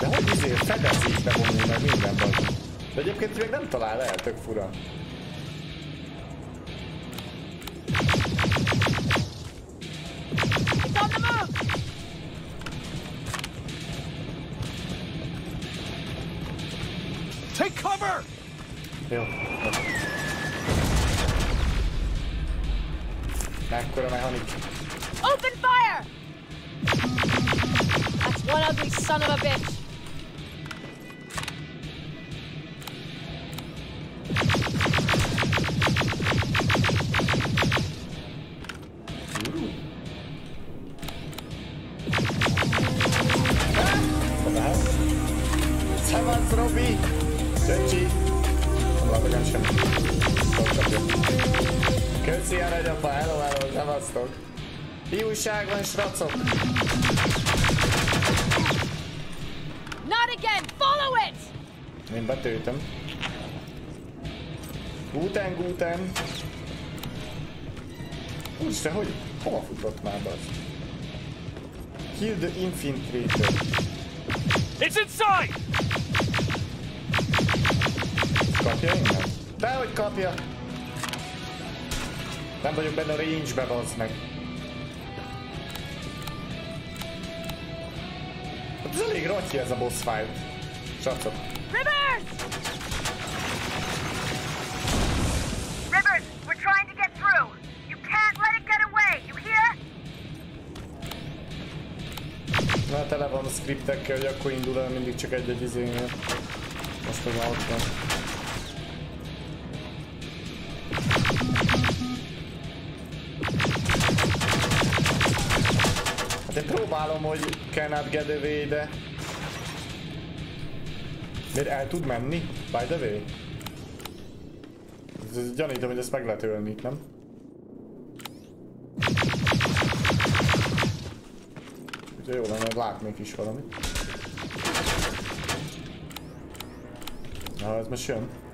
De hogy izé, fedezésbe vonul meg minden vagy. De egyébként még nem talál el, tök fura. Guten. Úristen, hogy? Hova futott már, az? Kill the infiltrator. It's inside! Kapja innen? Dehogy kapja! Nem vagyok benne a range-be, bazd meg. Hát ez elég rotyi ez a boss fight. Srácok. Rivers! Skriptekkel, hogy akkor indul el mindig csak egy-egy izénél. Meg már ott. Hát én próbálom, hogy cannot get away, de... Miért el tud menni? By the way? Gyanítom, hogy ezt meg lehet ölni nem? Úgyhogy jó lenne, látnék is valamit. Na,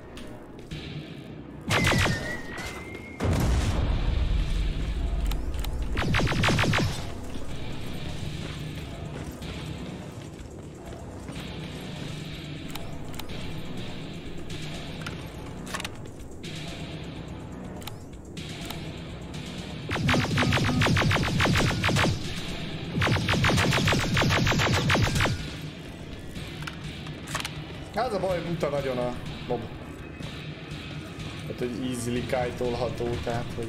ez. Az a baj, buta nagyon a mob. Tehát, hogy easily kite tehát, hogy...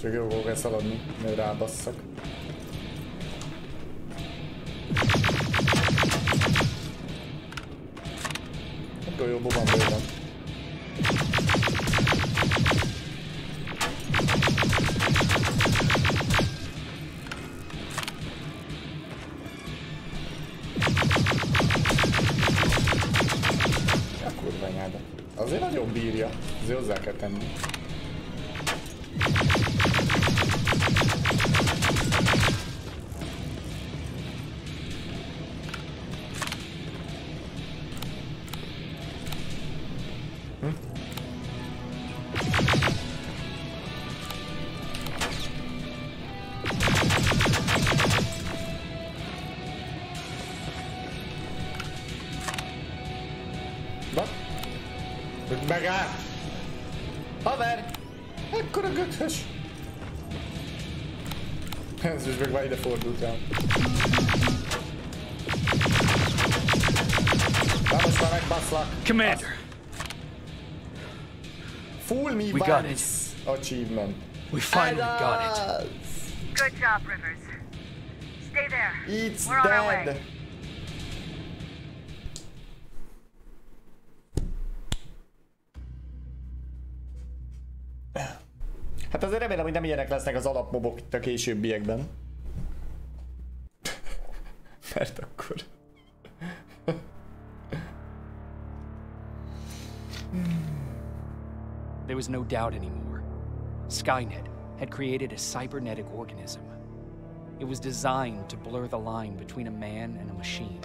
Csak jó kell szaladni, mert rábasszak. Akkor jó, bobán Azért hozzá kell Ez is meg már ide fordult rám. Na most már megbaszlak! Commander! Fool me We got once achievement. We finally got it. Good job, Rivers. Stay there. It's We're on our way. dead. Azért remélem, hogy nem ilyenek lesznek az alapmobok itt a későbbiekben. Mert akkor... There was no doubt anymore. Skynet had created a cybernetic organism. It was designed to blur the line between a man and a machine.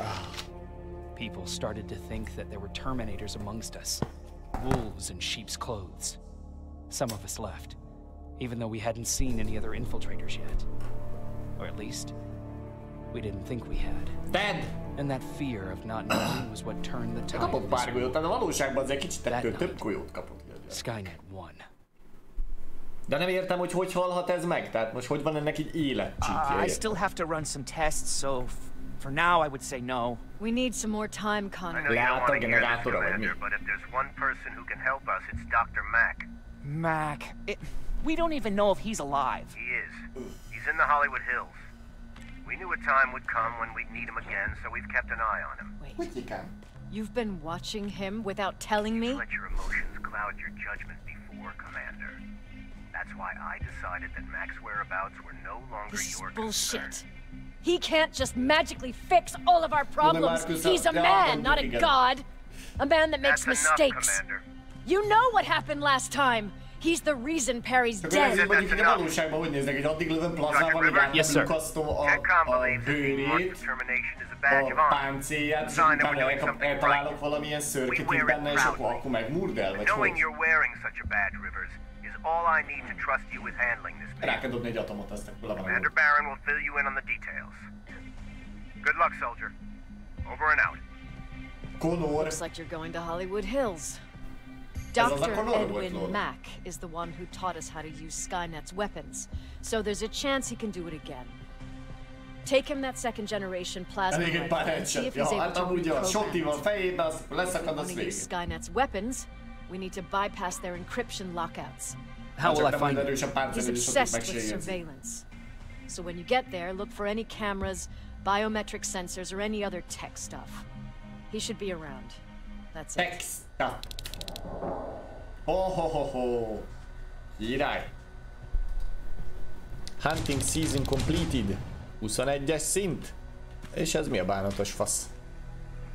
People started to think that there were Terminators amongst us, wolves in sheep's clothes. Some of us left, even though we hadn't seen any other infiltrators yet. Or at least, we didn't think we had. Dead! And that fear of not knowing was what turned the tide. Kapott of this pár golyót, tehát a valóságban azért kicsit ettől több golyót kapott. Skynet won. De nem értem, hogy hogy halhat ez meg, tehát most hogy van ennek így Uh, életcsíkja. I still have to run some tests, so for now I would say no. We need some more time, Connor. know you don't wanna hear generátora vagy mi? But if there's one person who can help us, it's Dr. Mack. Mac, it, we don't even know if he's alive. He is. He's in the Hollywood Hills. We knew a time would come when we'd need him again, so we've kept an eye on him. Wait. You've been watching him without telling me? Let your emotions cloud your judgment before, Commander. That's why I decided that Mac's whereabouts were no longer This is your bullshit. concern. He can't just magically fix all of our problems. He's a man, don't a do it again. god. A man that makes That's mistakes. Commander. You know what happened last time. He's the reason Perry's Akkor ezért dead. mondjuk, hogy a valóságban hogy néznek, hogy addig lövöm plazmával, míg Yes, sir. átnyomkasztom a, CENTCOM a believes that being marked bőrét, determination is a badge of a honor. páncélját, és Sign that utána we're doing elkap- something eltalálok right. valamilyen We szörköt wear itt it benne, és akkor, proudly. akkor meg murdel, vagy Knowing hogy? you're wearing such a badge, Rivers, is all I need to trust you with handling this Rá kell dobni egy atomot, azt akkor le van a Commander Baron will fill you in on the details. Good luck, soldier. Over and out. Connor. Looks like you're going to Hollywood Hills. Ez az a Dr. Edwin Lord. Mack is the one who taught us how to use Skynet's weapons, so there's a chance he can do it again. Take him that second generation plasma rifle and see if he's able to amúgy a Shotty reprogram van it. fejében, az leszakad If we to use. Skynet's weapons, we need to bypass their encryption lockouts. How will I find olyan erős a He's páncél, és ott obsessed with surveillance. So when you get there, look for any cameras, biometric sensors, or any other tech stuff. He should be around. That's it. Tech stuff. Ho ho ho ho. Király. Hunting season completed. 21-es szint. És ez mi a bánatos fasz?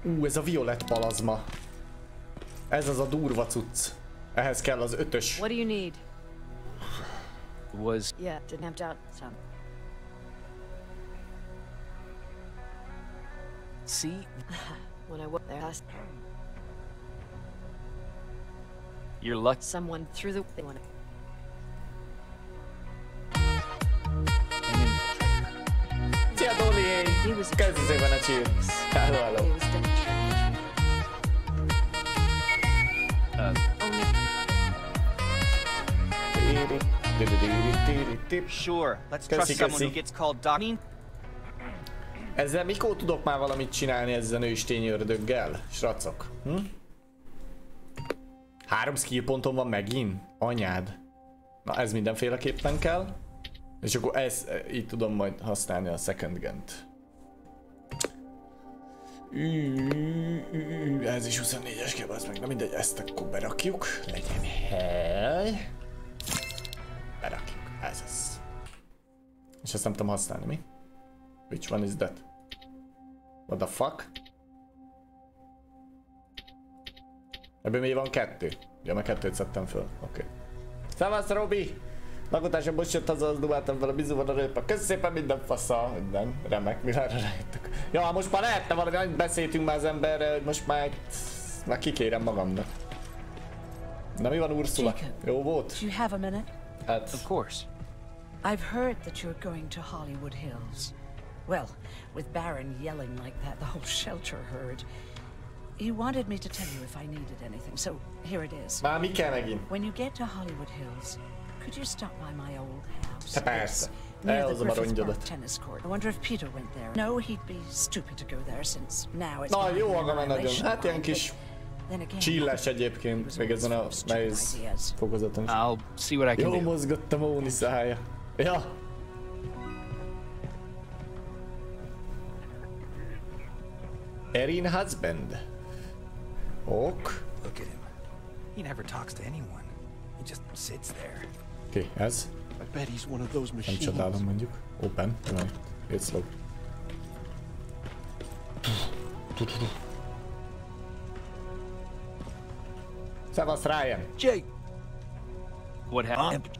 Ú, ez a violett palazma. Ez az a durva cucc. Ehhez kell az ötös. What do you need? Was Yeah, didn't have doubt. Some. see When I worked there, last your luck. someone threw the they wanted- Szia Dolly! Köszi szépen a chill. Hello, hello. Sure, let's Köszi, trust someone who gets called Doc. Ezzel mikor tudok már valamit csinálni ezzel a nőstény ördöggel, sracok? Hm? Három skill pontom van megint? Anyád. Na ez mindenféleképpen kell. És akkor ez, így tudom majd használni a second gent. Ez is 24-es kell, az meg, na mindegy, ezt akkor berakjuk. Legyen hely. Berakjuk, ez az. És ezt nem tudom használni, mi? Which one is that? What the fuck? Ebben mi van kettő? Ja, meg kettőt szedtem föl. Oké. Okay. Szevasz, Robi! Lakotása most jött haza, az dumáltam fel a bizúban a rőpa. Köszi szépen minden fasza, minden remek, milára rájöttek. Ja, most már lehetne valami, annyit beszéltünk már az emberrel, hogy most már, már kikérem magamnak. Na mi van Ursula? Jó volt? Do you have a minute? Hát, Of course. I've heard that you're going to Hollywood Hills. Well, with Baron yelling like that, the whole shelter heard. He wanted me to tell you if I needed anything, so here it is. már mi kell megint? When you get to Hollywood Hills, could you stop by my old house? Te persze. It's Near the Elhozom a Griffith Park rongyodat. tennis court. I wonder if Peter went there. No, he'd be stupid to go there since now it's Na, jó maga nagyon. annihilation Hát ilyen kis but then again, Csilles egyébként, még ezen a nehéz fokozaton is. I'll see what I can Jó do. mozgott a Móni szája. Ja. Erin husband. Ok. Look at him. He never talks to anyone. He just sits there. Oké, ez. I bet he's one of those Nem machines. csodálom mondjuk. Open. Right. It's slow. Szevasz Ryan. Jake. What happened?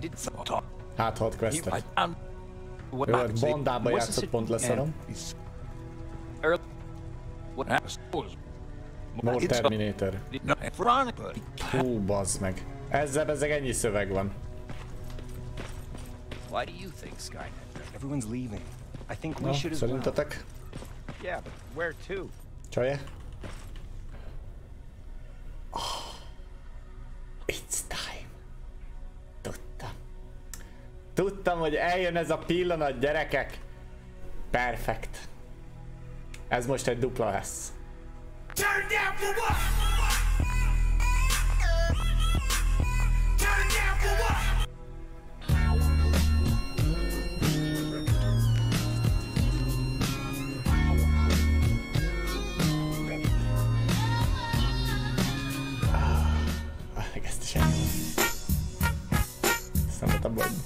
Did talk. Hát hat questek. Jó, hát the játszott pont leszarom. Earl. What happened? More Terminator. No. Hú, bazd meg. Ezzel bezeg ennyi szöveg van. Why do you think Skynet? Everyone's leaving. I think we Na, should as well. szerintetek? Yeah, but where to? Csaje? It's time. Tudtam. Tudtam, hogy eljön ez a pillanat, gyerekek. Perfekt. Ez most egy dupla lesz. Turn down for what? Turn down for what? Meg ezt is elnyomom. Ezt nem voltam bajni.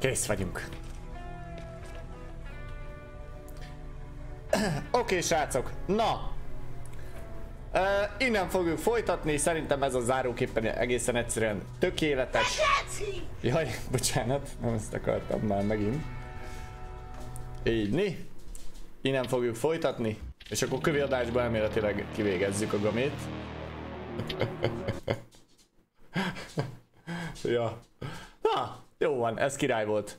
Kész vagyunk. Oké, okay, srácok. Na. Uh, innen fogjuk folytatni, szerintem ez a záróképpen egészen egyszerűen tökéletes. Jaj, bocsánat, nem ezt akartam már megint. Így, ni. Innen fogjuk folytatni, és akkor kövi adásban elméletileg kivégezzük a gamét. ja. Na, jó van, ez király volt.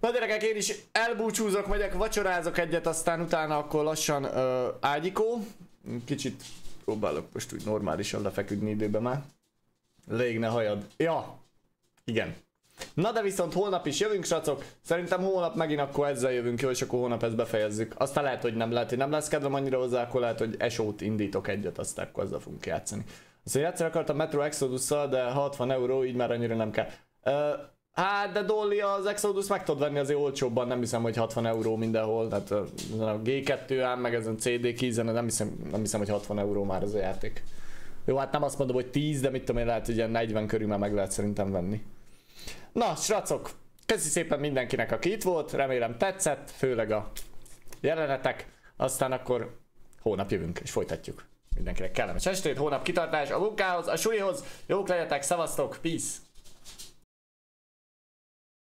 Na gyerekek, én is elbúcsúzok, megyek, vacsorázok egyet, aztán utána akkor lassan ö, ágyikó. Kicsit próbálok most úgy normálisan lefeküdni időben már. Légne hajad. Ja, igen. Na de viszont holnap is jövünk, srácok. Szerintem holnap megint akkor ezzel jövünk, jó, és akkor holnap ezt befejezzük. Aztán lehet, hogy nem lehet, hogy nem lesz kedvem annyira hozzá, akkor lehet, hogy esót indítok egyet, aztán akkor ezzel fogunk játszani. Azt egyszer akartam Metro exodus de 60 euró, így már annyira nem kell. Uh, hát, de Dolly az Exodus meg tudod venni azért olcsóbban, nem hiszem, hogy 60 euró mindenhol. Tehát a G2 ám, meg ezen CD kízen, nem hiszem, nem hiszem, hogy 60 euró már az a játék. Jó, hát nem azt mondom, hogy 10, de mit tudom én, lehet, hogy ilyen 40 körül már meg lehet szerintem venni. Na, srácok, köszi szépen mindenkinek, aki itt volt, remélem tetszett, főleg a jelenetek, aztán akkor hónap jövünk és folytatjuk. Mindenkinek kellemes estét, hónap kitartás a munkához, a sulihoz, jók legyetek, szavaztok, peace!